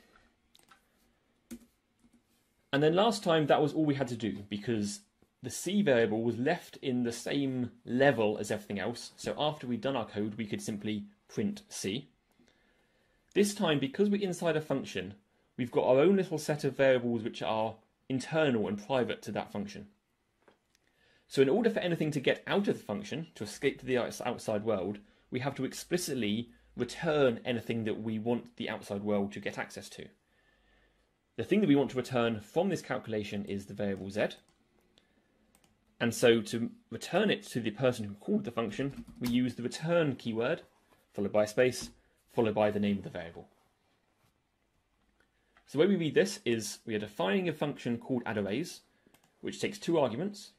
and then last time that was all we had to do because the C variable was left in the same level as everything else. So after we'd done our code, we could simply print C. This time, because we're inside a function, we've got our own little set of variables which are internal and private to that function. So in order for anything to get out of the function, to escape to the outside world, we have to explicitly return anything that we want the outside world to get access to. The thing that we want to return from this calculation is the variable z. And so to return it to the person who called the function, we use the return keyword, followed by a space, followed by the name of the variable. So the way we read this is we are defining a function called addArrays, which takes two arguments.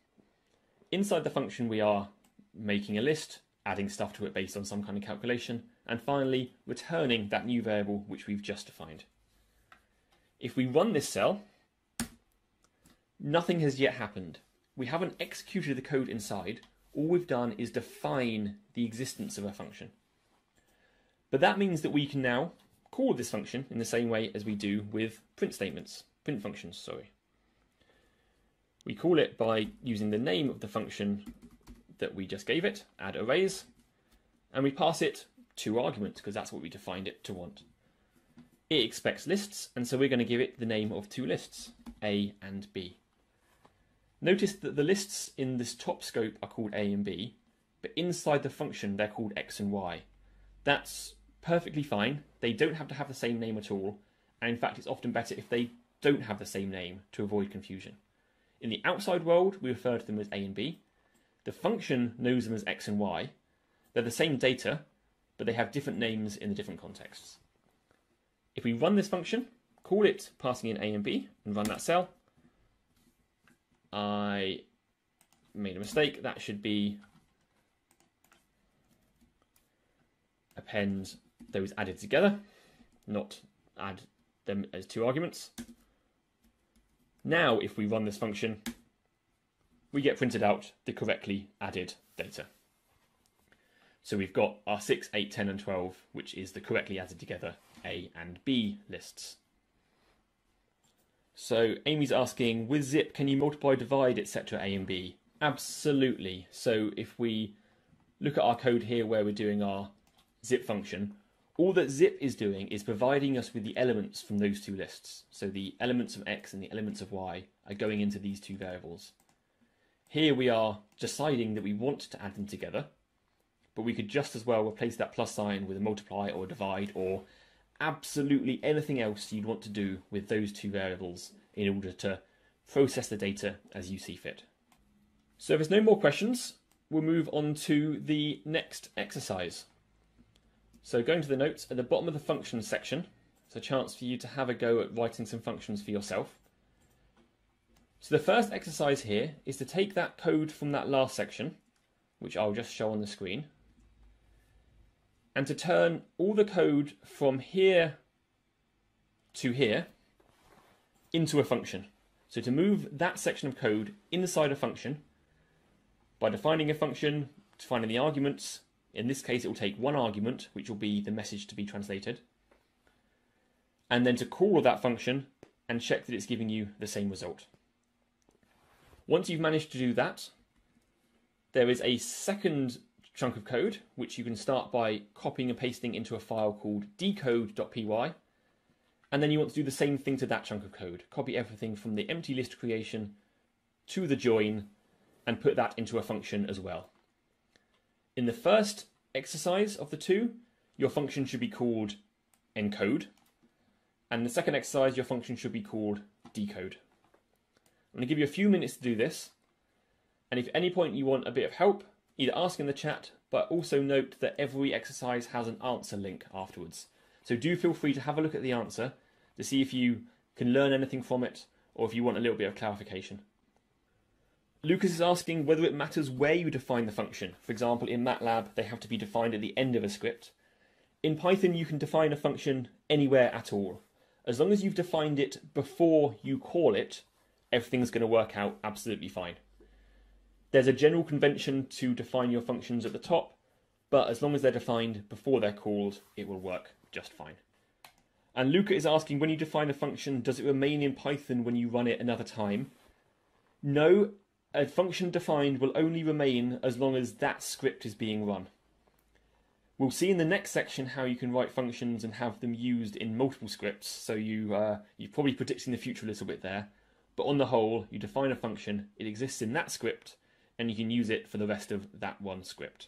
Inside the function we are making a list, adding stuff to it based on some kind of calculation, and finally returning that new variable which we've just defined. If we run this cell, nothing has yet happened. We haven't executed the code inside. All we've done is define the existence of a function. But that means that we can now call this function in the same way as we do with print statements, print functions, sorry. We call it by using the name of the function that we just gave it, add arrays, and we pass it two arguments because that's what we defined it to want it expects lists, and so we're going to give it the name of two lists, A and B. Notice that the lists in this top scope are called A and B, but inside the function they're called X and Y. That's perfectly fine. They don't have to have the same name at all, and in fact it's often better if they don't have the same name to avoid confusion. In the outside world, we refer to them as A and B. The function knows them as X and Y. They're the same data, but they have different names in the different contexts. If we run this function, call it passing in A and B, and run that cell, I made a mistake. That should be append those added together, not add them as two arguments. Now, if we run this function, we get printed out the correctly added data. So we've got our 6, 8, 10, and 12, which is the correctly added together A and B lists. So Amy's asking, with zip, can you multiply, divide, etc. A and B? Absolutely. So if we look at our code here where we're doing our zip function, all that zip is doing is providing us with the elements from those two lists. So the elements of x and the elements of y are going into these two variables. Here we are deciding that we want to add them together, but we could just as well replace that plus sign with a multiply or a divide or absolutely anything else you'd want to do with those two variables in order to process the data as you see fit. So if there's no more questions, we'll move on to the next exercise. So going to the notes at the bottom of the functions section, it's a chance for you to have a go at writing some functions for yourself. So the first exercise here is to take that code from that last section, which I'll just show on the screen, and to turn all the code from here to here into a function. So to move that section of code inside a function by defining a function, defining the arguments, in this case it will take one argument, which will be the message to be translated, and then to call that function and check that it's giving you the same result. Once you've managed to do that, there is a second chunk of code, which you can start by copying and pasting into a file called decode.py. And then you want to do the same thing to that chunk of code. Copy everything from the empty list creation to the join and put that into a function as well. In the first exercise of the two, your function should be called encode. And the second exercise, your function should be called decode. I'm going to give you a few minutes to do this. And if at any point you want a bit of help, either ask in the chat, but also note that every exercise has an answer link afterwards. So do feel free to have a look at the answer to see if you can learn anything from it or if you want a little bit of clarification. Lucas is asking whether it matters where you define the function. For example, in MATLAB, they have to be defined at the end of a script. In Python, you can define a function anywhere at all. As long as you've defined it before you call it, everything's going to work out absolutely fine. There's a general convention to define your functions at the top, but as long as they're defined before they're called, it will work just fine. And Luca is asking when you define a function, does it remain in Python when you run it another time? No, a function defined will only remain as long as that script is being run. We'll see in the next section how you can write functions and have them used in multiple scripts. So you uh, you're probably predicting the future a little bit there, but on the whole, you define a function, it exists in that script, and you can use it for the rest of that one script.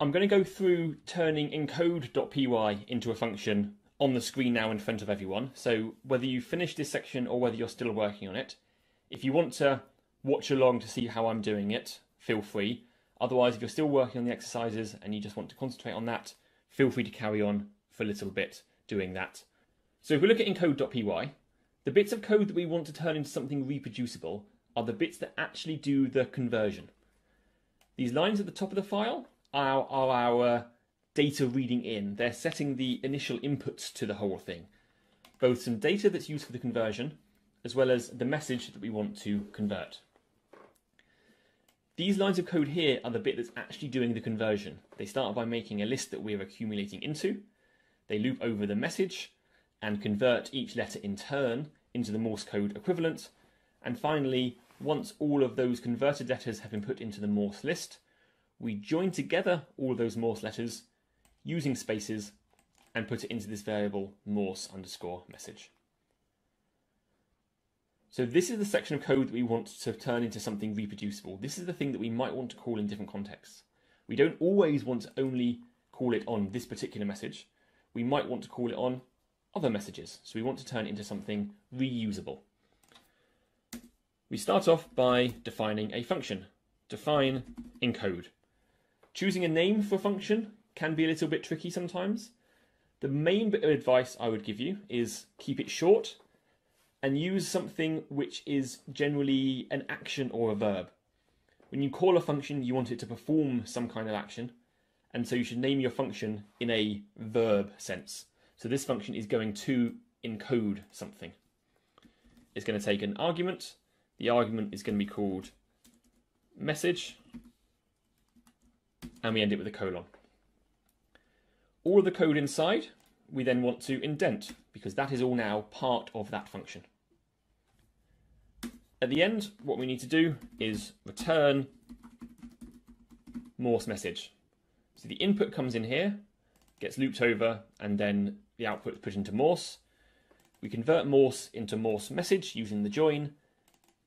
I'm going to go through turning encode.py into a function on the screen now in front of everyone. So whether you finish this section or whether you're still working on it, if you want to watch along to see how I'm doing it, feel free. Otherwise, if you're still working on the exercises and you just want to concentrate on that, feel free to carry on for a little bit doing that. So if we look at encode.py, the bits of code that we want to turn into something reproducible are the bits that actually do the conversion. These lines at the top of the file are, are our data reading in. They're setting the initial inputs to the whole thing. Both some data that's used for the conversion, as well as the message that we want to convert. These lines of code here are the bit that's actually doing the conversion. They start by making a list that we're accumulating into. They loop over the message and convert each letter in turn into the Morse code equivalent. And finally, once all of those converted letters have been put into the Morse list, we join together all of those Morse letters using spaces and put it into this variable Morse underscore message. So this is the section of code that we want to turn into something reproducible. This is the thing that we might want to call in different contexts. We don't always want to only call it on this particular message. We might want to call it on other messages. So we want to turn it into something reusable. We start off by defining a function. Define encode. Choosing a name for a function can be a little bit tricky sometimes. The main bit of advice I would give you is keep it short and use something which is generally an action or a verb. When you call a function, you want it to perform some kind of action, and so you should name your function in a verb sense. So this function is going to encode something. It's going to take an argument. The argument is going to be called message, and we end it with a colon. All of the code inside we then want to indent because that is all now part of that function. At the end, what we need to do is return Morse message. So the input comes in here, gets looped over, and then the output is put into Morse. We convert Morse into Morse message using the join,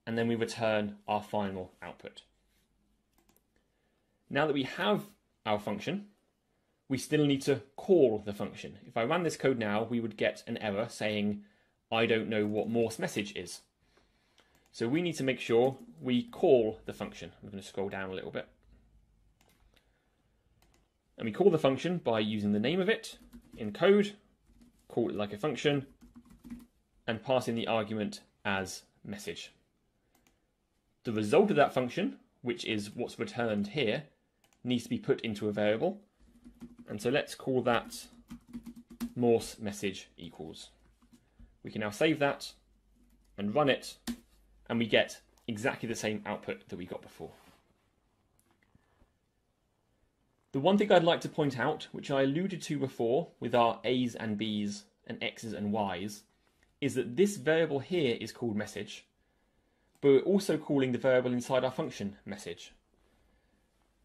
and then we return our final output. Now that we have our function, we still need to call the function. If I ran this code now, we would get an error saying, I don't know what Morse message is. So we need to make sure we call the function. I'm going to scroll down a little bit. And we call the function by using the name of it encode, call it like a function, and passing the argument as message. The result of that function, which is what's returned here, needs to be put into a variable and so let's call that Morse message equals. We can now save that and run it, and we get exactly the same output that we got before. The one thing I'd like to point out, which I alluded to before with our A's and B's and X's and Y's, is that this variable here is called message, but we're also calling the variable inside our function message.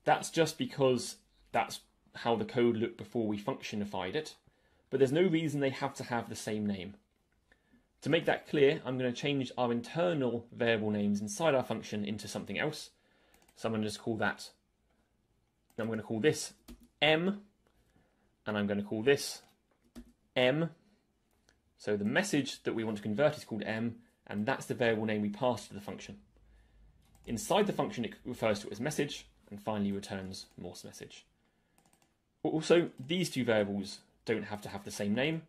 That's just because that's how the code looked before we functionified it, but there's no reason they have to have the same name. To make that clear, I'm going to change our internal variable names inside our function into something else. So I'm going to just call that, I'm going to call this m, and I'm going to call this m, So the message that we want to convert is called m, and that's the variable name we pass to the function. Inside the function, it refers to it as message, and finally returns Morse message. Also, these two variables don't have to have the same name.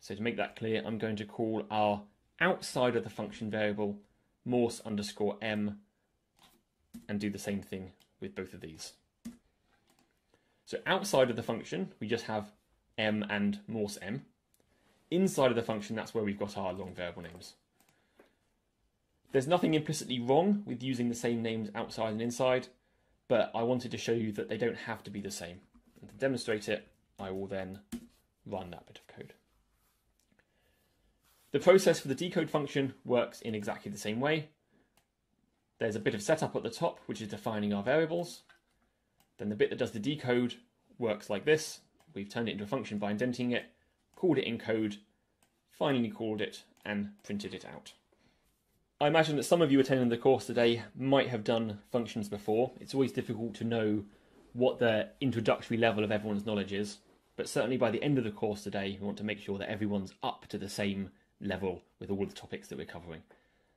So to make that clear, I'm going to call our outside of the function variable Morse underscore m and do the same thing with both of these. So outside of the function, we just have m and Morse m. Inside of the function, that's where we've got our long variable names. There's nothing implicitly wrong with using the same names outside and inside, but I wanted to show you that they don't have to be the same. And to demonstrate it, I will then run that bit of code. The process for the decode function works in exactly the same way. There's a bit of setup at the top, which is defining our variables. Then the bit that does the decode works like this. We've turned it into a function by indenting it, called it encode, finally called it, and printed it out. I imagine that some of you attending the course today might have done functions before. It's always difficult to know what the introductory level of everyone's knowledge is, but certainly by the end of the course today, we want to make sure that everyone's up to the same level with all the topics that we're covering.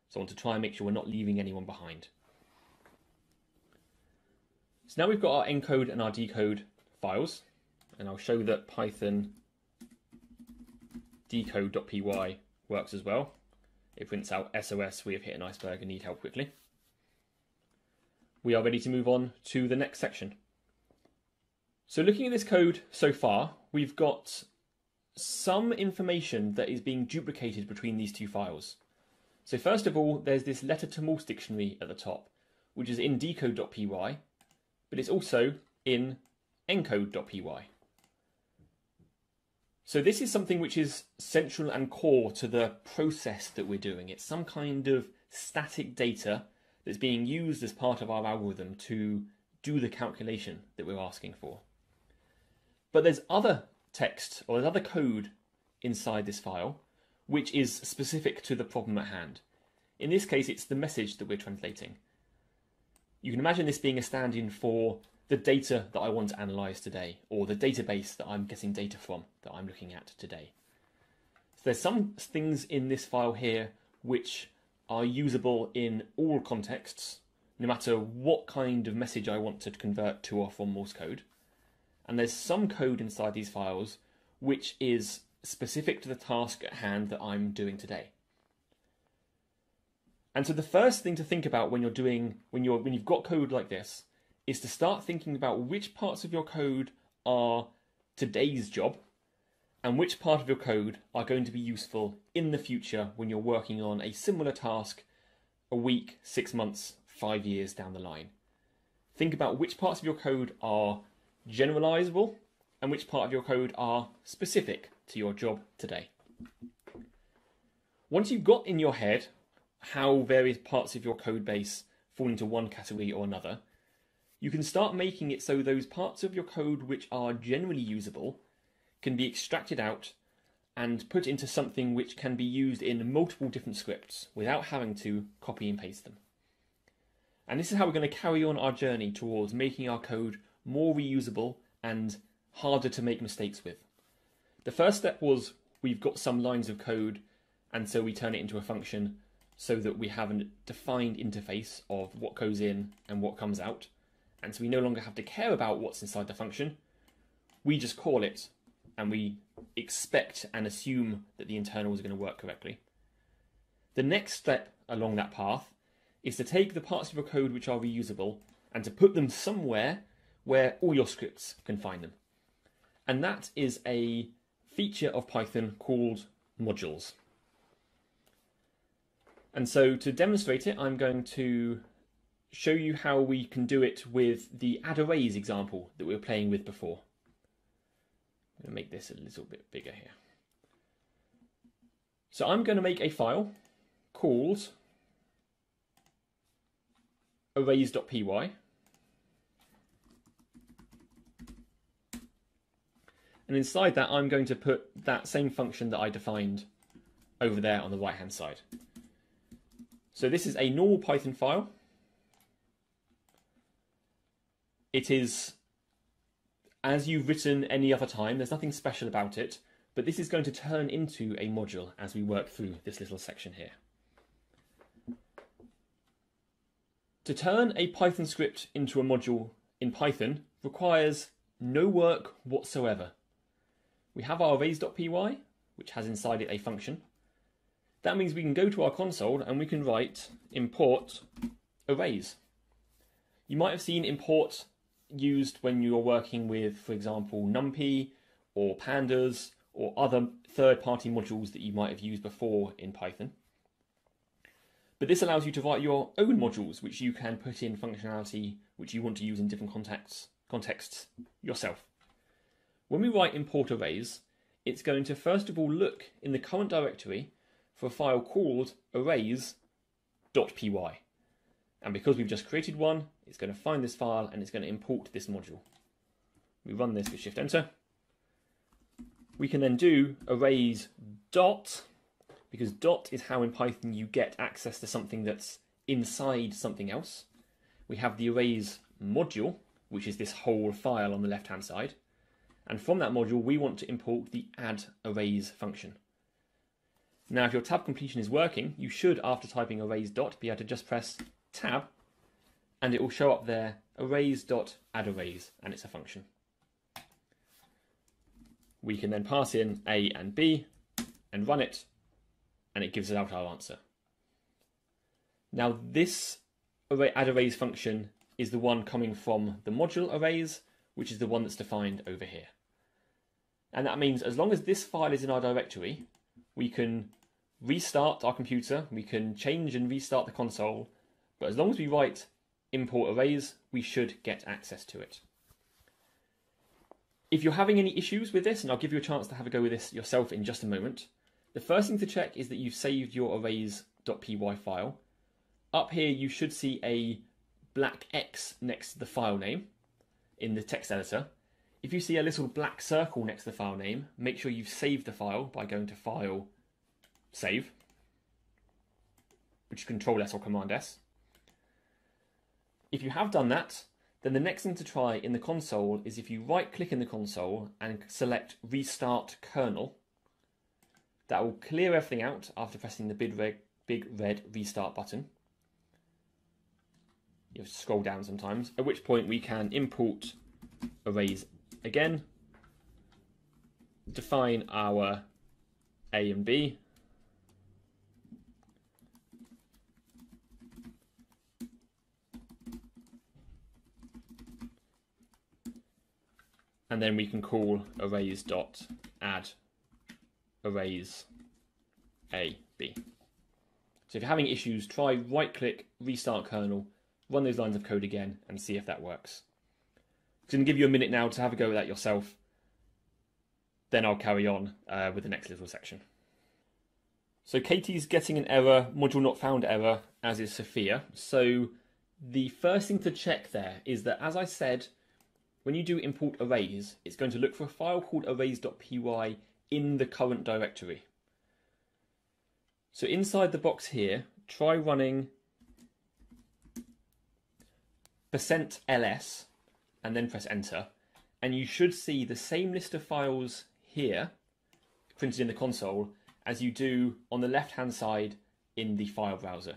So I want to try and make sure we're not leaving anyone behind. So now we've got our encode and our decode files, and I'll show that Python decode.py works as well. It prints out SOS, we have hit an iceberg and need help quickly. We are ready to move on to the next section. So looking at this code so far, we've got some information that is being duplicated between these two files. So first of all, there's this letter to Morse dictionary at the top, which is in decode.py, but it's also in encode.py. So this is something which is central and core to the process that we're doing. It's some kind of static data that's being used as part of our algorithm to do the calculation that we're asking for. But there's other text or there's other code inside this file which is specific to the problem at hand. In this case, it's the message that we're translating. You can imagine this being a stand in for the data that I want to analyze today, or the database that I'm getting data from that I'm looking at today. So there's some things in this file here which are usable in all contexts, no matter what kind of message I want to convert to or from Morse code. And there's some code inside these files which is specific to the task at hand that I'm doing today. And so the first thing to think about when you're doing when you're when you've got code like this is to start thinking about which parts of your code are today's job and which part of your code are going to be useful in the future when you're working on a similar task a week, 6 months, 5 years down the line. Think about which parts of your code are generalizable and which part of your code are specific to your job today. Once you've got in your head how various parts of your code base fall into one category or another, you can start making it so those parts of your code which are generally usable can be extracted out and put into something which can be used in multiple different scripts without having to copy and paste them. And this is how we're going to carry on our journey towards making our code more reusable and harder to make mistakes with. The first step was we've got some lines of code, and so we turn it into a function so that we have a defined interface of what goes in and what comes out. And so we no longer have to care about what's inside the function. We just call it and we expect and assume that the internal is going to work correctly. The next step along that path is to take the parts of your code which are reusable and to put them somewhere where all your scripts can find them. And that is a feature of Python called modules. And so to demonstrate it, I'm going to show you how we can do it with the add arrays example that we were playing with before. I'm going to make this a little bit bigger here. So I'm going to make a file called arrays.py And inside that, I'm going to put that same function that I defined over there on the right hand side. So this is a normal Python file. It is as you've written any other time. There's nothing special about it, but this is going to turn into a module as we work through this little section here. To turn a Python script into a module in Python requires no work whatsoever. We have our arrays.py, which has inside it a function. That means we can go to our console and we can write import arrays. You might have seen import used when you're working with, for example, NumPy or Pandas or other third-party modules that you might have used before in Python. But this allows you to write your own modules, which you can put in functionality which you want to use in different contexts, contexts yourself. When we write import arrays, it's going to first of all look in the current directory for a file called arrays.py. And because we've just created one, it's going to find this file and it's going to import this module. We run this with Shift Enter. We can then do arrays dot, because dot is how in Python you get access to something that's inside something else. We have the arrays module, which is this whole file on the left hand side. And from that module, we want to import the add arrays function. Now, if your tab completion is working, you should, after typing arrays dot, be able to just press tab and it will show up there arrays.addArrays and it's a function. We can then pass in A and B and run it and it gives us out our answer. Now this array, add arrays function is the one coming from the module arrays, which is the one that's defined over here. And that means as long as this file is in our directory, we can restart our computer, we can change and restart the console, but as long as we write import arrays, we should get access to it. If you're having any issues with this, and I'll give you a chance to have a go with this yourself in just a moment, the first thing to check is that you've saved your arrays.py file. Up here, you should see a black X next to the file name in the text editor. If you see a little black circle next to the file name, make sure you've saved the file by going to File, Save, which is Control S or Command S. If you have done that, then the next thing to try in the console is if you right click in the console and select Restart Kernel, that will clear everything out after pressing the big red, big red restart button. You have to scroll down sometimes, at which point we can import arrays again, define our A and B, and then we can call arrays dot add arrays a b. So if you're having issues, try right click, restart kernel, run those lines of code again, and see if that works. Going to give you a minute now to have a go at that yourself. Then I'll carry on uh, with the next little section. So Katie's getting an error, module not found error, as is Sophia. So the first thing to check there is that, as I said, when you do import arrays, it's going to look for a file called arrays.py in the current directory. So inside the box here, try running percent %ls and then press enter. And you should see the same list of files here printed in the console as you do on the left hand side in the file browser.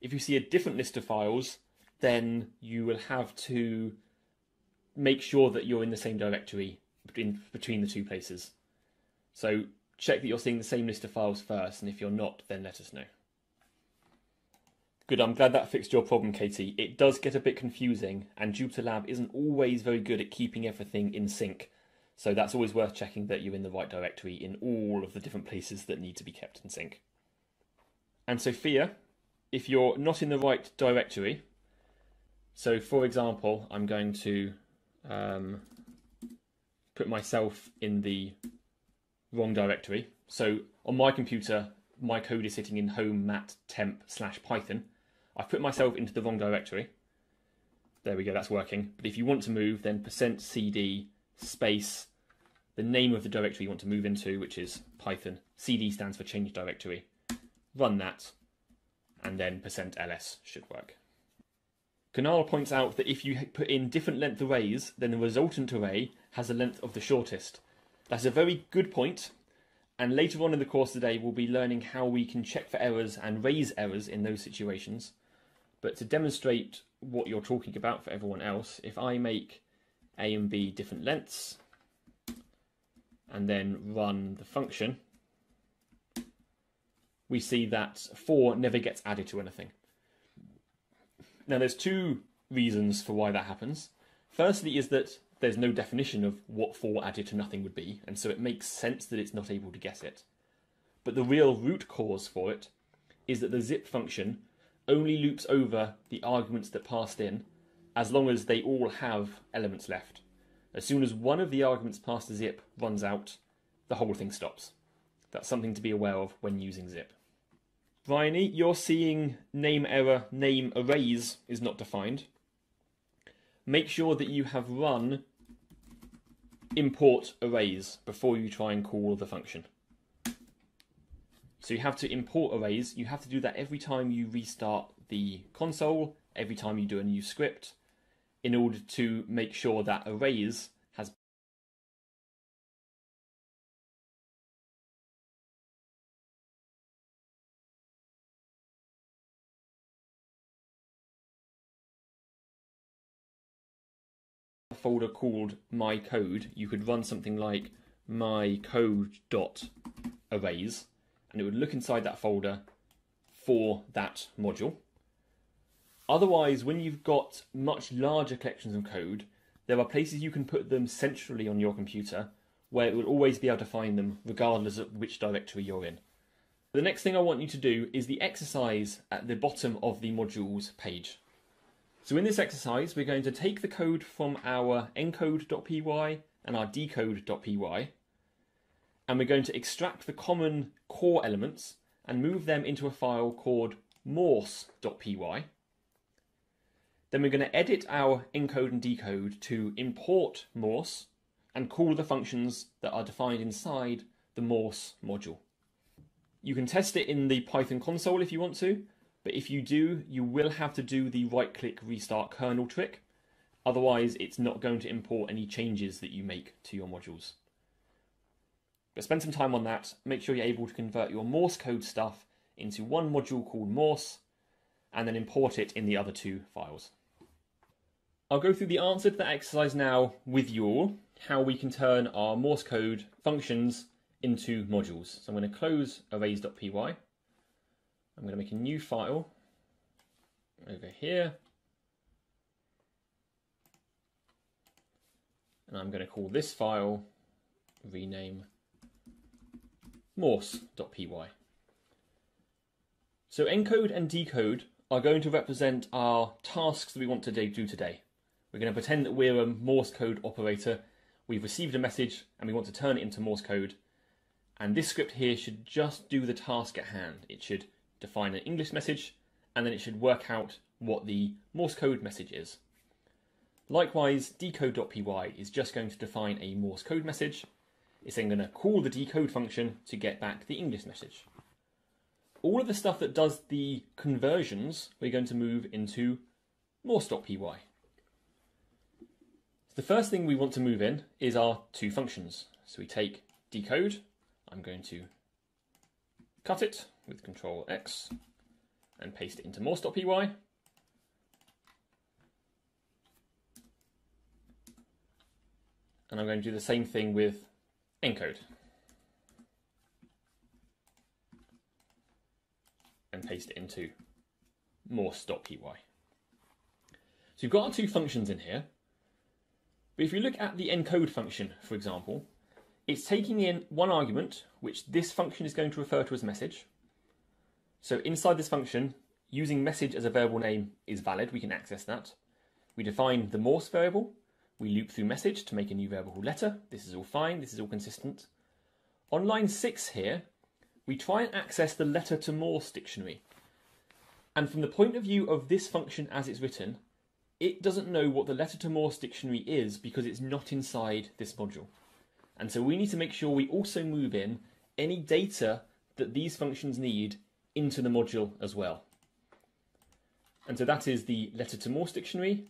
If you see a different list of files, then you will have to make sure that you're in the same directory between, between the two places. So check that you're seeing the same list of files first, and if you're not, then let us know. Good, I'm glad that fixed your problem, Katie. It does get a bit confusing, and Jupyter Lab isn't always very good at keeping everything in sync. So that's always worth checking that you're in the right directory in all of the different places that need to be kept in sync. And Sophia, if you're not in the right directory, so for example, I'm going to um, put myself in the wrong directory. So on my computer, my code is sitting in home mat temp slash python. I've put myself into the wrong directory. There we go, that's working. But if you want to move, then percent %cd space the name of the directory you want to move into, which is Python. CD stands for change directory. Run that, and then percent %ls should work. Kunal points out that if you put in different length arrays, then the resultant array has the length of the shortest. That's a very good point. point, and later on in the course today, we'll be learning how we can check for errors and raise errors in those situations. But to demonstrate what you're talking about for everyone else, if I make A and B different lengths and then run the function, we see that 4 never gets added to anything. Now, there's two reasons for why that happens. Firstly, is that there's no definition of what 4 added to nothing would be, and so it makes sense that it's not able to guess it. But the real root cause for it is that the zip function only loops over the arguments that passed in as long as they all have elements left. As soon as one of the arguments past the zip runs out, the whole thing stops. That's something to be aware of when using zip. Bryony, you're seeing name error, name arrays is not defined. Make sure that you have run import arrays before you try and call the function. So you have to import arrays. You have to do that every time you restart the console, every time you do a new script, in order to make sure that arrays has a folder called my code. You could run something like my code dot arrays and it would look inside that folder for that module. Otherwise, when you've got much larger collections of code, there are places you can put them centrally on your computer where it will always be able to find them regardless of which directory you're in. The next thing I want you to do is the exercise at the bottom of the modules page. So in this exercise, we're going to take the code from our encode.py and our decode.py and we're going to extract the common core elements and move them into a file called morse.py. Then we're going to edit our encode and decode to import Morse and call the functions that are defined inside the Morse module. You can test it in the Python console if you want to, but if you do, you will have to do the right click restart kernel trick. Otherwise, it's not going to import any changes that you make to your modules. But spend some time on that. Make sure you're able to convert your Morse code stuff into one module called Morse and then import it in the other two files. I'll go through the answer to that exercise now with you all, how we can turn our Morse code functions into modules. So I'm going to close arrays.py. I'm going to make a new file over here. And I'm going to call this file rename morse.py. So encode and decode are going to represent our tasks that we want to do today. We're going to pretend that we're a Morse code operator. We've received a message and we want to turn it into Morse code. And this script here should just do the task at hand. It should define an English message and then it should work out what the Morse code message is. Likewise, decode.py is just going to define a Morse code message it's then going to call the decode function to get back the English message. All of the stuff that does the conversions, we're going to move into morse.py. The first thing we want to move in is our two functions. So we take decode, I'm going to cut it with Control X and paste it into morse.py. And I'm going to do the same thing with encode. And paste it into more morse.py. So you've got our two functions in here. But if you look at the encode function, for example, it's taking in one argument, which this function is going to refer to as message. So inside this function, using message as a variable name is valid. We can access that. We define the Morse variable, we loop through message to make a new variable letter. This is all fine, this is all consistent. On line 6 here, we try and access the letter to Morse dictionary. And from the point of view of this function as it's written, it doesn't know what the letter to Morse dictionary is because it's not inside this module. And so we need to make sure we also move in any data that these functions need into the module as well. And so that is the letter to Morse dictionary,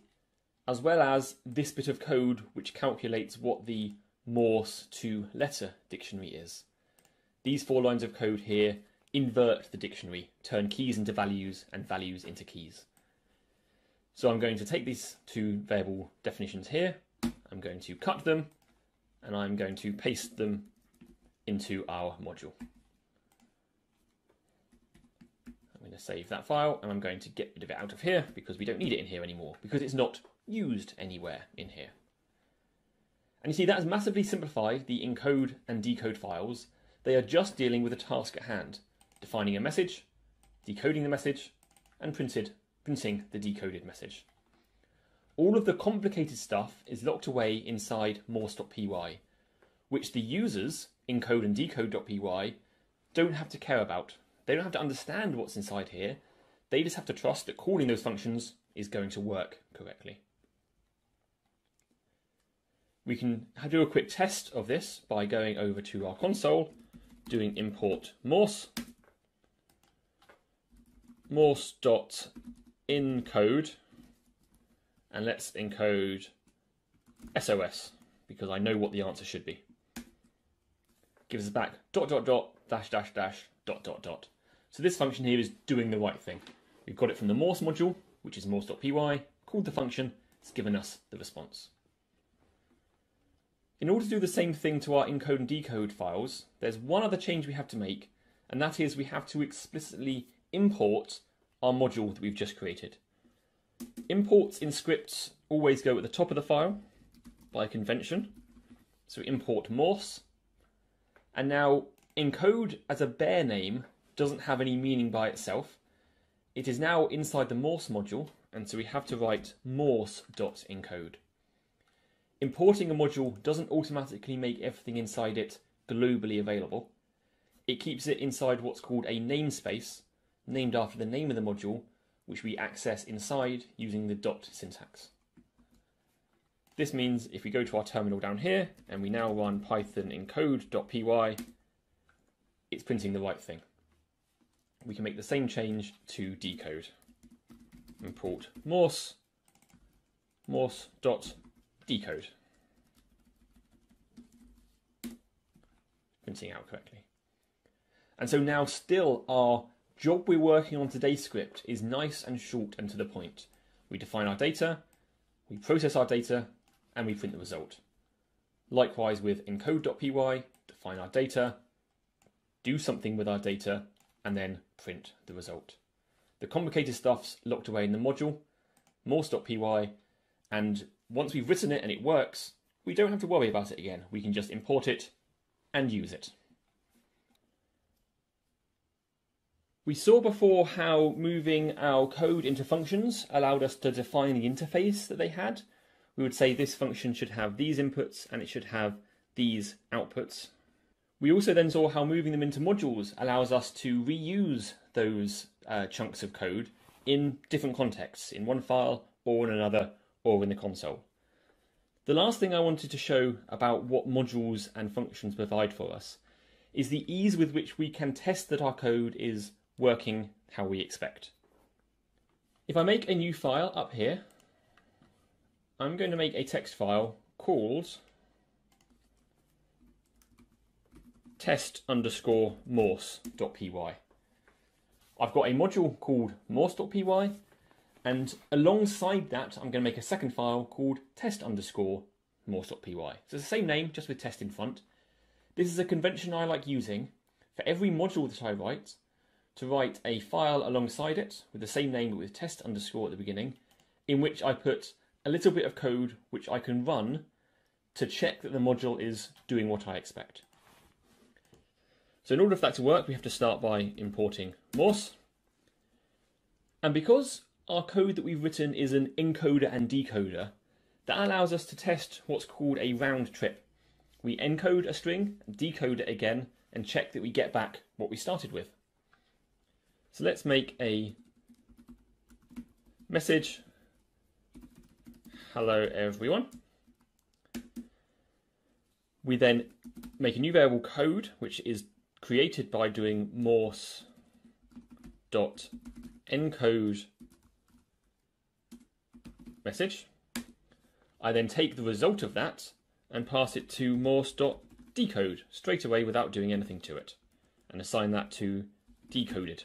as well as this bit of code which calculates what the Morse to letter dictionary is. These four lines of code here invert the dictionary, turn keys into values and values into keys. So I'm going to take these two variable definitions here, I'm going to cut them, and I'm going to paste them into our module. I'm going to save that file and I'm going to get rid of it out of here because we don't need it in here anymore because it's not used anywhere in here. And you see that has massively simplified the encode and decode files. They are just dealing with a task at hand, defining a message, decoding the message, and printed, printing the decoded message. All of the complicated stuff is locked away inside morse.py, which the users, encode and decode.py, don't have to care about. They don't have to understand what's inside here. They just have to trust that calling those functions is going to work correctly. We can do a quick test of this by going over to our console, doing import morse, morse.encode, and let's encode SOS because I know what the answer should be. Gives us back dot dot dot dash dash dash dot dot dot. So this function here is doing the right thing. We've got it from the Morse module, which is morse.py, called the function, it's given us the response. In order to do the same thing to our encode and decode files, there's one other change we have to make, and that is we have to explicitly import our module that we've just created. Imports in scripts always go at the top of the file by convention. So import Morse. And now encode as a bare name doesn't have any meaning by itself. It is now inside the Morse module, and so we have to write morse.encode. Importing a module doesn't automatically make everything inside it globally available. It keeps it inside what's called a namespace, named after the name of the module, which we access inside using the dot syntax. This means if we go to our terminal down here and we now run python encode.py, it's printing the right thing. We can make the same change to decode. Import morse, morse.decode. Printing out correctly. And so now still our job we're working on today's script is nice and short and to the point. We define our data, we process our data, and we print the result. Likewise with encode.py, define our data, do something with our data, and then print the result. The complicated stuff's locked away in the module, morse.py, and once we've written it and it works, we don't have to worry about it again. We can just import it and use it. We saw before how moving our code into functions allowed us to define the interface that they had. We would say this function should have these inputs and it should have these outputs. We also then saw how moving them into modules allows us to reuse those uh, chunks of code in different contexts, in one file or in another or in the console. The last thing I wanted to show about what modules and functions provide for us is the ease with which we can test that our code is working how we expect. If I make a new file up here, I'm going to make a text file called test underscore morse.py. I've got a module called morse.py, and alongside that, I'm going to make a second file called test underscore morse.py. So it's the same name, just with test in front. This is a convention I like using for every module that I write to write a file alongside it with the same name but with test underscore at the beginning, in which I put a little bit of code which I can run to check that the module is doing what I expect. So in order for that to work, we have to start by importing Morse. And because our code that we've written is an encoder and decoder, that allows us to test what's called a round trip. We encode a string, decode it again, and check that we get back what we started with. So let's make a message. Hello everyone. We then make a new variable code, which is created by doing morse dot encode message. I then take the result of that and pass it to morse.decode straight away without doing anything to it, and assign that to decoded.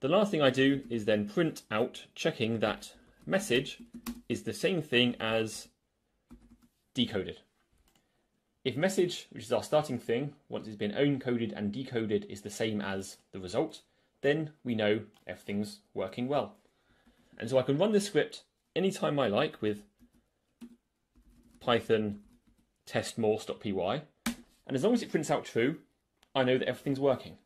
The last thing I do is then print out, checking that message is the same thing as decoded. If message, which is our starting thing, once it's been encoded and decoded, is the same as the result, then we know everything's working well. And so I can run this script anytime I like with python test morse.py, and as long as it prints out true, I know that everything's working.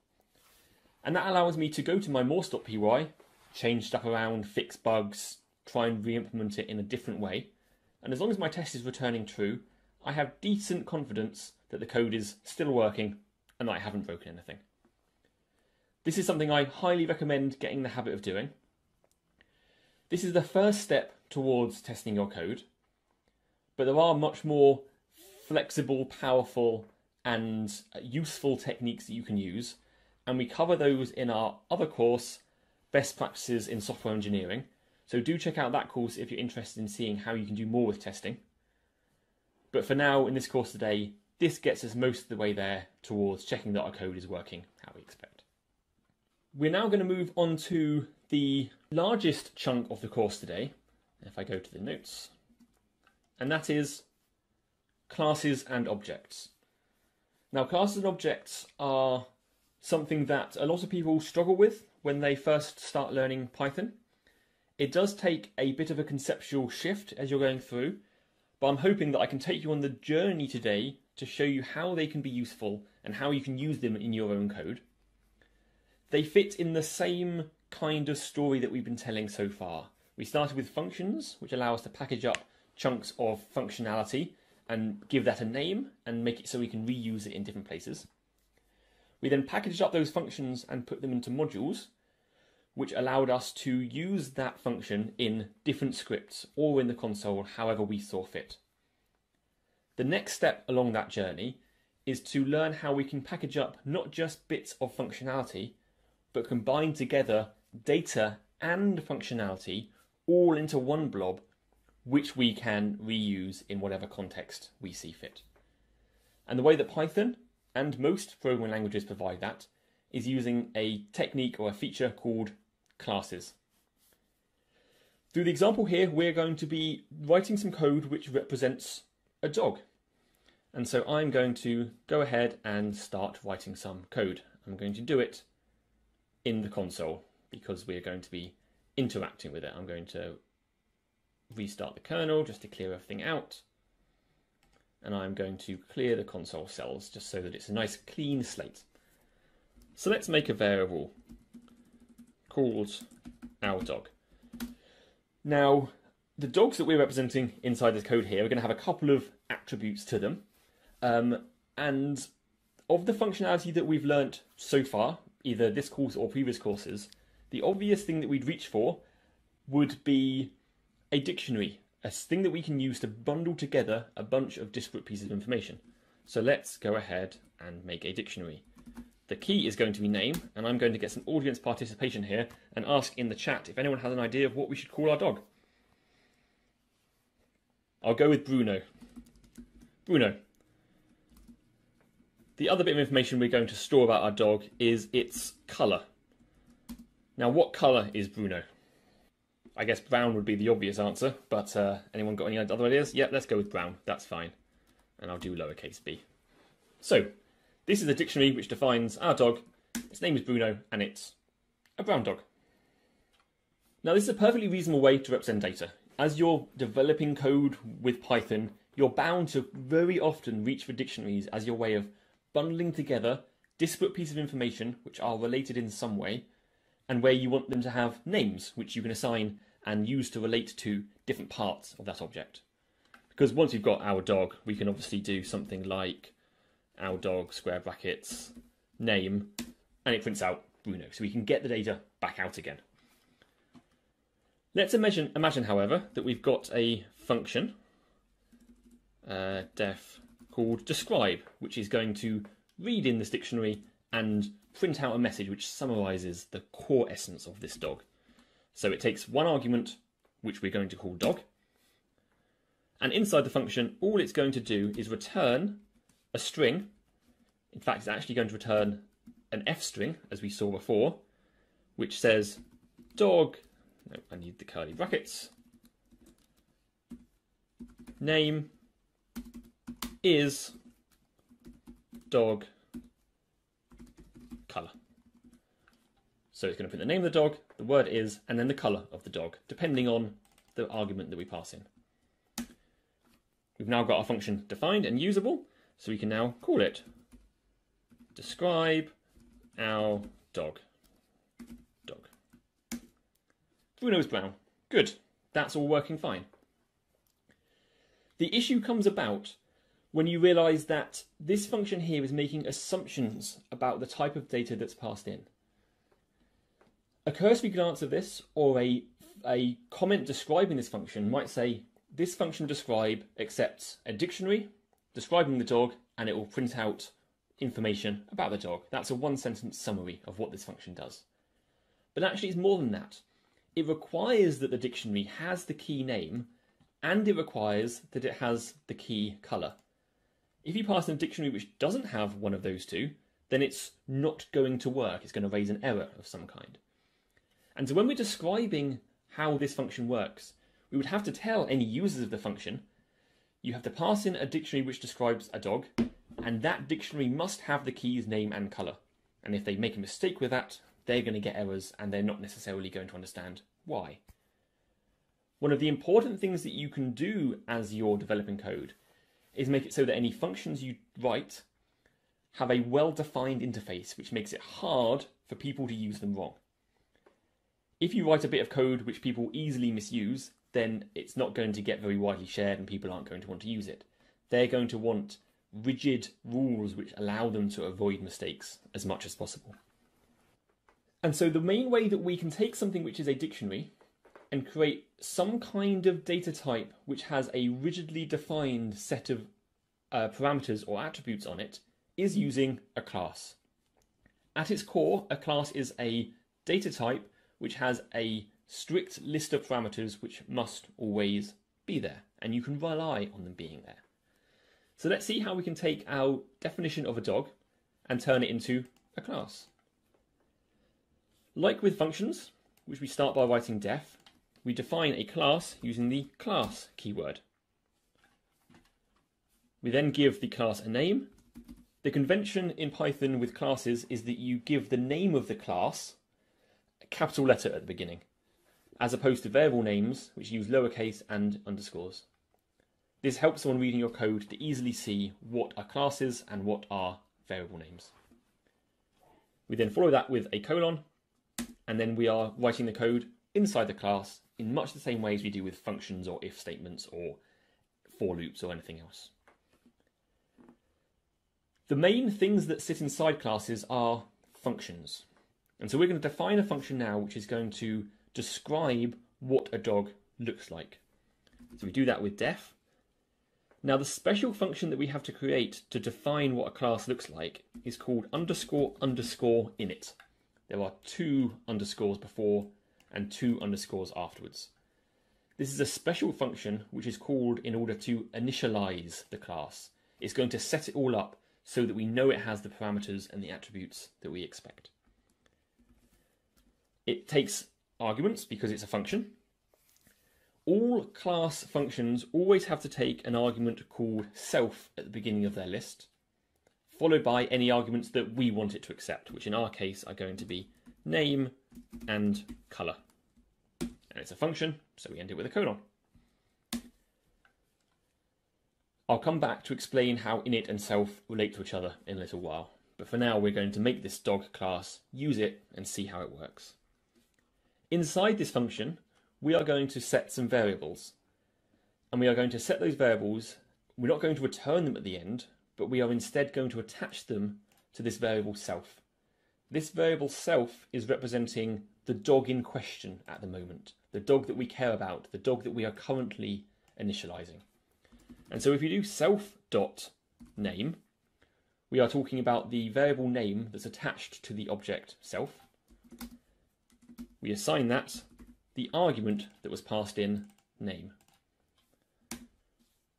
And that allows me to go to my morse.py, change stuff around, fix bugs, try and re-implement it in a different way. And as long as my test is returning true, I have decent confidence that the code is still working and that I haven't broken anything. This is something I highly recommend getting the habit of doing. This is the first step towards testing your code, but there are much more flexible, powerful, and uh, useful techniques that you can use, and we cover those in our other course, Best Practices in Software Engineering. So do check out that course if you're interested in seeing how you can do more with testing. But for now, in this course today, this gets us most of the way there towards checking that our code is working how we expect. We're now going to move on to the largest chunk of the course today, if I go to the notes, and that is classes and objects. Now, classes and objects are something that a lot of people struggle with when they first start learning Python. It does take a bit of a conceptual shift as you're going through, but I'm hoping that I can take you on the journey today to show you how they can be useful and how you can use them in your own code. They fit in the same kind of story that we've been telling so far. We started with functions, which allow us to package up chunks of functionality and give that a name and make it so we can reuse it in different places. We then packaged up those functions and put them into modules, which allowed us to use that function in different scripts or in the console, however we saw fit. The next step along that journey is to learn how we can package up not just bits of functionality, but combine together data and functionality all into one blob, which we can reuse in whatever context we see fit. And the way that Python and most programming languages provide that is using a technique or a feature called classes. Through the example here, we're going to be writing some code which represents a dog. And so I'm going to go ahead and start writing some code. I'm going to do it in the console because we're going to be interacting with it. I'm going to restart the kernel just to clear everything out. And I'm going to clear the console cells just so that it's a nice clean slate. So let's make a variable called our dog. Now, the dogs that we're representing inside this code here are going to have a couple of attributes to them. Um, and of the functionality that we've learnt so far, either this course or previous courses, the obvious thing that we'd reach for would be a dictionary, a thing that we can use to bundle together a bunch of disparate pieces of information. So let's go ahead and make a dictionary. The key is going to be name, and I'm going to get some audience participation here and ask in the chat if anyone has an idea of what we should call our dog. I'll go with Bruno. Bruno. The other bit of information we're going to store about our dog is its colour. Now, what colour is Bruno? I guess brown would be the obvious answer, but uh, anyone got any other ideas? Yeah, let's go with brown. That's fine. And I'll do lowercase b. So, this is a dictionary which defines our dog. Its name is Bruno, and it's a brown dog. Now, this is a perfectly reasonable way to represent data. As you're developing code with Python, you're bound to very often reach for dictionaries as your way of bundling together disparate pieces of information which are related in some way, and where you want them to have names which you can assign and use to relate to different parts of that object. Because once we've got our dog, we can obviously do something like our dog square brackets name and it prints out Bruno. So we can get the data back out again. Let's imagine, imagine however, that we've got a function uh, def called describe, which is going to read in this dictionary and print out a message which summarizes the core essence of this dog. So it takes one argument, which we're going to call dog, And inside the function, all it's going to do is return a string. In fact, it's actually going to return an f string, as we saw before, which says dog, no, I need the curly brackets, name is dog color. So it's going to print the name of the dog, the word is, and then the color of the dog, depending on the argument that we pass in. We've now got our function defined and usable, so we can now call it describe our dog. Dog. Bruno's brown. Good. That's all working fine. The issue comes about when you realise that this function here is making assumptions about the type of data that's passed in. A cursory glance of this, or a, a comment describing this function, might say this function describe accepts a dictionary describing the dog and it will print out information about the dog. That's a one sentence summary of what this function does. But actually, it's more than that. It requires that the dictionary has the key name and it requires that it has the key colour. If you pass in a dictionary which doesn't have one of those two, then it's not going to work. It's going to raise an error of some kind. And so when we're describing how this function works, we would have to tell any users of the function, you have to pass in a dictionary which describes a dog, and that dictionary must have the key's name and colour. And if they make a mistake with that, they're going to get errors and they're not necessarily going to understand why. One of the important things that you can do as you're developing code is make it so that any functions you write have a well defined interface, which makes it hard for people to use them wrong. If you write a bit of code which people easily misuse, then it's not going to get very widely shared and people aren't going to want to use it. They're going to want rigid rules which allow them to avoid mistakes as much as possible. And so the main way that we can take something which is a dictionary and create some kind of data type which has a rigidly defined set of uh, parameters or attributes on it is using a class. At its core, a class is a data type which has a strict list of parameters which must always be there, and you can rely on them being there. So let's see how we can take our definition of a dog and turn it into a class. Like with functions, which we start by writing def, we define a class using the class keyword. We then give the class a name. The convention in Python with classes is that you give the name of the class a capital letter at the beginning as opposed to variable names, which use lowercase and underscores. This helps someone reading your code to easily see what are classes and what are variable names. We then follow that with a colon, and then we are writing the code inside the class in much the same way as we do with functions or if statements or for loops or anything else. The main things that sit inside classes are functions. And so we're going to define a function now which is going to describe what a dog looks like. So we do that with def. Now the special function that we have to create to define what a class looks like is called underscore underscore init. There are two underscores before and two underscores afterwards. This is a special function which is called in order to initialize the class. It's going to set it all up so that we know it has the parameters and the attributes that we expect. It takes arguments because it's a function. All class functions always have to take an argument called self at the beginning of their list, followed by any arguments that we want it to accept, which in our case are going to be name and color. And it's a function, so we end it with a colon. I'll come back to explain how init and self relate to each other in a little while, but for now we're going to make this dog class, use it, and see how it works. Inside this function, we are going to set some variables. And we are going to set those variables, we're not going to return them at the end, but we are instead going to attach them to this variable self. This variable self is representing the dog in question at the moment, the dog that we care about, the dog that we are currently initializing. And so if you do self dot name, we are talking about the variable name that's attached to the object self we assign that the argument that was passed in name.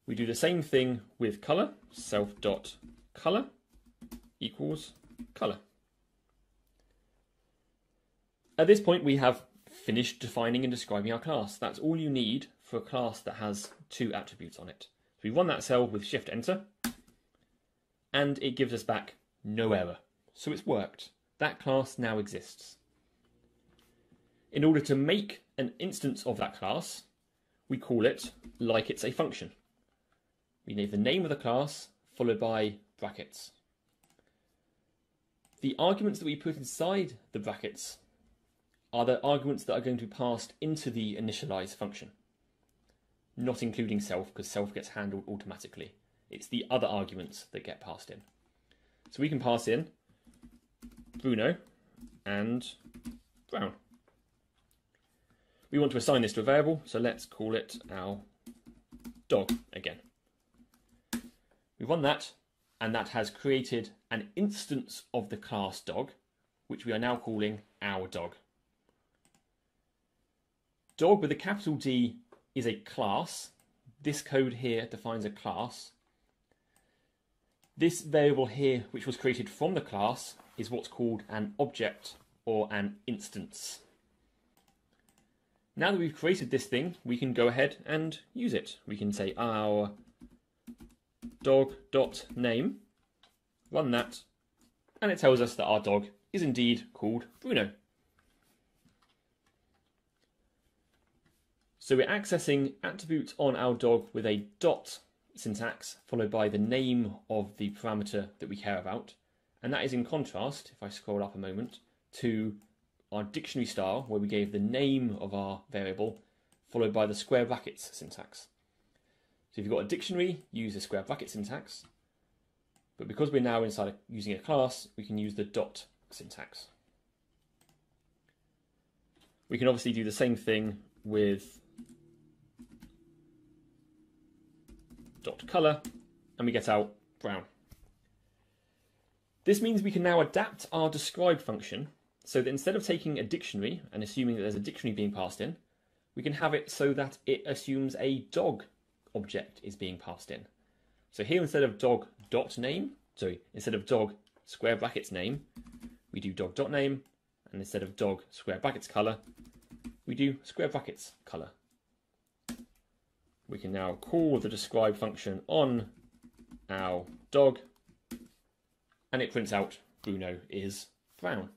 We do the same thing with color, self dot color equals color. At this point, we have finished defining and describing our class. That's all you need for a class that has two attributes on it. So we run that cell with Shift Enter, and it gives us back no error. So it's worked. That class now exists. In order to make an instance of that class, we call it like it's a function. We name the name of the class followed by brackets. The arguments that we put inside the brackets are the arguments that are going to be passed into the initialize function, not including self because self gets handled automatically. It's the other arguments that get passed in. So we can pass in Bruno and Brown. We want to assign this to a variable, so let's call it our dog again. We run that, and that has created an instance of the class dog, which we are now calling our dog. Dog with a capital D is a class. This code here defines a class. This variable here, which was created from the class, is what's called an object or an instance. Now that we've created this thing, we can go ahead and use it. We can say our dog.name, run that, and it tells us that our dog is indeed called Bruno. So we're accessing attributes on our dog with a dot syntax followed by the name of the parameter that we care about. And that is in contrast, if I scroll up a moment, to our dictionary style where we gave the name of our variable followed by the square brackets syntax. So if you've got a dictionary, use the square bracket syntax. But because we're now inside using a class, we can use the dot syntax. We can obviously do the same thing with dot color and we get out brown. This means we can now adapt our describe function so that instead of taking a dictionary and assuming that there's a dictionary being passed in, we can have it so that it assumes a dog object is being passed in. So here instead of dog dot name, sorry, instead of dog square brackets name, we do dog dot name, and instead of dog square brackets color, we do square brackets color we can now call the describe function on our dog and it prints out Bruno is brown.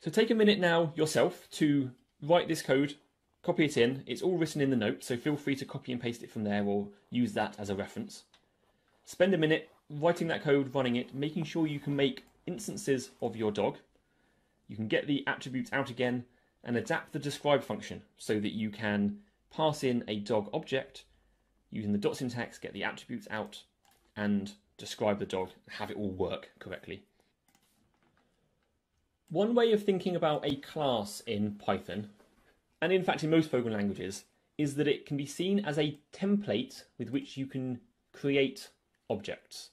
So take a minute now yourself to write this code, copy it in. It's all written in the note, so feel free to copy and paste it from there or use that as a reference. Spend a minute writing that code, running it, making sure you can make instances of your dog. You can get the attributes out again and adapt the describe function so that you can pass in a dog object using the dot syntax, get the attributes out, and describe the dog, have it all work correctly. One way of thinking about a class in Python, and in fact in most programming languages, is that it can be seen as a template with which you can create objects.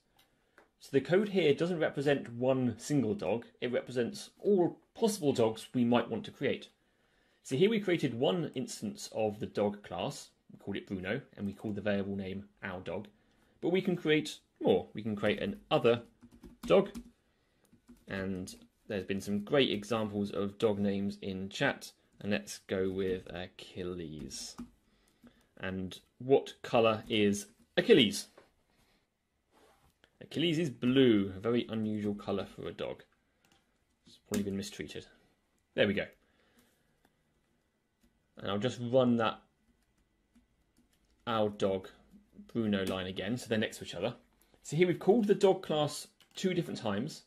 So the code here doesn't represent one single dog, it represents all possible dogs we might want to create. So here we created one instance of the dog class, we called it Bruno, and we called the variable name our dog. But we can create more. We can create an other dog, and there's been some great examples of dog names in chat. And let's go with Achilles. And what colour is Achilles? Achilles is blue, a very unusual colour for a dog. It's probably been mistreated. There we go and I'll just run that our dog Bruno line again, so they're next to each other. So here we've called the dog class two different times.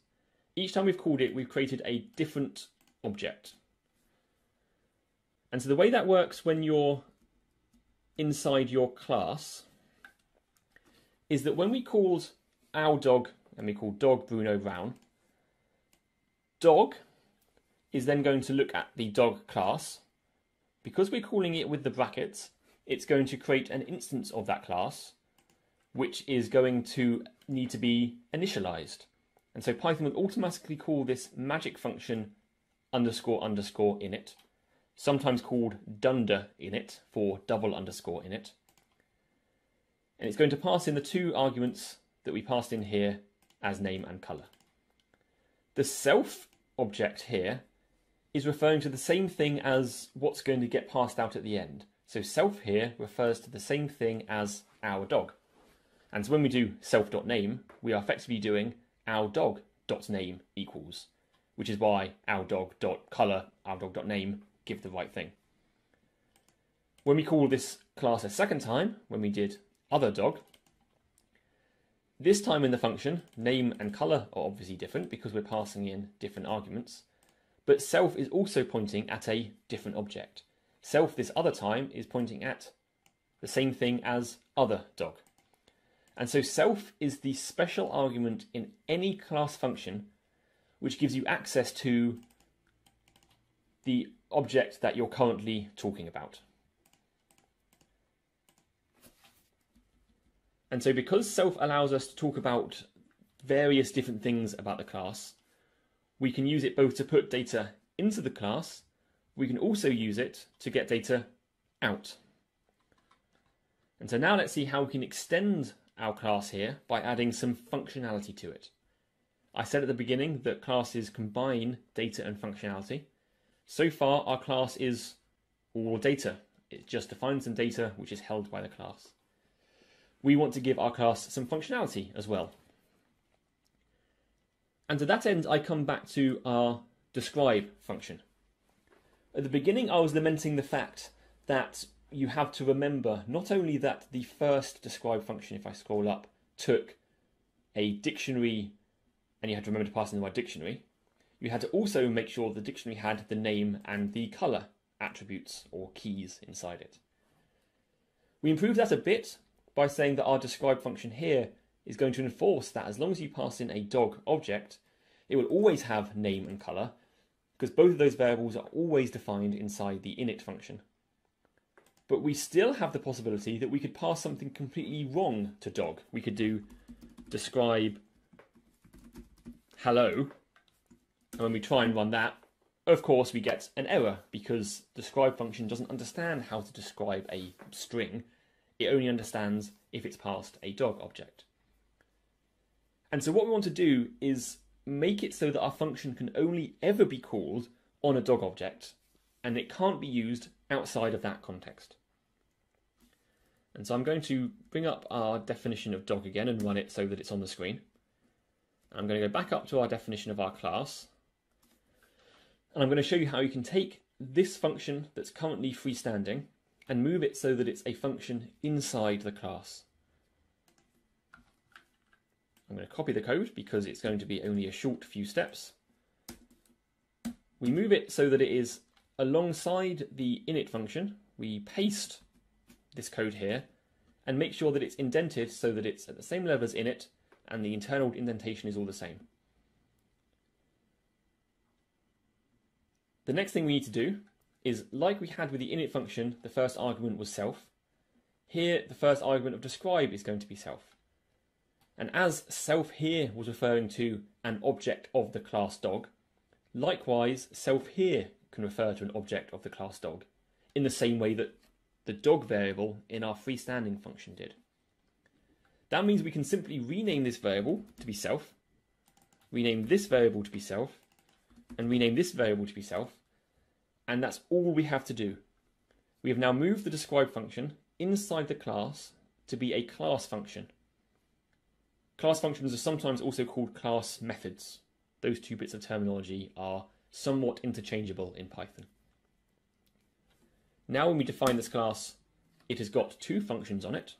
Each time we've called it, we've created a different object. And so the way that works when you're inside your class is that when we called our dog, and we call dog Bruno Brown, dog is then going to look at the dog class because we're calling it with the brackets, it's going to create an instance of that class, which is going to need to be initialized. And so Python will automatically call this magic function underscore underscore init, sometimes called dunder init for double underscore init. And it's going to pass in the two arguments that we passed in here as name and colour. The self object here is referring to the same thing as what's going to get passed out at the end. So self here refers to the same thing as our dog. And so when we do self.name, we are effectively doing our dog.name equals, which is why our dog.color, our dog.name give the right thing. When we call this class a second time, when we did other dog, this time in the function, name and color are obviously different because we're passing in different arguments, but self is also pointing at a different object. Self this other time is pointing at the same thing as other dog. And so self is the special argument in any class function which gives you access to the object that you're currently talking about. And so because self allows us to talk about various different things about the class, we can use it both to put data into the class, we can also use it to get data out. And so now let's see how we can extend our class here by adding some functionality to it. I said at the beginning that classes combine data and functionality. So far, our class is all data. It just defines some data which is held by the class we want to give our class some functionality as well. And to that end, I come back to our describe function. At the beginning, I was lamenting the fact that you have to remember not only that the first describe function, if I scroll up, took a dictionary and you had to remember to pass in the word dictionary, you had to also make sure the dictionary had the name and the colour attributes or keys inside it. We improved that a bit by saying that our describe function here is going to enforce that as long as you pass in a dog object, it will always have name and color because both of those variables are always defined inside the init function. But we still have the possibility that we could pass something completely wrong to dog. We could do describe hello, and when we try and run that, of course we get an error because describe function doesn't understand how to describe a string it only understands if it's passed a dog object. And so what we want to do is make it so that our function can only ever be called on a dog object and it can't be used outside of that context. And so I'm going to bring up our definition of dog again and run it so that it's on the screen. I'm going to go back up to our definition of our class. And I'm going to show you how you can take this function that's currently freestanding and move it so that it's a function inside the class. I'm going to copy the code because it's going to be only a short few steps. We move it so that it is alongside the init function. We paste this code here and make sure that it's indented so that it's at the same level as init and the internal indentation is all the same. The next thing we need to do is like we had with the init function, the first argument was self. Here, the first argument of describe is going to be self. And as self here was referring to an object of the class dog, likewise, self here can refer to an object of the class dog in the same way that the dog variable in our freestanding function did. That means we can simply rename this variable to be self, rename this variable to be self, and rename this variable to be self, and that's all we have to do. We have now moved the describe function inside the class to be a class function. Class functions are sometimes also called class methods. Those two bits of terminology are somewhat interchangeable in Python. Now when we define this class, it has got two functions on it.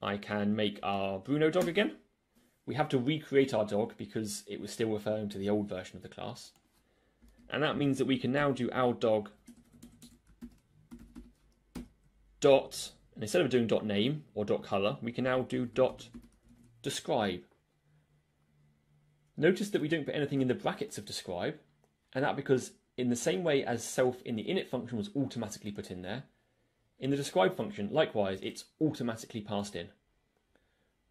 I can make our Bruno dog again. We have to recreate our dog because it was still referring to the old version of the class. And that means that we can now do our dog dot, and instead of doing dot name or dot color, we can now do dot describe. Notice that we don't put anything in the brackets of describe, and that because in the same way as self in the init function was automatically put in there, in the describe function, likewise, it's automatically passed in,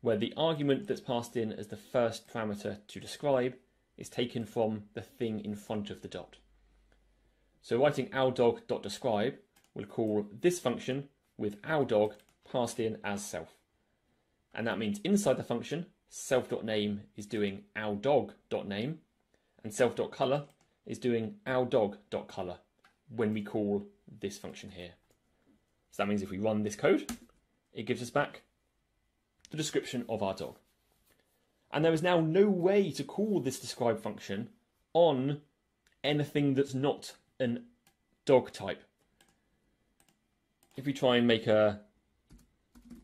where the argument that's passed in as the first parameter to describe is taken from the thing in front of the dot. So writing our dog dot describe will call this function with our dog passed in as self. And that means inside the function, self.name is doing our dog.name, and self.color is doing our dog.color when we call this function here. So that means if we run this code, it gives us back the description of our dog. And there is now no way to call this describe function on anything that's not an dog type. If we try and make a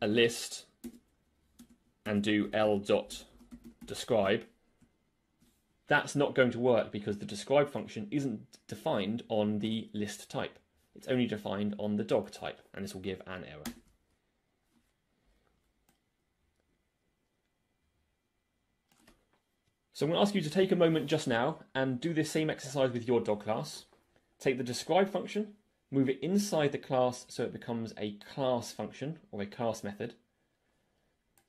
a list and do l dot describe, that's not going to work because the describe function isn't defined on the list type. It's only defined on the dog type, and this will give an error. So I'm going to ask you to take a moment just now and do this same exercise with your dog class. Take the describe function, move it inside the class so it becomes a class function or a class method.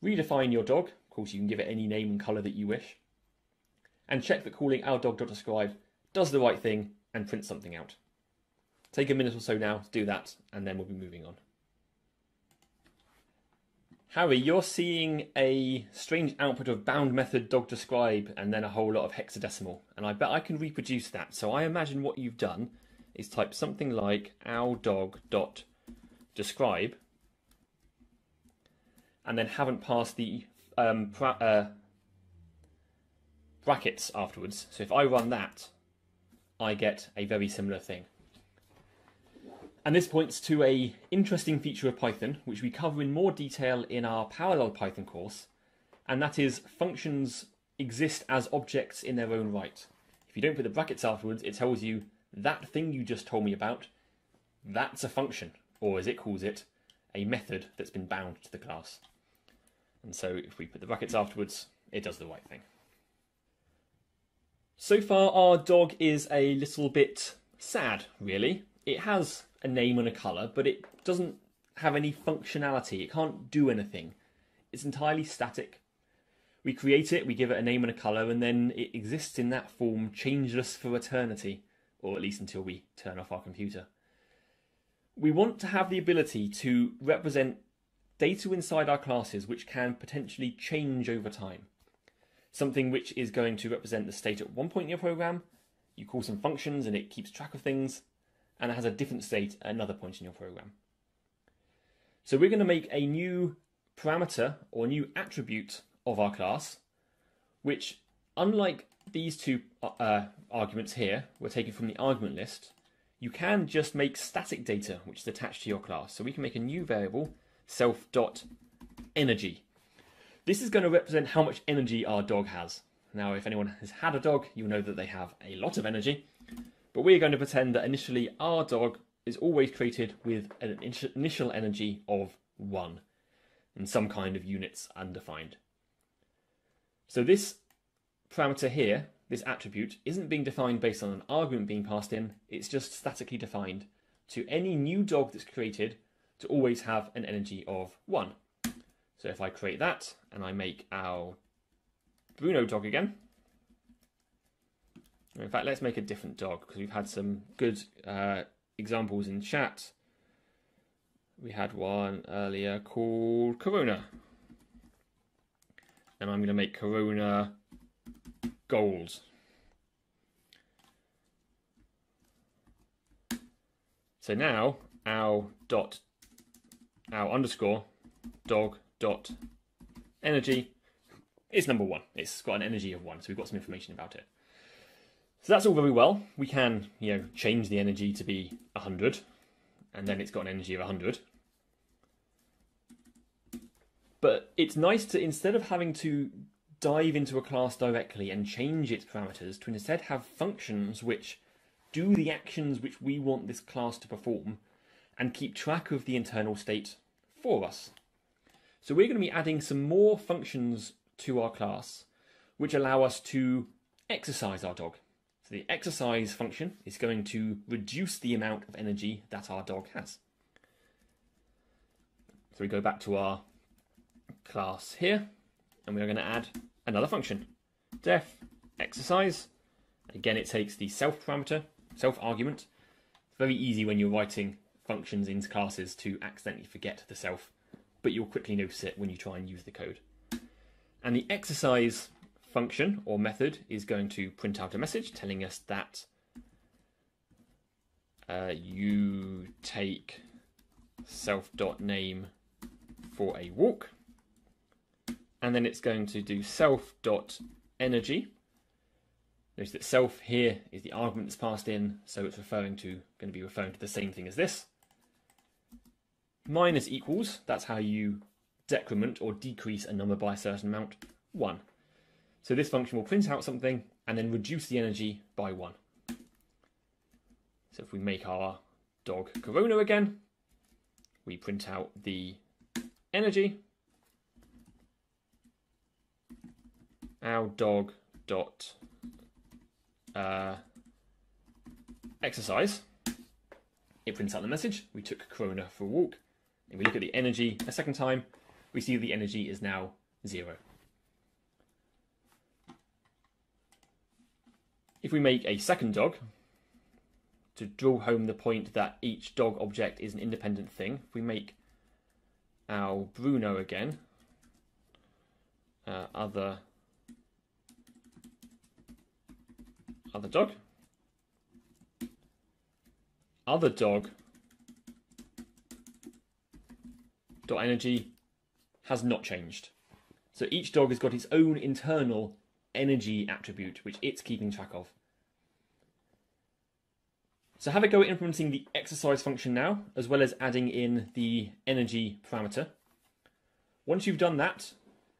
Redefine your dog, of course you can give it any name and colour that you wish. And check that calling our dog.describe does the right thing and prints something out. Take a minute or so now to do that and then we'll be moving on. Harry, you're seeing a strange output of bound method dog describe and then a whole lot of hexadecimal. And I bet I can reproduce that. So I imagine what you've done is type something like our dog dot describe and then haven't passed the um, uh, brackets afterwards. So if I run that, I get a very similar thing. And this points to a interesting feature of Python, which we cover in more detail in our parallel Python course, and that is functions exist as objects in their own right. If you don't put the brackets afterwards, it tells you that thing you just told me about, that's a function, or as it calls it, a method that's been bound to the class. And so if we put the brackets afterwards, it does the right thing. So far, our dog is a little bit sad, really. It has a name and a colour, but it doesn't have any functionality. It can't do anything. It's entirely static. We create it, we give it a name and a colour, and then it exists in that form, changeless for eternity, or at least until we turn off our computer. We want to have the ability to represent data inside our classes which can potentially change over time. Something which is going to represent the state at one point in your program, you call some functions and it keeps track of things, and it has a different state at another point in your program. So we're going to make a new parameter or new attribute of our class, which, unlike these two uh, arguments here, we're taken from the argument list, you can just make static data which is attached to your class. So we can make a new variable, self.energy. This is going to represent how much energy our dog has. Now, if anyone has had a dog, you'll know that they have a lot of energy. But we're going to pretend that initially our dog is always created with an initial energy of 1 and some kind of units undefined. So this parameter here, this attribute, isn't being defined based on an argument being passed in, it's just statically defined to any new dog that's created to always have an energy of 1. So if I create that and I make our Bruno dog again, in fact, let's make a different dog because we've had some good uh, examples in chat. We had one earlier called Corona. And I'm going to make Corona gold. So now our dot our underscore dog dot energy is number one. It's got an energy of one, so we've got some information about it. So that's all very well. We can, you know, change the energy to be 100, and then it's got an energy of 100. But it's nice to, instead of having to dive into a class directly and change its parameters, to instead have functions which do the actions which we want this class to perform and keep track of the internal state for us. So we're going to be adding some more functions to our class which allow us to exercise our dog. So the exercise function is going to reduce the amount of energy that our dog has. So we go back to our class here, and we're going to add another function, def exercise. Again, it takes the self parameter, self argument. It's very easy when you're writing functions into classes to accidentally forget the self but you'll quickly notice it when you try and use the code. And the exercise function or method is going to print out a message telling us that uh, you take self.name for a walk. And then it's going to do self.energy. Notice that self here is the argument that's passed in, so it's referring to going to be referring to the same thing as this. Minus equals, that's how you decrement or decrease a number by a certain amount, 1. So this function will print out something and then reduce the energy by 1. So if we make our dog Corona again, we print out the energy. Our dog dot uh, exercise. It prints out the message. We took Corona for a walk. We look at the energy a second time, we see the energy is now zero. If we make a second dog, to draw home the point that each dog object is an independent thing, if we make our Bruno again, uh, other other dog, other dog dot energy has not changed. So each dog has got its own internal energy attribute which it's keeping track of. So have a go at implementing the exercise function now, as well as adding in the energy parameter. Once you've done that,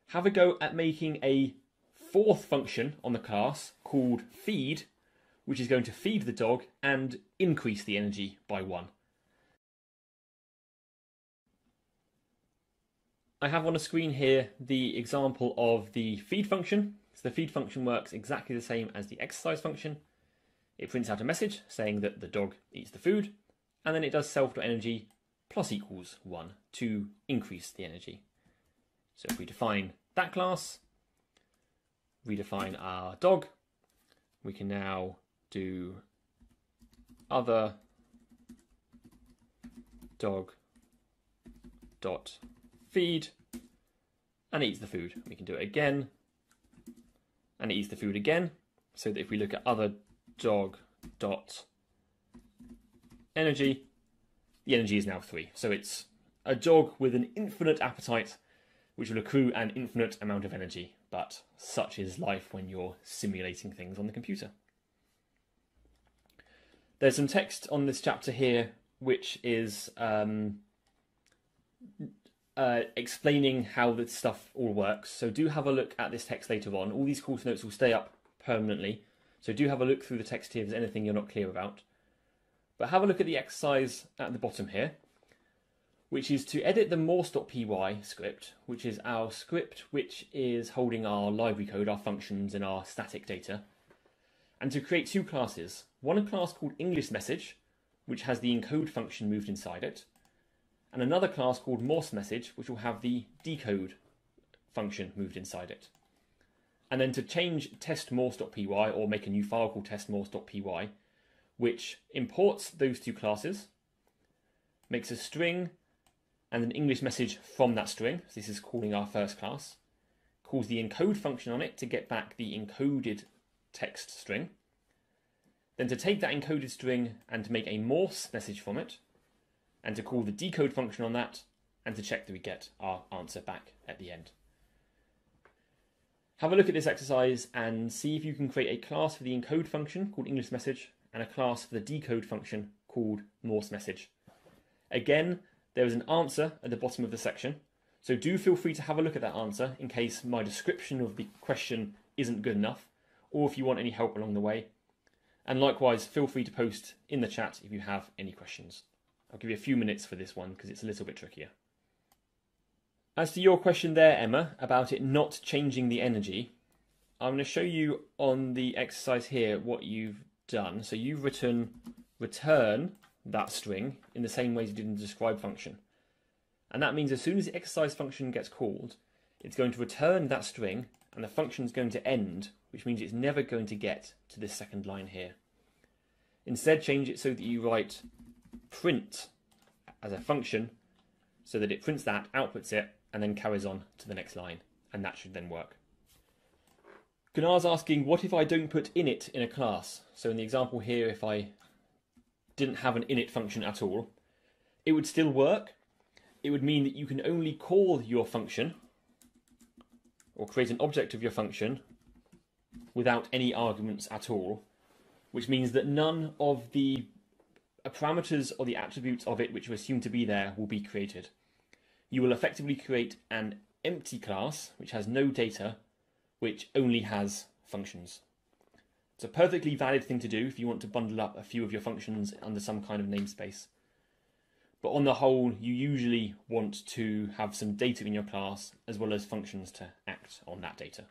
have a go at making a fourth function on the class called feed, which is going to feed the dog and increase the energy by one. I have on a screen here the example of the feed function. So the feed function works exactly the same as the exercise function. It prints out a message saying that the dog eats the food, and then it does self.energy plus equals 1 to increase the energy. So if we define that class, redefine our dog, we can now do other dog dot feed and eats the food. We can do it again and it eats the food again. So that if we look at other dog dot energy. The energy is now three. So it's a dog with an infinite appetite, which will accrue an infinite amount of energy. But such is life when you're simulating things on the computer. There's some text on this chapter here, which is um, uh, explaining how this stuff all works. So do have a look at this text later on. All these course notes will stay up permanently. So do have a look through the text here if there's anything you're not clear about. But have a look at the exercise at the bottom here, which is to edit the morse.py script, which is our script which is holding our library code, our functions, and our static data, and to create two classes. One a class called English message, which has the encode function moved inside it, and another class called Morse message, which will have the decode function moved inside it and then to change testmorse.py or make a new file called testmorse.py, which imports those two classes, makes a string and an English message from that string. So this is calling our first class. Calls the encode function on it to get back the encoded text string. Then to take that encoded string and to make a Morse message from it, and to call the decode function on that, and to check that we get our answer back at the end. Have a look at this exercise and see if you can create a class for the encode function called English message and a class for the decode function called Morse message. Again, there is an answer at the bottom of the section, so do feel free to have a look at that answer in case my description of the question isn't good enough, or if you want any help along the way. And likewise, feel free to post in the chat if you have any questions. I'll give you a few minutes for this one because it's a little bit trickier. As to your question there, Emma, about it not changing the energy, I'm going to show you on the exercise here what you've done. So you've written return that string in the same way as you did in the describe function. And that means as soon as the exercise function gets called, it's going to return that string and the function is going to end, which means it's never going to get to this second line here. Instead, change it so that you write print as a function so that it prints that, outputs it, and then carries on to the next line, and that should then work. Gunar's asking, what if I don't put init in a class? So in the example here, if I didn't have an init function at all, it would still work. It would mean that you can only call your function or create an object of your function without any arguments at all, which means that none of the parameters or the attributes of it which are assumed to be there will be created. You will effectively create an empty class which has no data, which only has functions. It's a perfectly valid thing to do if you want to bundle up a few of your functions under some kind of namespace. But on the whole, you usually want to have some data in your class as well as functions to act on that data.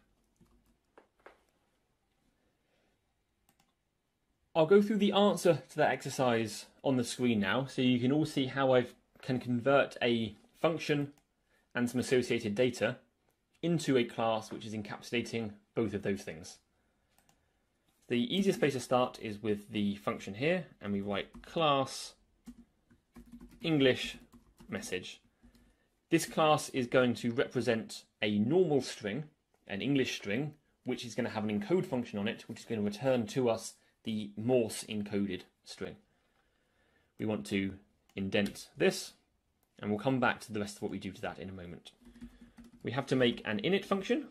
I'll go through the answer to that exercise on the screen now so you can all see how I can convert a function and some associated data into a class which is encapsulating both of those things. The easiest place to start is with the function here and we write class English message. This class is going to represent a normal string, an English string, which is going to have an encode function on it, which is going to return to us the Morse encoded string. We want to indent this, and we'll come back to the rest of what we do to that in a moment. We have to make an init function,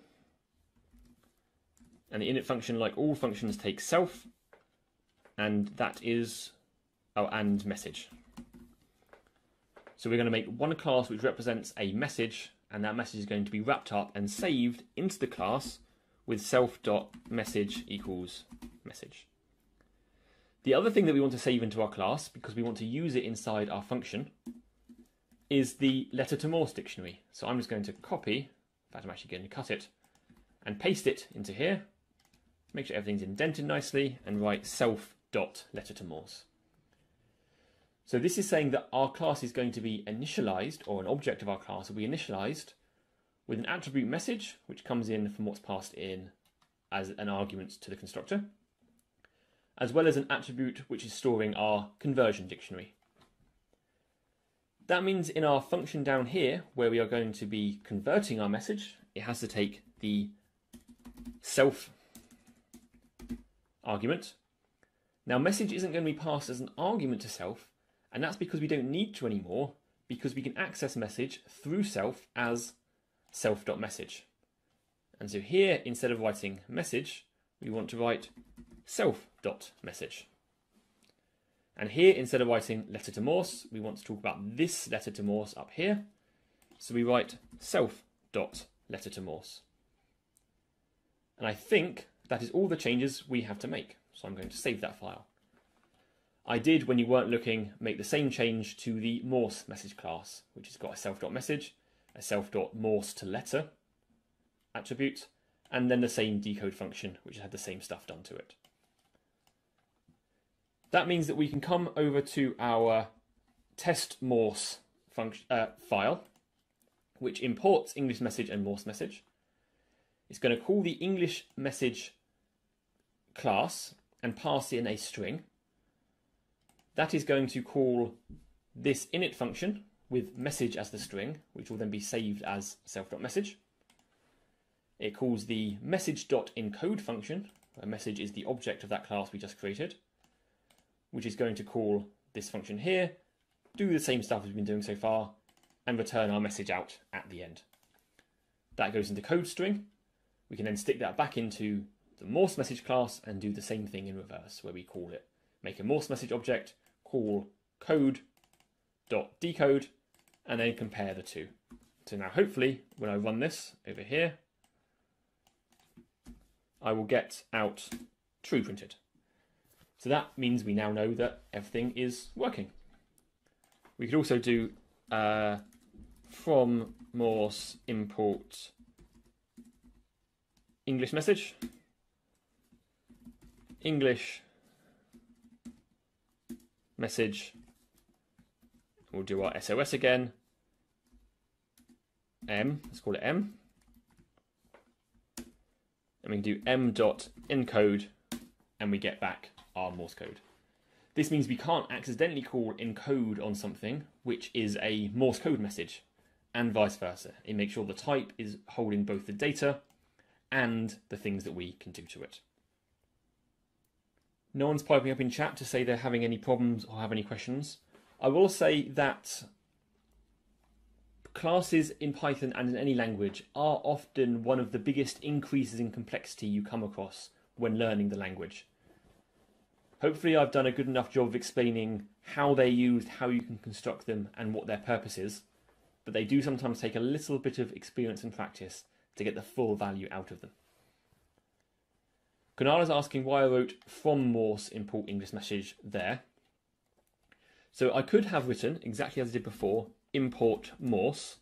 and the init function, like all functions, takes self, and that is, oh, and message. So we're going to make one class which represents a message, and that message is going to be wrapped up and saved into the class with self.message equals message. The other thing that we want to save into our class, because we want to use it inside our function, is the letter to Morse dictionary. So I'm just going to copy, in fact I'm actually going to cut it, and paste it into here, make sure everything's indented nicely, and write self dot letter to Morse. So this is saying that our class is going to be initialized, or an object of our class will be initialized with an attribute message, which comes in from what's passed in as an argument to the constructor, as well as an attribute which is storing our conversion dictionary. That means in our function down here, where we are going to be converting our message, it has to take the self argument. Now, message isn't going to be passed as an argument to self, and that's because we don't need to anymore, because we can access message through self as self.message. And so here, instead of writing message, we want to write self.message. And here, instead of writing letter to Morse, we want to talk about this letter to Morse up here. So we write self dot letter to Morse. And I think that is all the changes we have to make. So I'm going to save that file. I did, when you weren't looking, make the same change to the Morse message class, which has got a self.message, a self.morse to letter attribute, and then the same decode function, which had the same stuff done to it. That means that we can come over to our test Morse function, uh, file, which imports English message and Morse message. It's going to call the English message class and pass in a string. That is going to call this init function with message as the string, which will then be saved as self.message. It calls the message.encode function, where message is the object of that class we just created, which is going to call this function here, do the same stuff we've been doing so far, and return our message out at the end. That goes into code string. We can then stick that back into the Morse message class and do the same thing in reverse, where we call it, make a Morse message object, call code dot decode, and then compare the two. So now hopefully when I run this over here, I will get out true printed. So that means we now know that everything is working. We could also do uh, from Morse import English message, English message. We'll do our SOS again. M, let's call it M. And we can do m dot encode and we get back our Morse code. This means we can't accidentally call encode on something which is a Morse code message, and vice versa. It makes sure the type is holding both the data and the things that we can do to it. No one's piping up in chat to say they're having any problems or have any questions. I will say that classes in Python and in any language are often one of the biggest increases in complexity you come across when learning the language. Hopefully, I've done a good enough job of explaining how they're used, how you can construct them, and what their purpose is. But they do sometimes take a little bit of experience and practice to get the full value out of them. Kunal is asking why I wrote from Morse import English message there. So I could have written exactly as I did before import Morse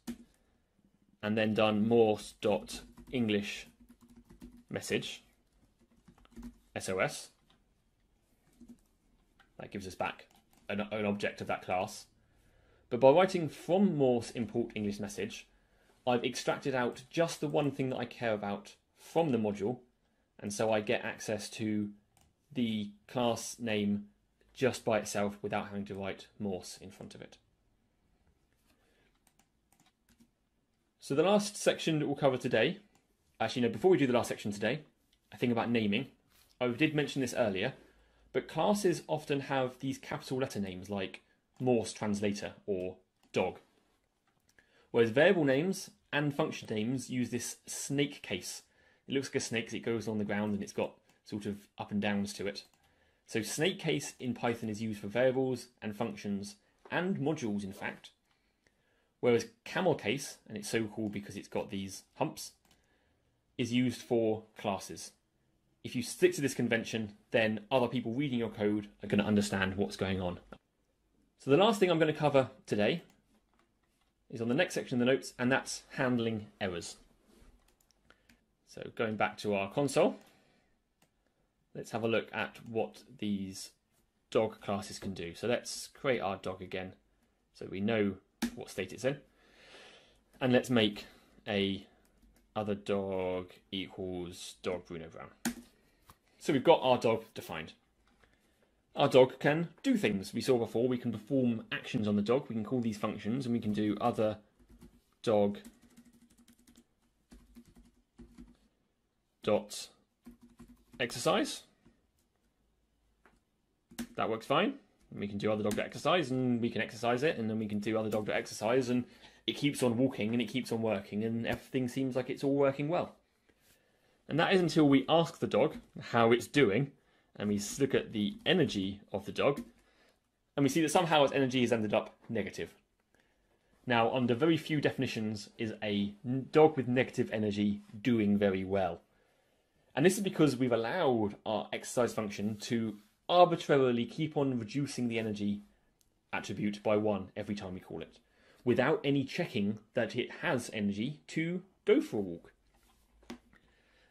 and then done Morse dot English message SOS that gives us back an, an object of that class. But by writing from Morse import English message, I've extracted out just the one thing that I care about from the module, and so I get access to the class name just by itself without having to write Morse in front of it. So the last section that we'll cover today, actually no, before we do the last section today, I think about naming. I did mention this earlier, but classes often have these capital letter names like Morse translator or dog. Whereas variable names and function names use this snake case. It looks like a snake it goes on the ground and it's got sort of up and downs to it. So snake case in Python is used for variables and functions and modules in fact. Whereas camel case, and it's so called because it's got these humps, is used for classes if you stick to this convention, then other people reading your code are going to understand what's going on. So the last thing I'm going to cover today is on the next section of the notes, and that's handling errors. So going back to our console, let's have a look at what these dog classes can do. So let's create our dog again so we know what state it's in. And let's make a other dog equals dog Bruno Brown. So we've got our dog defined. Our dog can do things. We saw before, we can perform actions on the dog. We can call these functions and we can do other dog dot exercise. That works fine. we can do other dog exercise and we can exercise it and then we can do other dog exercise and it keeps on walking and it keeps on working and everything seems like it's all working well. And that is until we ask the dog how it's doing, and we look at the energy of the dog, and we see that somehow its energy has ended up negative. Now, under very few definitions, is a dog with negative energy doing very well. And this is because we've allowed our exercise function to arbitrarily keep on reducing the energy attribute by one every time we call it, without any checking that it has energy to go for a walk.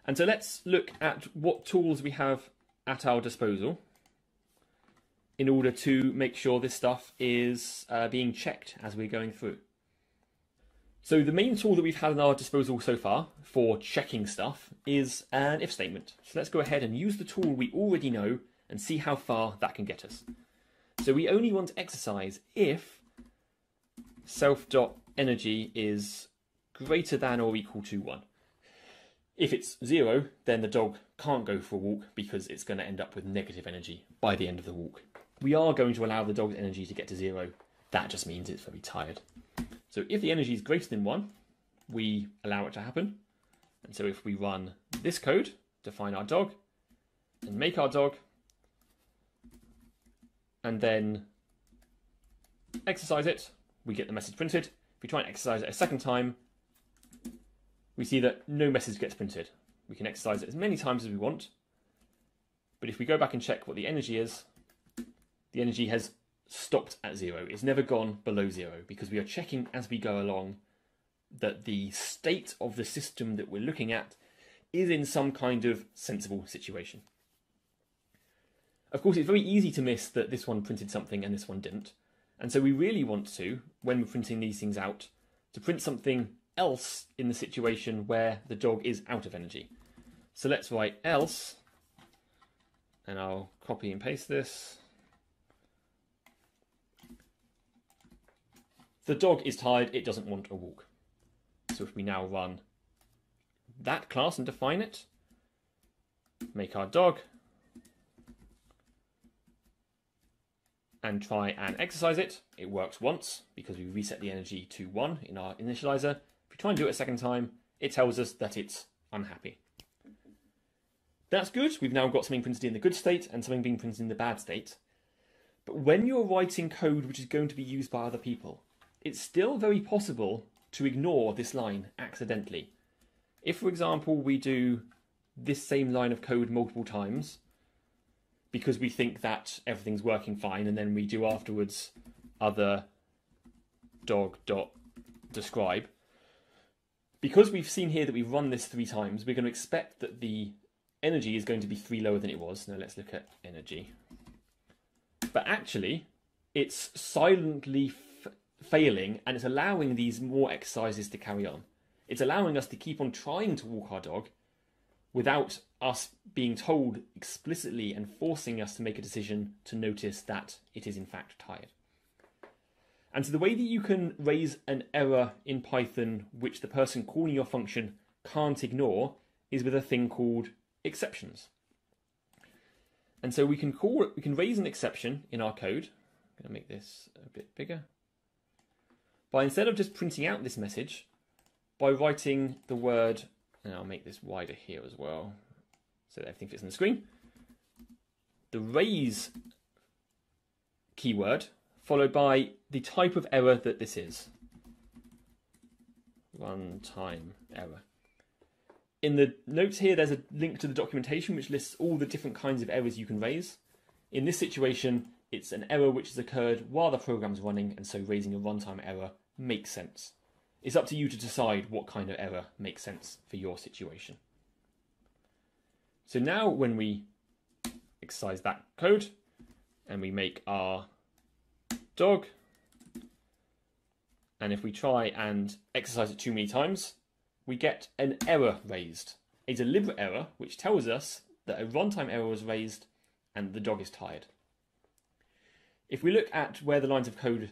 And so let's look at what tools we have at our disposal in order to make sure this stuff is uh, being checked as we're going through. So the main tool that we've had at our disposal so far for checking stuff is an if statement. So let's go ahead and use the tool we already know and see how far that can get us. So we only want to exercise if self.energy is greater than or equal to 1. If it's zero, then the dog can't go for a walk because it's going to end up with negative energy by the end of the walk. We are going to allow the dog's energy to get to zero. That just means it's very tired. So if the energy is greater than one, we allow it to happen. And so if we run this code, define our dog, and make our dog, and then exercise it, we get the message printed. If we try and exercise it a second time, we see that no message gets printed. We can exercise it as many times as we want, but if we go back and check what the energy is, the energy has stopped at zero. It's never gone below zero because we are checking as we go along that the state of the system that we're looking at is in some kind of sensible situation. Of course, it's very easy to miss that this one printed something and this one didn't. And so we really want to, when we're printing these things out, to print something else in the situation where the dog is out of energy. So let's write else, and I'll copy and paste this. The dog is tired, it doesn't want a walk. So if we now run that class and define it, make our dog, and try and exercise it. It works once because we reset the energy to 1 in our initializer, Try and do it a second time, it tells us that it's unhappy. That's good. We've now got something printed in the good state and something being printed in the bad state. But when you're writing code which is going to be used by other people, it's still very possible to ignore this line accidentally. If, for example, we do this same line of code multiple times, because we think that everything's working fine, and then we do afterwards other dog dot describe. Because we've seen here that we've run this three times, we're going to expect that the energy is going to be three lower than it was. Now let's look at energy. But actually, it's silently failing and it's allowing these more exercises to carry on. It's allowing us to keep on trying to walk our dog without us being told explicitly and forcing us to make a decision to notice that it is in fact tired. And so the way that you can raise an error in Python which the person calling your function can't ignore is with a thing called exceptions. And so we can call we can raise an exception in our code. I'm going to make this a bit bigger. By instead of just printing out this message, by writing the word, and I'll make this wider here as well, so that everything fits on the screen. The raise keyword followed by the type of error that this is. Runtime error. In the notes here, there's a link to the documentation which lists all the different kinds of errors you can raise. In this situation, it's an error which has occurred while the program's running, and so raising a runtime error makes sense. It's up to you to decide what kind of error makes sense for your situation. So now when we exercise that code and we make our dog, and if we try and exercise it too many times, we get an error raised, a deliberate error which tells us that a runtime error was raised and the dog is tired. If we look at where the lines of code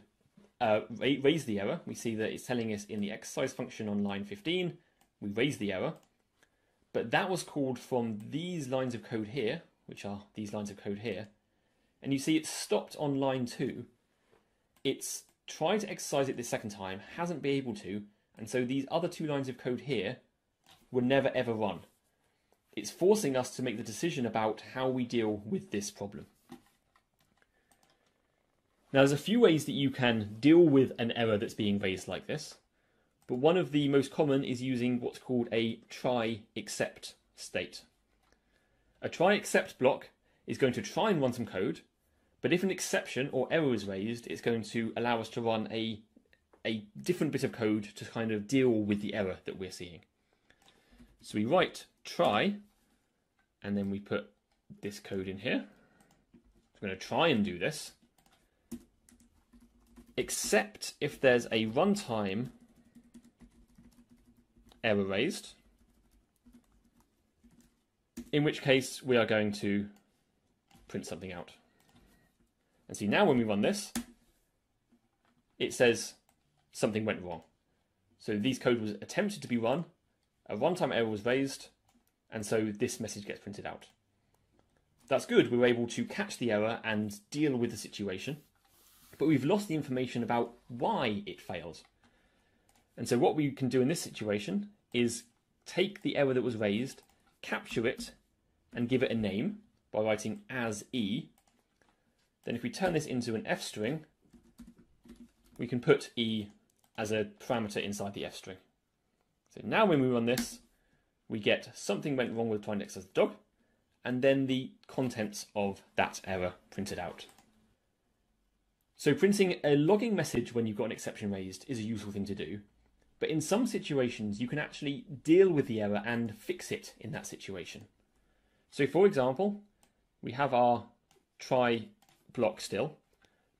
uh, raise the error, we see that it's telling us in the exercise function on line 15, we raise the error, but that was called from these lines of code here, which are these lines of code here, and you see it's stopped on line 2. It's tried to exercise it this second time, hasn't been able to, and so these other two lines of code here will never ever run. It's forcing us to make the decision about how we deal with this problem. Now, there's a few ways that you can deal with an error that's being raised like this, but one of the most common is using what's called a try except state. A try except block is going to try and run some code, but if an exception or error is raised, it's going to allow us to run a a different bit of code to kind of deal with the error that we're seeing. So we write try, and then we put this code in here. So I'm going to try and do this, except if there's a runtime error raised, in which case we are going to print something out. And see now when we run this, it says something went wrong. So these code was attempted to be run, a runtime error was raised, and so this message gets printed out. That's good, we were able to catch the error and deal with the situation, but we've lost the information about why it failed. And so what we can do in this situation is take the error that was raised, capture it, and give it a name by writing as e. Then if we turn this into an f string, we can put e as a parameter inside the f string. So now when we run this, we get something went wrong with trying to access the dog, and then the contents of that error printed out. So printing a logging message when you've got an exception raised is a useful thing to do, but in some situations you can actually deal with the error and fix it in that situation. So for example, we have our try block still,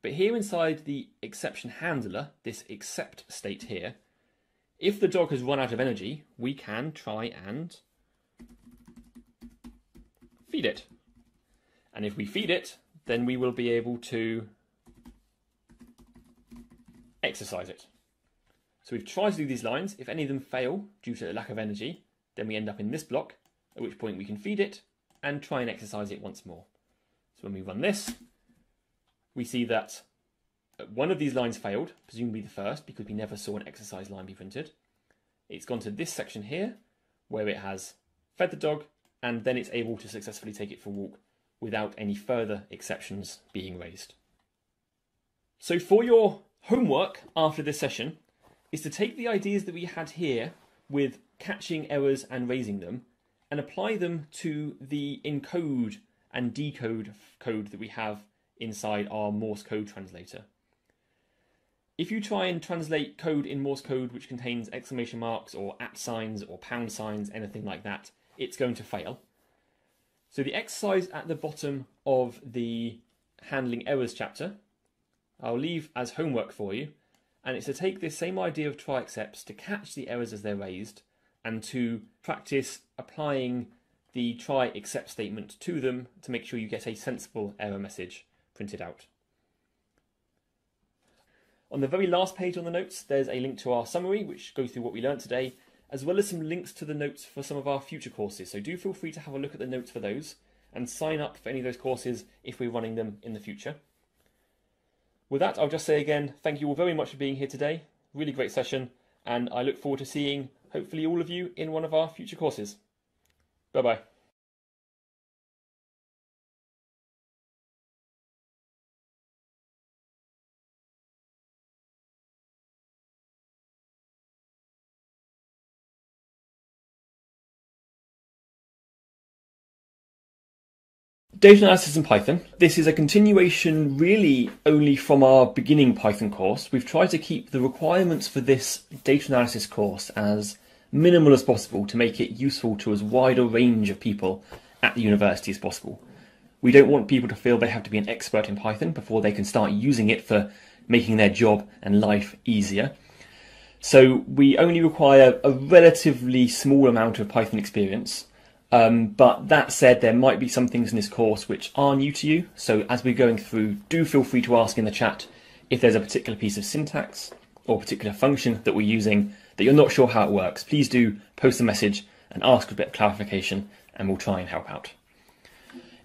but here inside the exception handler, this except state here, if the dog has run out of energy, we can try and feed it. And if we feed it, then we will be able to exercise it. So we've tried to do these lines. If any of them fail due to a lack of energy, then we end up in this block, at which point we can feed it and try and exercise it once more. So when we run this, we see that uh, one of these lines failed, presumably the first, because we never saw an exercise line be printed. It's gone to this section here, where it has fed the dog, and then it's able to successfully take it for a walk without any further exceptions being raised. So for your homework after this session is to take the ideas that we had here with catching errors and raising them and apply them to the encode and decode code that we have inside our Morse code translator. If you try and translate code in Morse code which contains exclamation marks or at signs or pound signs, anything like that, it's going to fail. So the exercise at the bottom of the handling errors chapter, I'll leave as homework for you, and it's to take this same idea of try excepts to catch the errors as they're raised and to practice applying the try except statement to them to make sure you get a sensible error message printed out. On the very last page on the notes, there's a link to our summary, which goes through what we learned today, as well as some links to the notes for some of our future courses. So do feel free to have a look at the notes for those and sign up for any of those courses if we're running them in the future. With that, I'll just say again, thank you all very much for being here today. Really great session, and I look forward to seeing hopefully all of you in one of our future courses. Bye bye. Data analysis in Python. This is a continuation really only from our beginning Python course. We've tried to keep the requirements for this data analysis course as minimal as possible to make it useful to as wide a range of people at the university as possible. We don't want people to feel they have to be an expert in Python before they can start using it for making their job and life easier. So we only require a relatively small amount of Python experience um, but that said, there might be some things in this course which are new to you. So as we're going through, do feel free to ask in the chat if there's a particular piece of syntax or particular function that we're using that you're not sure how it works. Please do post a message and ask a bit of clarification, and we'll try and help out.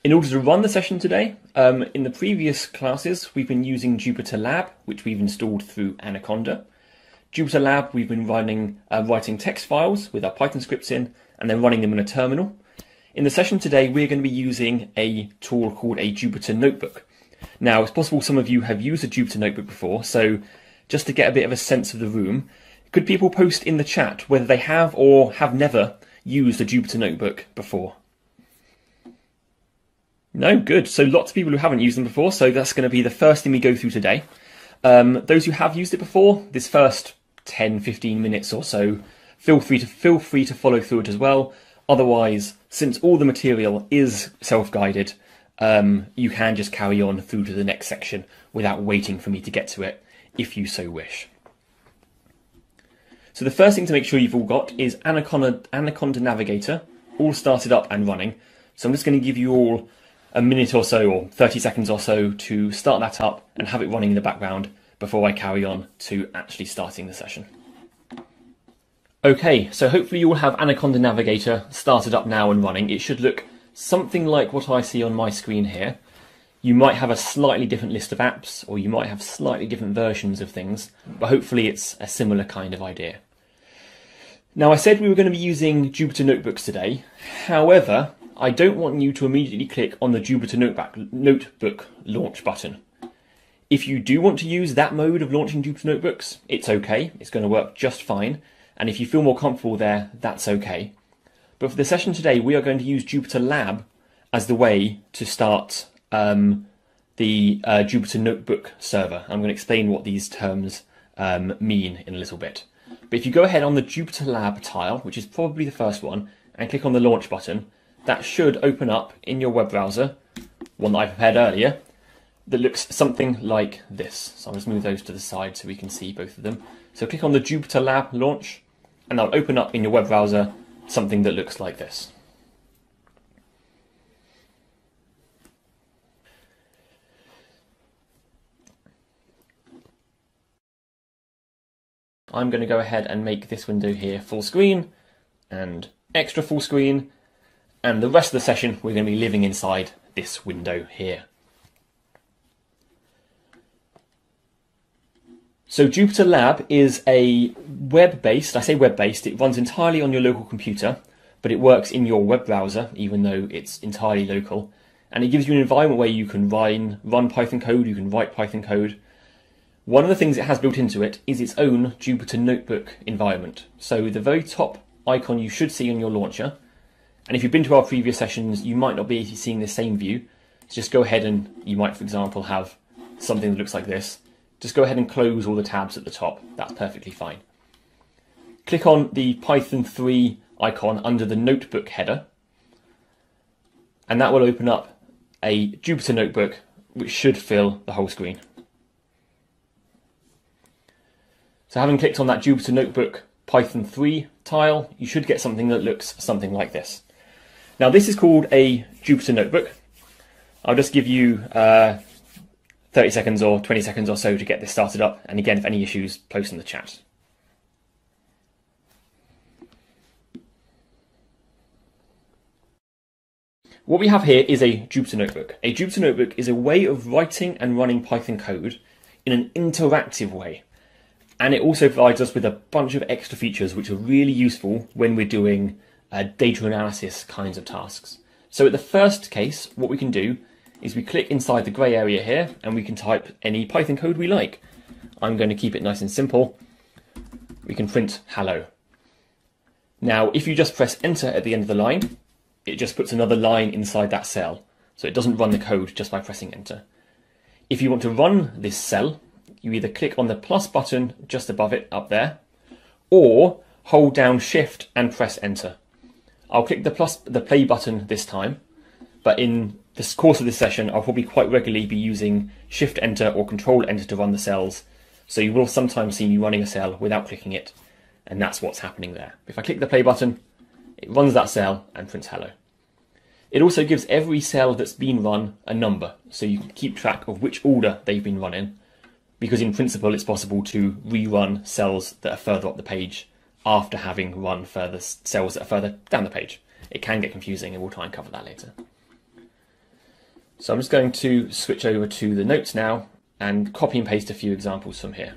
In order to run the session today, um, in the previous classes, we've been using Jupyter Lab, which we've installed through Anaconda. Jupyter Lab, we've been running, uh, writing text files with our Python scripts in, and then running them in a terminal. In the session today, we're going to be using a tool called a Jupyter Notebook. Now, it's possible some of you have used a Jupyter Notebook before, so just to get a bit of a sense of the room, could people post in the chat whether they have or have never used a Jupyter Notebook before? No, good. So lots of people who haven't used them before, so that's going to be the first thing we go through today. Um, those who have used it before, this first 10, 15 minutes or so feel free to feel free to follow through it as well. Otherwise, since all the material is self-guided, um, you can just carry on through to the next section without waiting for me to get to it, if you so wish. So the first thing to make sure you've all got is Anaconda, Anaconda Navigator, all started up and running. So I'm just going to give you all a minute or so, or 30 seconds or so, to start that up and have it running in the background before I carry on to actually starting the session. Okay, so hopefully you will have Anaconda Navigator started up now and running. It should look something like what I see on my screen here. You might have a slightly different list of apps, or you might have slightly different versions of things, but hopefully it's a similar kind of idea. Now I said we were going to be using Jupyter Notebooks today. However, I don't want you to immediately click on the Jupyter Notebook launch button. If you do want to use that mode of launching Jupyter Notebooks, it's okay. It's going to work just fine. And if you feel more comfortable there, that's okay. But for the session today, we are going to use Jupyter Lab as the way to start um, the uh, Jupyter Notebook server. I'm going to explain what these terms um, mean in a little bit. But if you go ahead on the Jupyter Lab tile, which is probably the first one, and click on the launch button, that should open up in your web browser, one that I prepared earlier, that looks something like this. So I'll just move those to the side so we can see both of them. So click on the Jupyter Lab launch, and that'll open up in your web browser something that looks like this. I'm going to go ahead and make this window here full screen and extra full screen and the rest of the session we're going to be living inside this window here. So Jupyter Lab is a web-based, I say web-based, it runs entirely on your local computer, but it works in your web browser, even though it's entirely local. And it gives you an environment where you can run, run Python code, you can write Python code. One of the things it has built into it is its own Jupyter Notebook environment. So the very top icon you should see on your launcher, and if you've been to our previous sessions, you might not be seeing the same view. So just go ahead and you might, for example, have something that looks like this. Just go ahead and close all the tabs at the top. That's perfectly fine. Click on the Python 3 icon under the notebook header, and that will open up a Jupyter notebook which should fill the whole screen. So having clicked on that Jupyter Notebook Python 3 tile, you should get something that looks something like this. Now this is called a Jupyter Notebook. I'll just give you uh, 30 seconds or 20 seconds or so to get this started up. And again, if any issues, post in the chat. What we have here is a Jupyter Notebook. A Jupyter Notebook is a way of writing and running Python code in an interactive way. And it also provides us with a bunch of extra features which are really useful when we're doing uh, data analysis kinds of tasks. So at the first case, what we can do is we click inside the grey area here and we can type any Python code we like. I'm going to keep it nice and simple. We can print hello. Now, if you just press enter at the end of the line, it just puts another line inside that cell. So it doesn't run the code just by pressing enter. If you want to run this cell, you either click on the plus button just above it up there, or hold down shift and press enter. I'll click the plus the play button this time, but in the course of this session, I'll probably quite regularly be using shift enter or control enter to run the cells. So you will sometimes see me running a cell without clicking it, and that's what's happening there. If I click the play button, it runs that cell and prints hello. It also gives every cell that's been run a number, so you can keep track of which order they've been run in, because in principle it's possible to rerun cells that are further up the page after having run further cells that are further down the page. It can get confusing and we'll try and cover that later. So I'm just going to switch over to the notes now and copy and paste a few examples from here.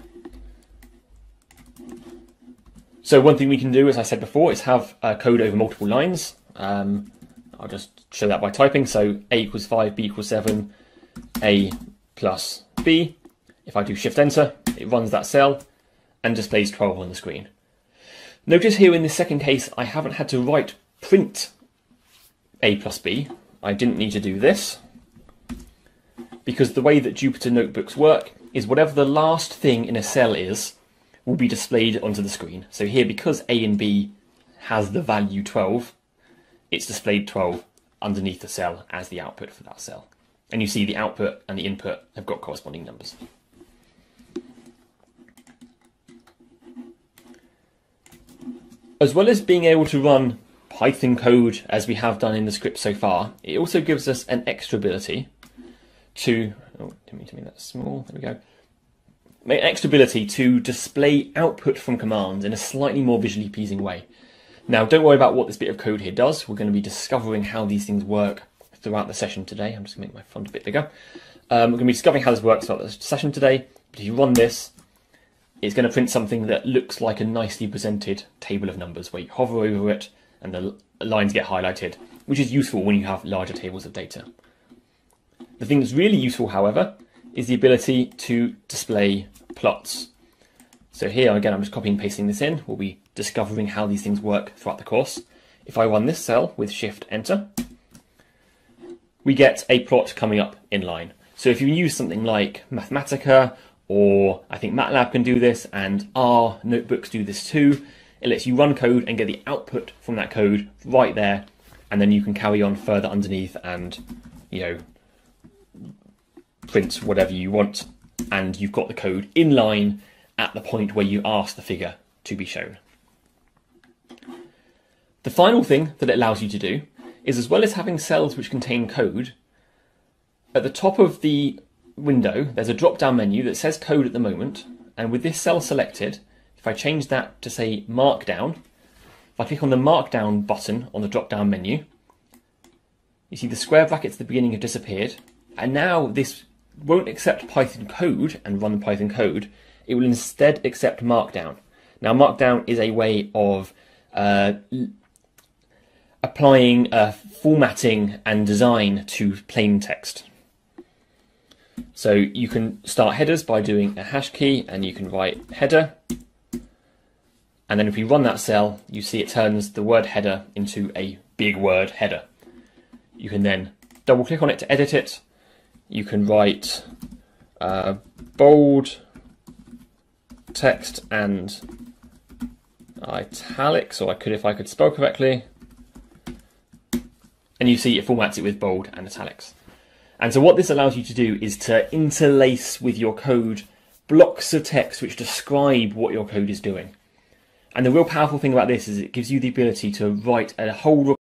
So one thing we can do, as I said before, is have uh, code over multiple lines. Um, I'll just show that by typing. So A equals 5, B equals 7, A plus B. If I do Shift Enter, it runs that cell and displays 12 on the screen. Notice here in this second case, I haven't had to write print a plus b. I didn't need to do this because the way that Jupyter notebooks work is whatever the last thing in a cell is will be displayed onto the screen. So here, because a and b has the value 12, it's displayed 12 underneath the cell as the output for that cell. And you see the output and the input have got corresponding numbers. As well as being able to run Python code as we have done in the script so far, it also gives us an extra ability to, oh, didn't mean to make that small, there we go, an extra ability to display output from commands in a slightly more visually pleasing way. Now, don't worry about what this bit of code here does. We're going to be discovering how these things work throughout the session today. I'm just going to make my font a bit bigger. Um, we're going to be discovering how this works throughout the session today. But if you run this, it's going to print something that looks like a nicely presented table of numbers where you hover over it and the lines get highlighted, which is useful when you have larger tables of data. The thing that's really useful, however, is the ability to display plots. So here, again, I'm just copying and pasting this in. We'll be discovering how these things work throughout the course. If I run this cell with Shift Enter, we get a plot coming up in line. So if you use something like Mathematica or I think MATLAB can do this and R notebooks do this too. It lets you run code and get the output from that code right there, and then you can carry on further underneath and, you know, print whatever you want, and you've got the code in line at the point where you ask the figure to be shown. The final thing that it allows you to do is as well as having cells which contain code, at the top of the window, there's a drop down menu that says code at the moment, and with this cell selected, if I change that to say Markdown, if I click on the Markdown button on the drop down menu, you see the square brackets at the beginning have disappeared, and now this won't accept Python code and run the Python code. It will instead accept Markdown. Now, Markdown is a way of uh, applying uh, formatting and design to plain text. So you can start headers by doing a hash key and you can write header. And then if we run that cell, you see it turns the word header into a big word header. You can then double click on it to edit it. You can write uh, bold text and italics, or I could if I could spell correctly. And you see it formats it with bold and italics. And so what this allows you to do is to interlace with your code blocks of text which describe what your code is doing. And the real powerful thing about this is it gives you the ability to write a whole